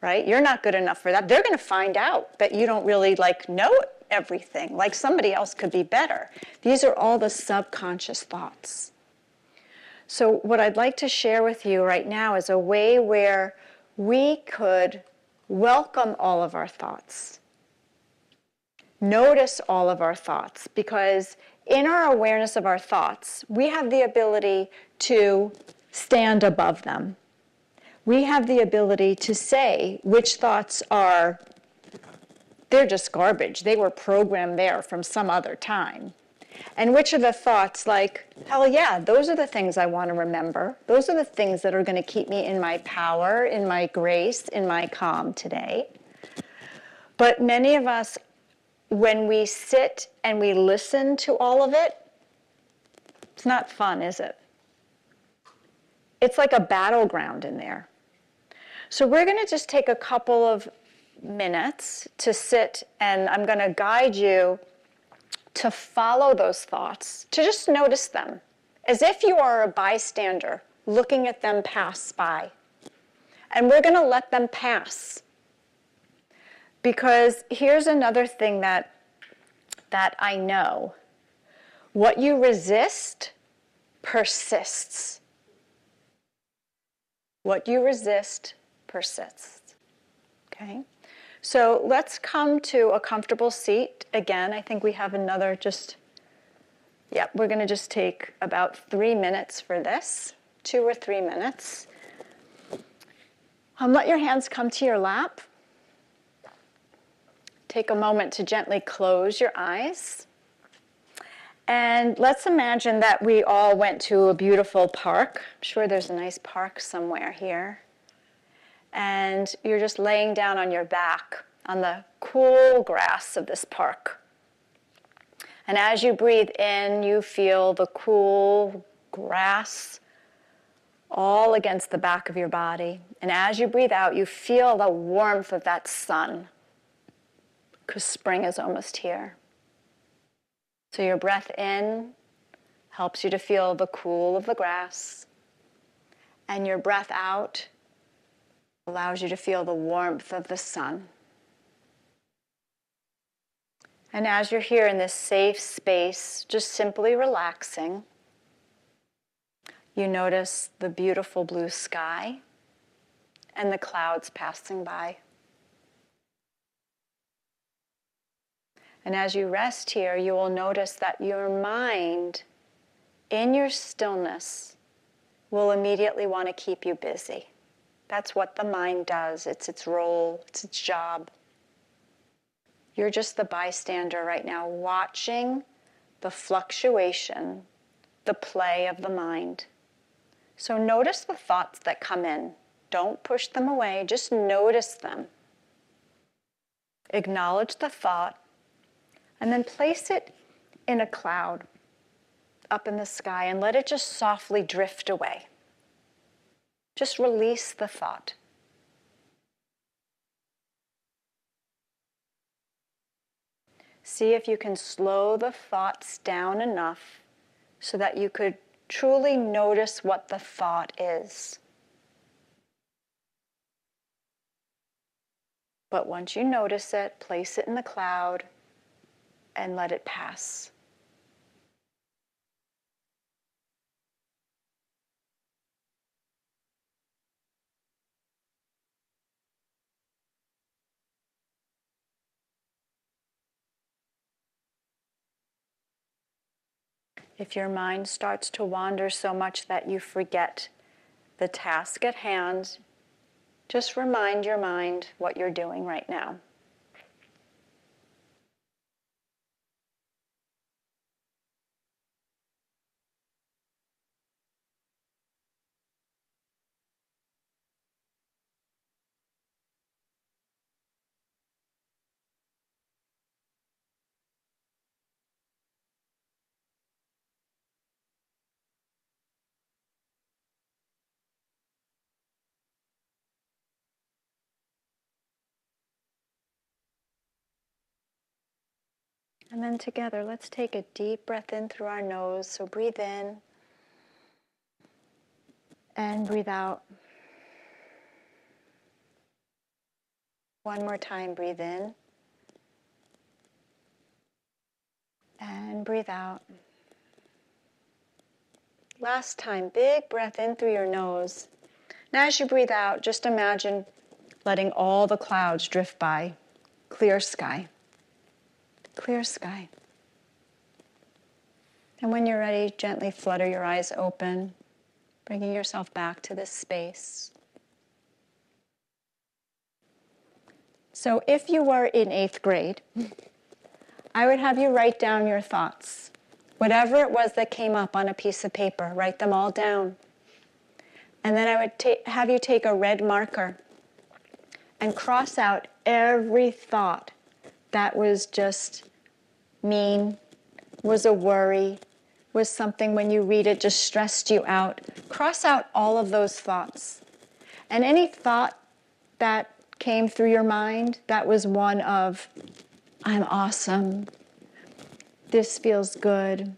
right? You're not good enough for that. They're going to find out that you don't really like know everything, like somebody else could be better. These are all the subconscious thoughts. So, what I'd like to share with you right now is a way where we could welcome all of our thoughts. Notice all of our thoughts because in our awareness of our thoughts, we have the ability to stand above them. We have the ability to say which thoughts are, they're just garbage. They were programmed there from some other time. And which are the thoughts like, hell yeah, those are the things I want to remember. Those are the things that are going to keep me in my power, in my grace, in my calm today. But many of us, when we sit and we listen to all of it, it's not fun, is it? It's like a battleground in there. So we're going to just take a couple of minutes to sit and I'm going to guide you to follow those thoughts, to just notice them, as if you are a bystander looking at them pass by. And we're going to let them pass. Because here's another thing that, that I know what you resist persists. What you resist persists. Okay? So let's come to a comfortable seat. Again, I think we have another just, yeah, we're going to just take about three minutes for this, two or three minutes. Um, let your hands come to your lap. Take a moment to gently close your eyes. And let's imagine that we all went to a beautiful park. I'm sure there's a nice park somewhere here and you're just laying down on your back on the cool grass of this park. And as you breathe in, you feel the cool grass all against the back of your body. And as you breathe out, you feel the warmth of that sun because spring is almost here. So your breath in helps you to feel the cool of the grass, and your breath out allows you to feel the warmth of the sun. And as you're here in this safe space, just simply relaxing, you notice the beautiful blue sky and the clouds passing by. And as you rest here, you will notice that your mind, in your stillness, will immediately want to keep you busy. That's what the mind does. It's its role, it's its job. You're just the bystander right now, watching the fluctuation, the play of the mind. So notice the thoughts that come in. Don't push them away, just notice them. Acknowledge the thought, and then place it in a cloud up in the sky and let it just softly drift away. Just release the thought. See if you can slow the thoughts down enough so that you could truly notice what the thought is. But once you notice it, place it in the cloud and let it pass. If your mind starts to wander so much that you forget the task at hand, just remind your mind what you're doing right now. And then together, let's take a deep breath in through our nose. So breathe in and breathe out. One more time, breathe in and breathe out. Last time, big breath in through your nose. Now, as you breathe out, just imagine letting all the clouds drift by, clear sky clear sky. And when you're ready, gently flutter your eyes open, bringing yourself back to this space. So, if you were in eighth grade, I would have you write down your thoughts. Whatever it was that came up on a piece of paper, write them all down. And then I would have you take a red marker and cross out every thought that was just mean, was a worry, was something when you read it just stressed you out. Cross out all of those thoughts. And any thought that came through your mind that was one of, I'm awesome, this feels good,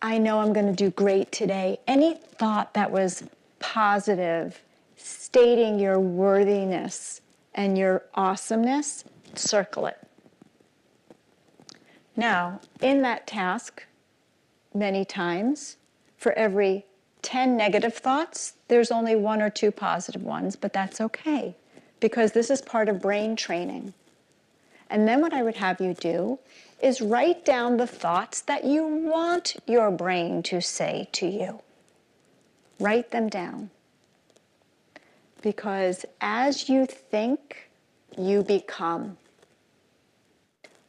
I know I'm going to do great today. Any thought that was positive, stating your worthiness and your awesomeness, circle it. Now, in that task, many times, for every 10 negative thoughts, there's only one or two positive ones, but that's okay because this is part of brain training. And then what I would have you do is write down the thoughts that you want your brain to say to you. Write them down. Because as you think, you become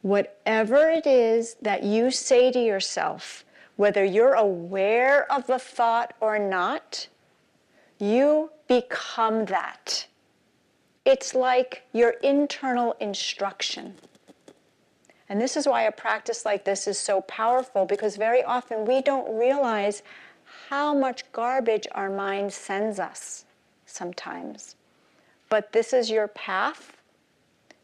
whatever it is that you say to yourself, whether you're aware of the thought or not, you become that. It's like your internal instruction. And this is why a practice like this is so powerful because very often we don't realize how much garbage our mind sends us sometimes. But this is your path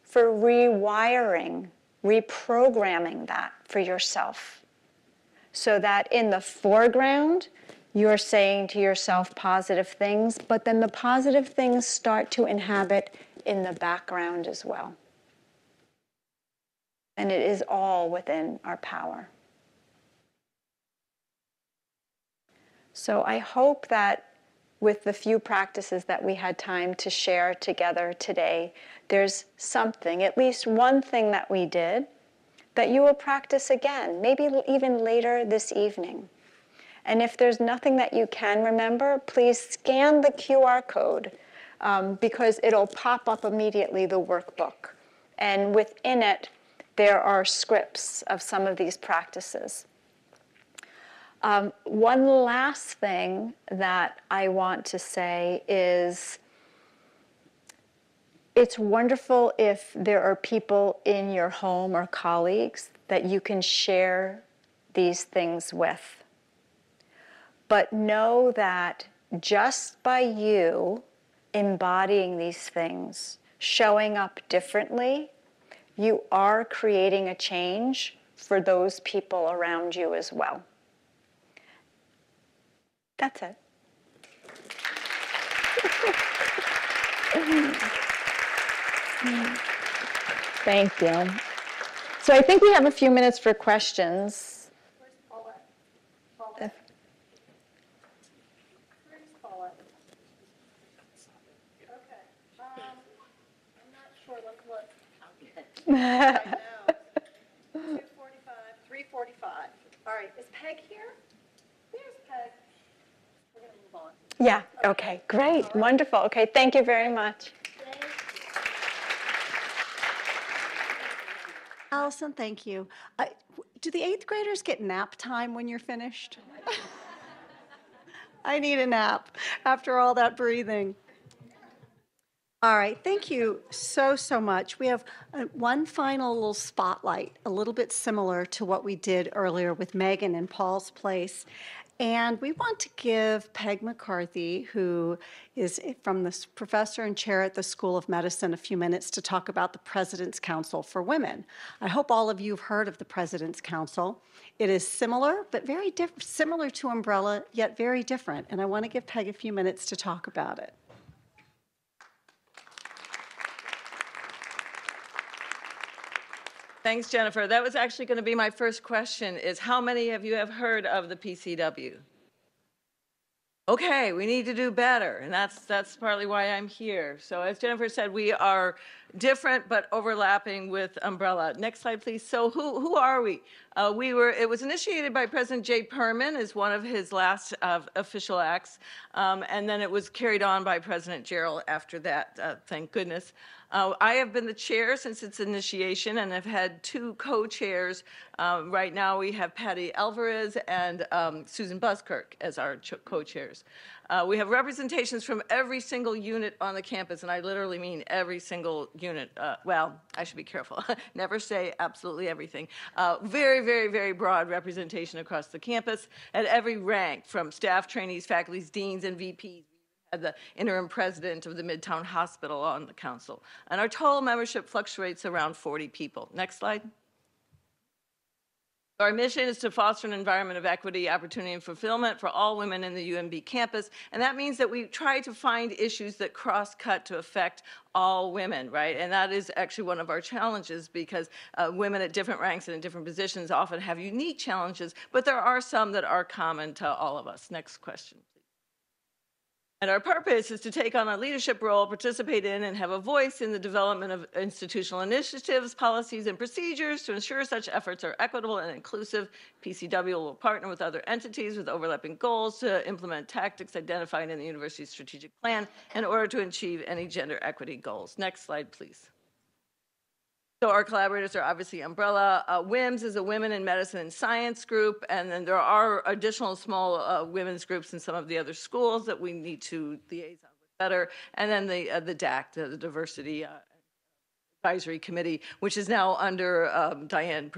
for rewiring reprogramming that for yourself so that in the foreground, you're saying to yourself positive things, but then the positive things start to inhabit in the background as well. And it is all within our power. So I hope that with the few practices that we had time to share together today, there's something, at least one thing that we did, that you will practice again, maybe even later this evening. And if there's nothing that you can remember, please scan the QR code um, because it'll pop up immediately the workbook. And within it, there are scripts of some of these practices. Um, one last thing that I want to say is it's wonderful if there are people in your home or colleagues that you can share these things with. But know that just by you embodying these things, showing up differently, you are creating a change for those people around you as well. That's it. Thank you. So I think we have a few minutes for questions. Um, if- Three forty-five. All right, is Peg here? There's Peg. We're gonna move on. Yeah, okay, great, wonderful. Okay, thank you very much. Allison, thank you. I- Do the eighth graders get nap time when you're finished? I need a nap after all that breathing. All right, thank you so, so much. We have uh, one final little spotlight, a little bit similar to what we did earlier with Megan in Paul's Place. And we want to give Peg McCarthy, who is from the professor and chair at the School of Medicine, a few minutes to talk about the President's Council for Women. I hope all of you have heard of the President's Council. It is similar, but very different, similar to Umbrella, yet very different. And I want to give Peg a few minutes to talk about it. Thanks, Jennifer. That was actually going to be my first question is how many of you have heard of the PCW? Okay, we need to do better, and that's that's partly why I'm here. So as Jennifer said, we are different but overlapping with Umbrella. Next slide, please. So who who are we? Uh, we were. It was initiated by President Jay Perman as one of his last uh, official acts, um, and then it was carried on by President Jarrell after that. Uh, thank goodness. Uh, I have been the chair since its initiation and have had two co-chairs. Um, right now we have Patty Alvarez and um, Susan Buskirk as our co-chairs. Uh, we have representations from every single unit on the campus, and I literally mean every single unit. Uh, well, I should be careful. Never say absolutely everything. Uh, very, very, very broad representation across the campus at every rank, from staff, trainees, faculties, deans, and VPs the interim president of the Midtown Hospital on the council. And our total membership fluctuates around 40 people. Next slide. Our mission is to foster an environment of equity, opportunity, and fulfillment for all women in the UMB campus. And that means that we try to find issues that cross cut to affect all women, right? And that is actually one of our challenges because uh, women at different ranks and in different positions often have unique challenges, but there are some that are common to all of us. Next question. And our purpose is to take on a leadership role, participate in, and have a voice in the development of institutional initiatives, policies, and procedures to ensure such efforts are equitable and inclusive. PCW will partner with other entities with overlapping goals to implement tactics identified in the university's strategic plan in order to achieve any gender equity goals. Next slide, please. So our collaborators are obviously Umbrella. Uh, WIMS is a Women in Medicine and Science group, and then there are additional small uh, women's groups in some of the other schools that we need to liaison with better. And then the uh, the DAC, the, the Diversity uh, Advisory Committee, which is now under um, Diane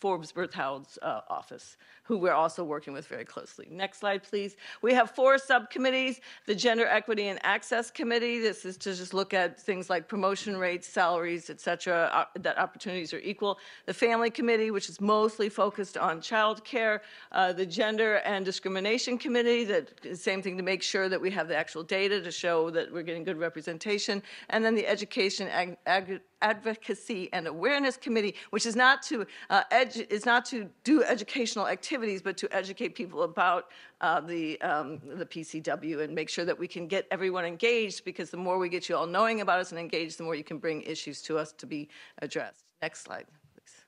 Forbes Berthoud's uh, office, who we're also working with very closely. Next slide, please. We have four subcommittees. The Gender Equity and Access Committee, this is to just look at things like promotion rates, salaries, et cetera, uh, that opportunities are equal. The Family Committee, which is mostly focused on child care. Uh, the Gender and Discrimination Committee, that is same thing to make sure that we have the actual data to show that we're getting good representation. And then the Education Ag- Ag- Advocacy and Awareness Committee, which is not to uh, is not to do educational activities, but to educate people about uh, the um, the PCW and make sure that we can get everyone engaged. Because the more we get you all knowing about us and engaged, the more you can bring issues to us to be addressed. Next slide. Please.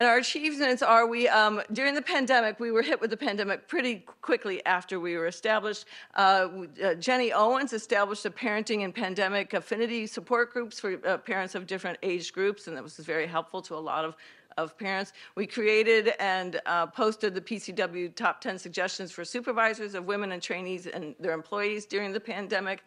And our achievements are we, um, during the pandemic, we were hit with the pandemic pretty quickly after we were established. Uh, uh, Jenny Owens established a parenting and pandemic affinity support groups for uh, parents of different age groups, and that was very helpful to a lot of of parents. We created and uh, posted the PCW top 10 suggestions for supervisors of women and trainees and their employees during the pandemic.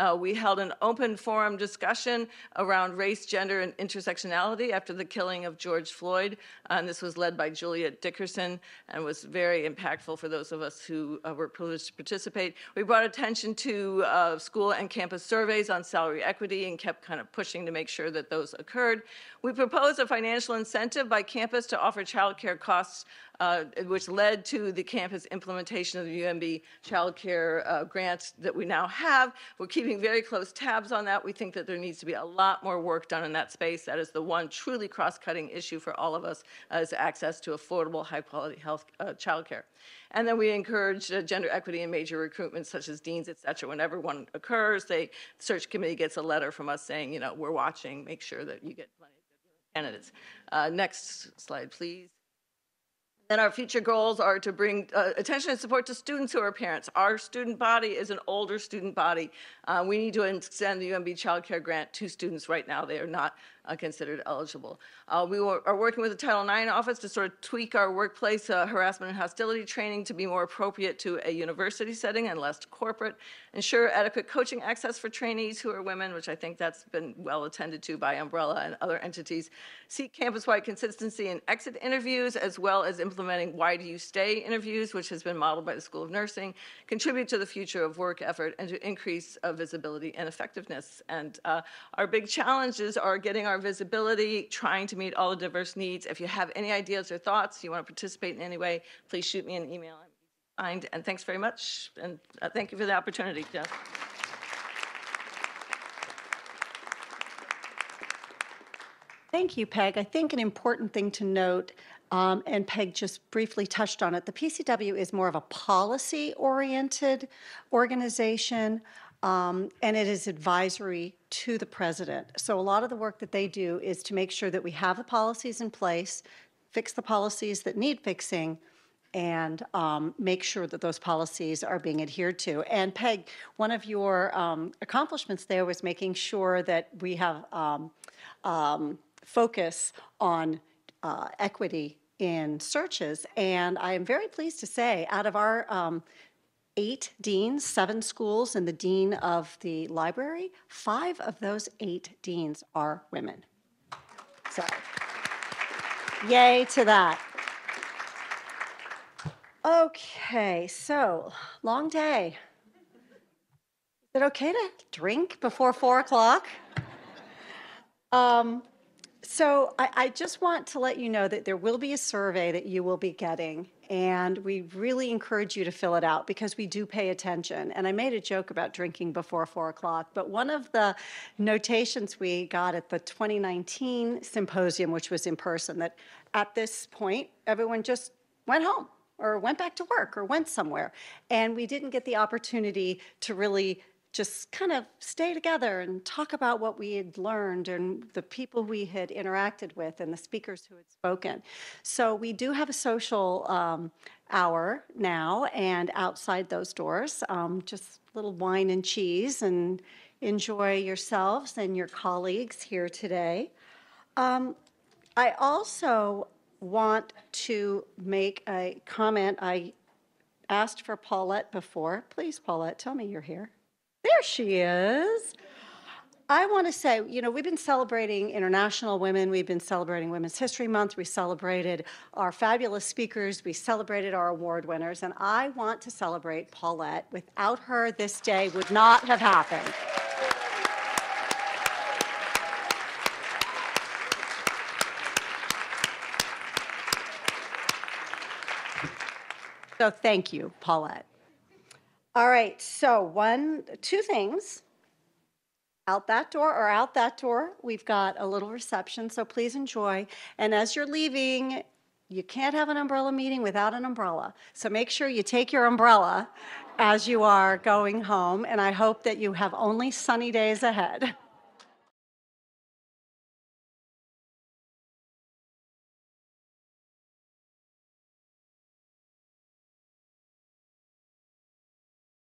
Uh, we held an open forum discussion around race, gender, and intersectionality after the killing of George Floyd. And this was led by Juliet Dickerson and was very impactful for those of us who uh, were privileged to participate. We brought attention to uh, school and campus surveys on salary equity and kept kind of pushing to make sure that those occurred. We proposed a financial incentive by campus to offer childcare costs uh, which led to the campus implementation of the UMB child care uh, grant that we now have. We're keeping very close tabs on that. We think that there needs to be a lot more work done in that space. That is the one truly cross-cutting issue for all of us uh, is access to affordable, high-quality health uh, child care. And then we encourage uh, gender equity in major recruitment, such as deans, et cetera. Whenever one occurs, the search committee gets a letter from us saying, you know, we're watching, make sure that you get plenty of candidates. Uh, next slide, please. And our future goals are to bring uh, attention and support to students who are parents. Our student body is an older student body. Uh, we need to extend the UMB Child Care Grant to students right now. They are not uh, considered eligible. Uh, we are working with the Title IX office to sort of tweak our workplace uh, harassment and hostility training to be more appropriate to a university setting and less corporate. Ensure adequate coaching access for trainees who are women, which I think that's been well attended to by Umbrella and other entities. Seek campus-wide consistency in exit interviews, as well as implementing why do you stay interviews, which has been modeled by the School of Nursing. Contribute to the future of work effort and to increase uh, visibility and effectiveness. And uh, our big challenges are getting our visibility, trying to meet all the diverse needs. If you have any ideas or thoughts, you want to participate in any way, please shoot me an email. And thanks very much, and uh, thank you for the opportunity, Jeff. Thank you, Peg. I think an important thing to note, um, and Peg just briefly touched on it, the PCW is more of a policy-oriented organization, um, and it is advisory to the president. So a lot of the work that they do is to make sure that we have the policies in place, fix the policies that need fixing, and um, make sure that those policies are being adhered to. And Peg, one of your um, accomplishments there was making sure that we have um, um focus on uh, equity in searches. And I am very pleased to say, out of our um, eight deans, seven schools, and the dean of the library, five of those eight deans are women. So, yay to that. Okay, so long day. Is it okay to drink before four o'clock? Um, so I, I, just want to let you know that there will be a survey that you will be getting, and we really encourage you to fill it out because we do pay attention. And I made a joke about drinking before four o'clock, but one of the notations we got at the 2019 symposium, which was in person, that at this point everyone just went home or went back to work or went somewhere, and we didn't get the opportunity to really just kind of stay together and talk about what we had learned and the people we had interacted with and the speakers who had spoken. So we do have a social um, hour now and outside those doors, um, just a little wine and cheese and enjoy yourselves and your colleagues here today. Um, I also want to make a comment. I asked for Paulette before. Please, Paulette, tell me you're here. There she is. I want to say, you know, we've been celebrating International Women. We've been celebrating Women's History Month. We celebrated our fabulous speakers. We celebrated our award winners. And I want to celebrate Paulette. Without her, this day would not have happened. So thank you, Paulette. All right, so one, two things. Out that door or out that door, we've got a little reception, so please enjoy. And as you're leaving, you can't have an umbrella meeting without an umbrella. So make sure you take your umbrella as you are going home, and I hope that you have only sunny days ahead.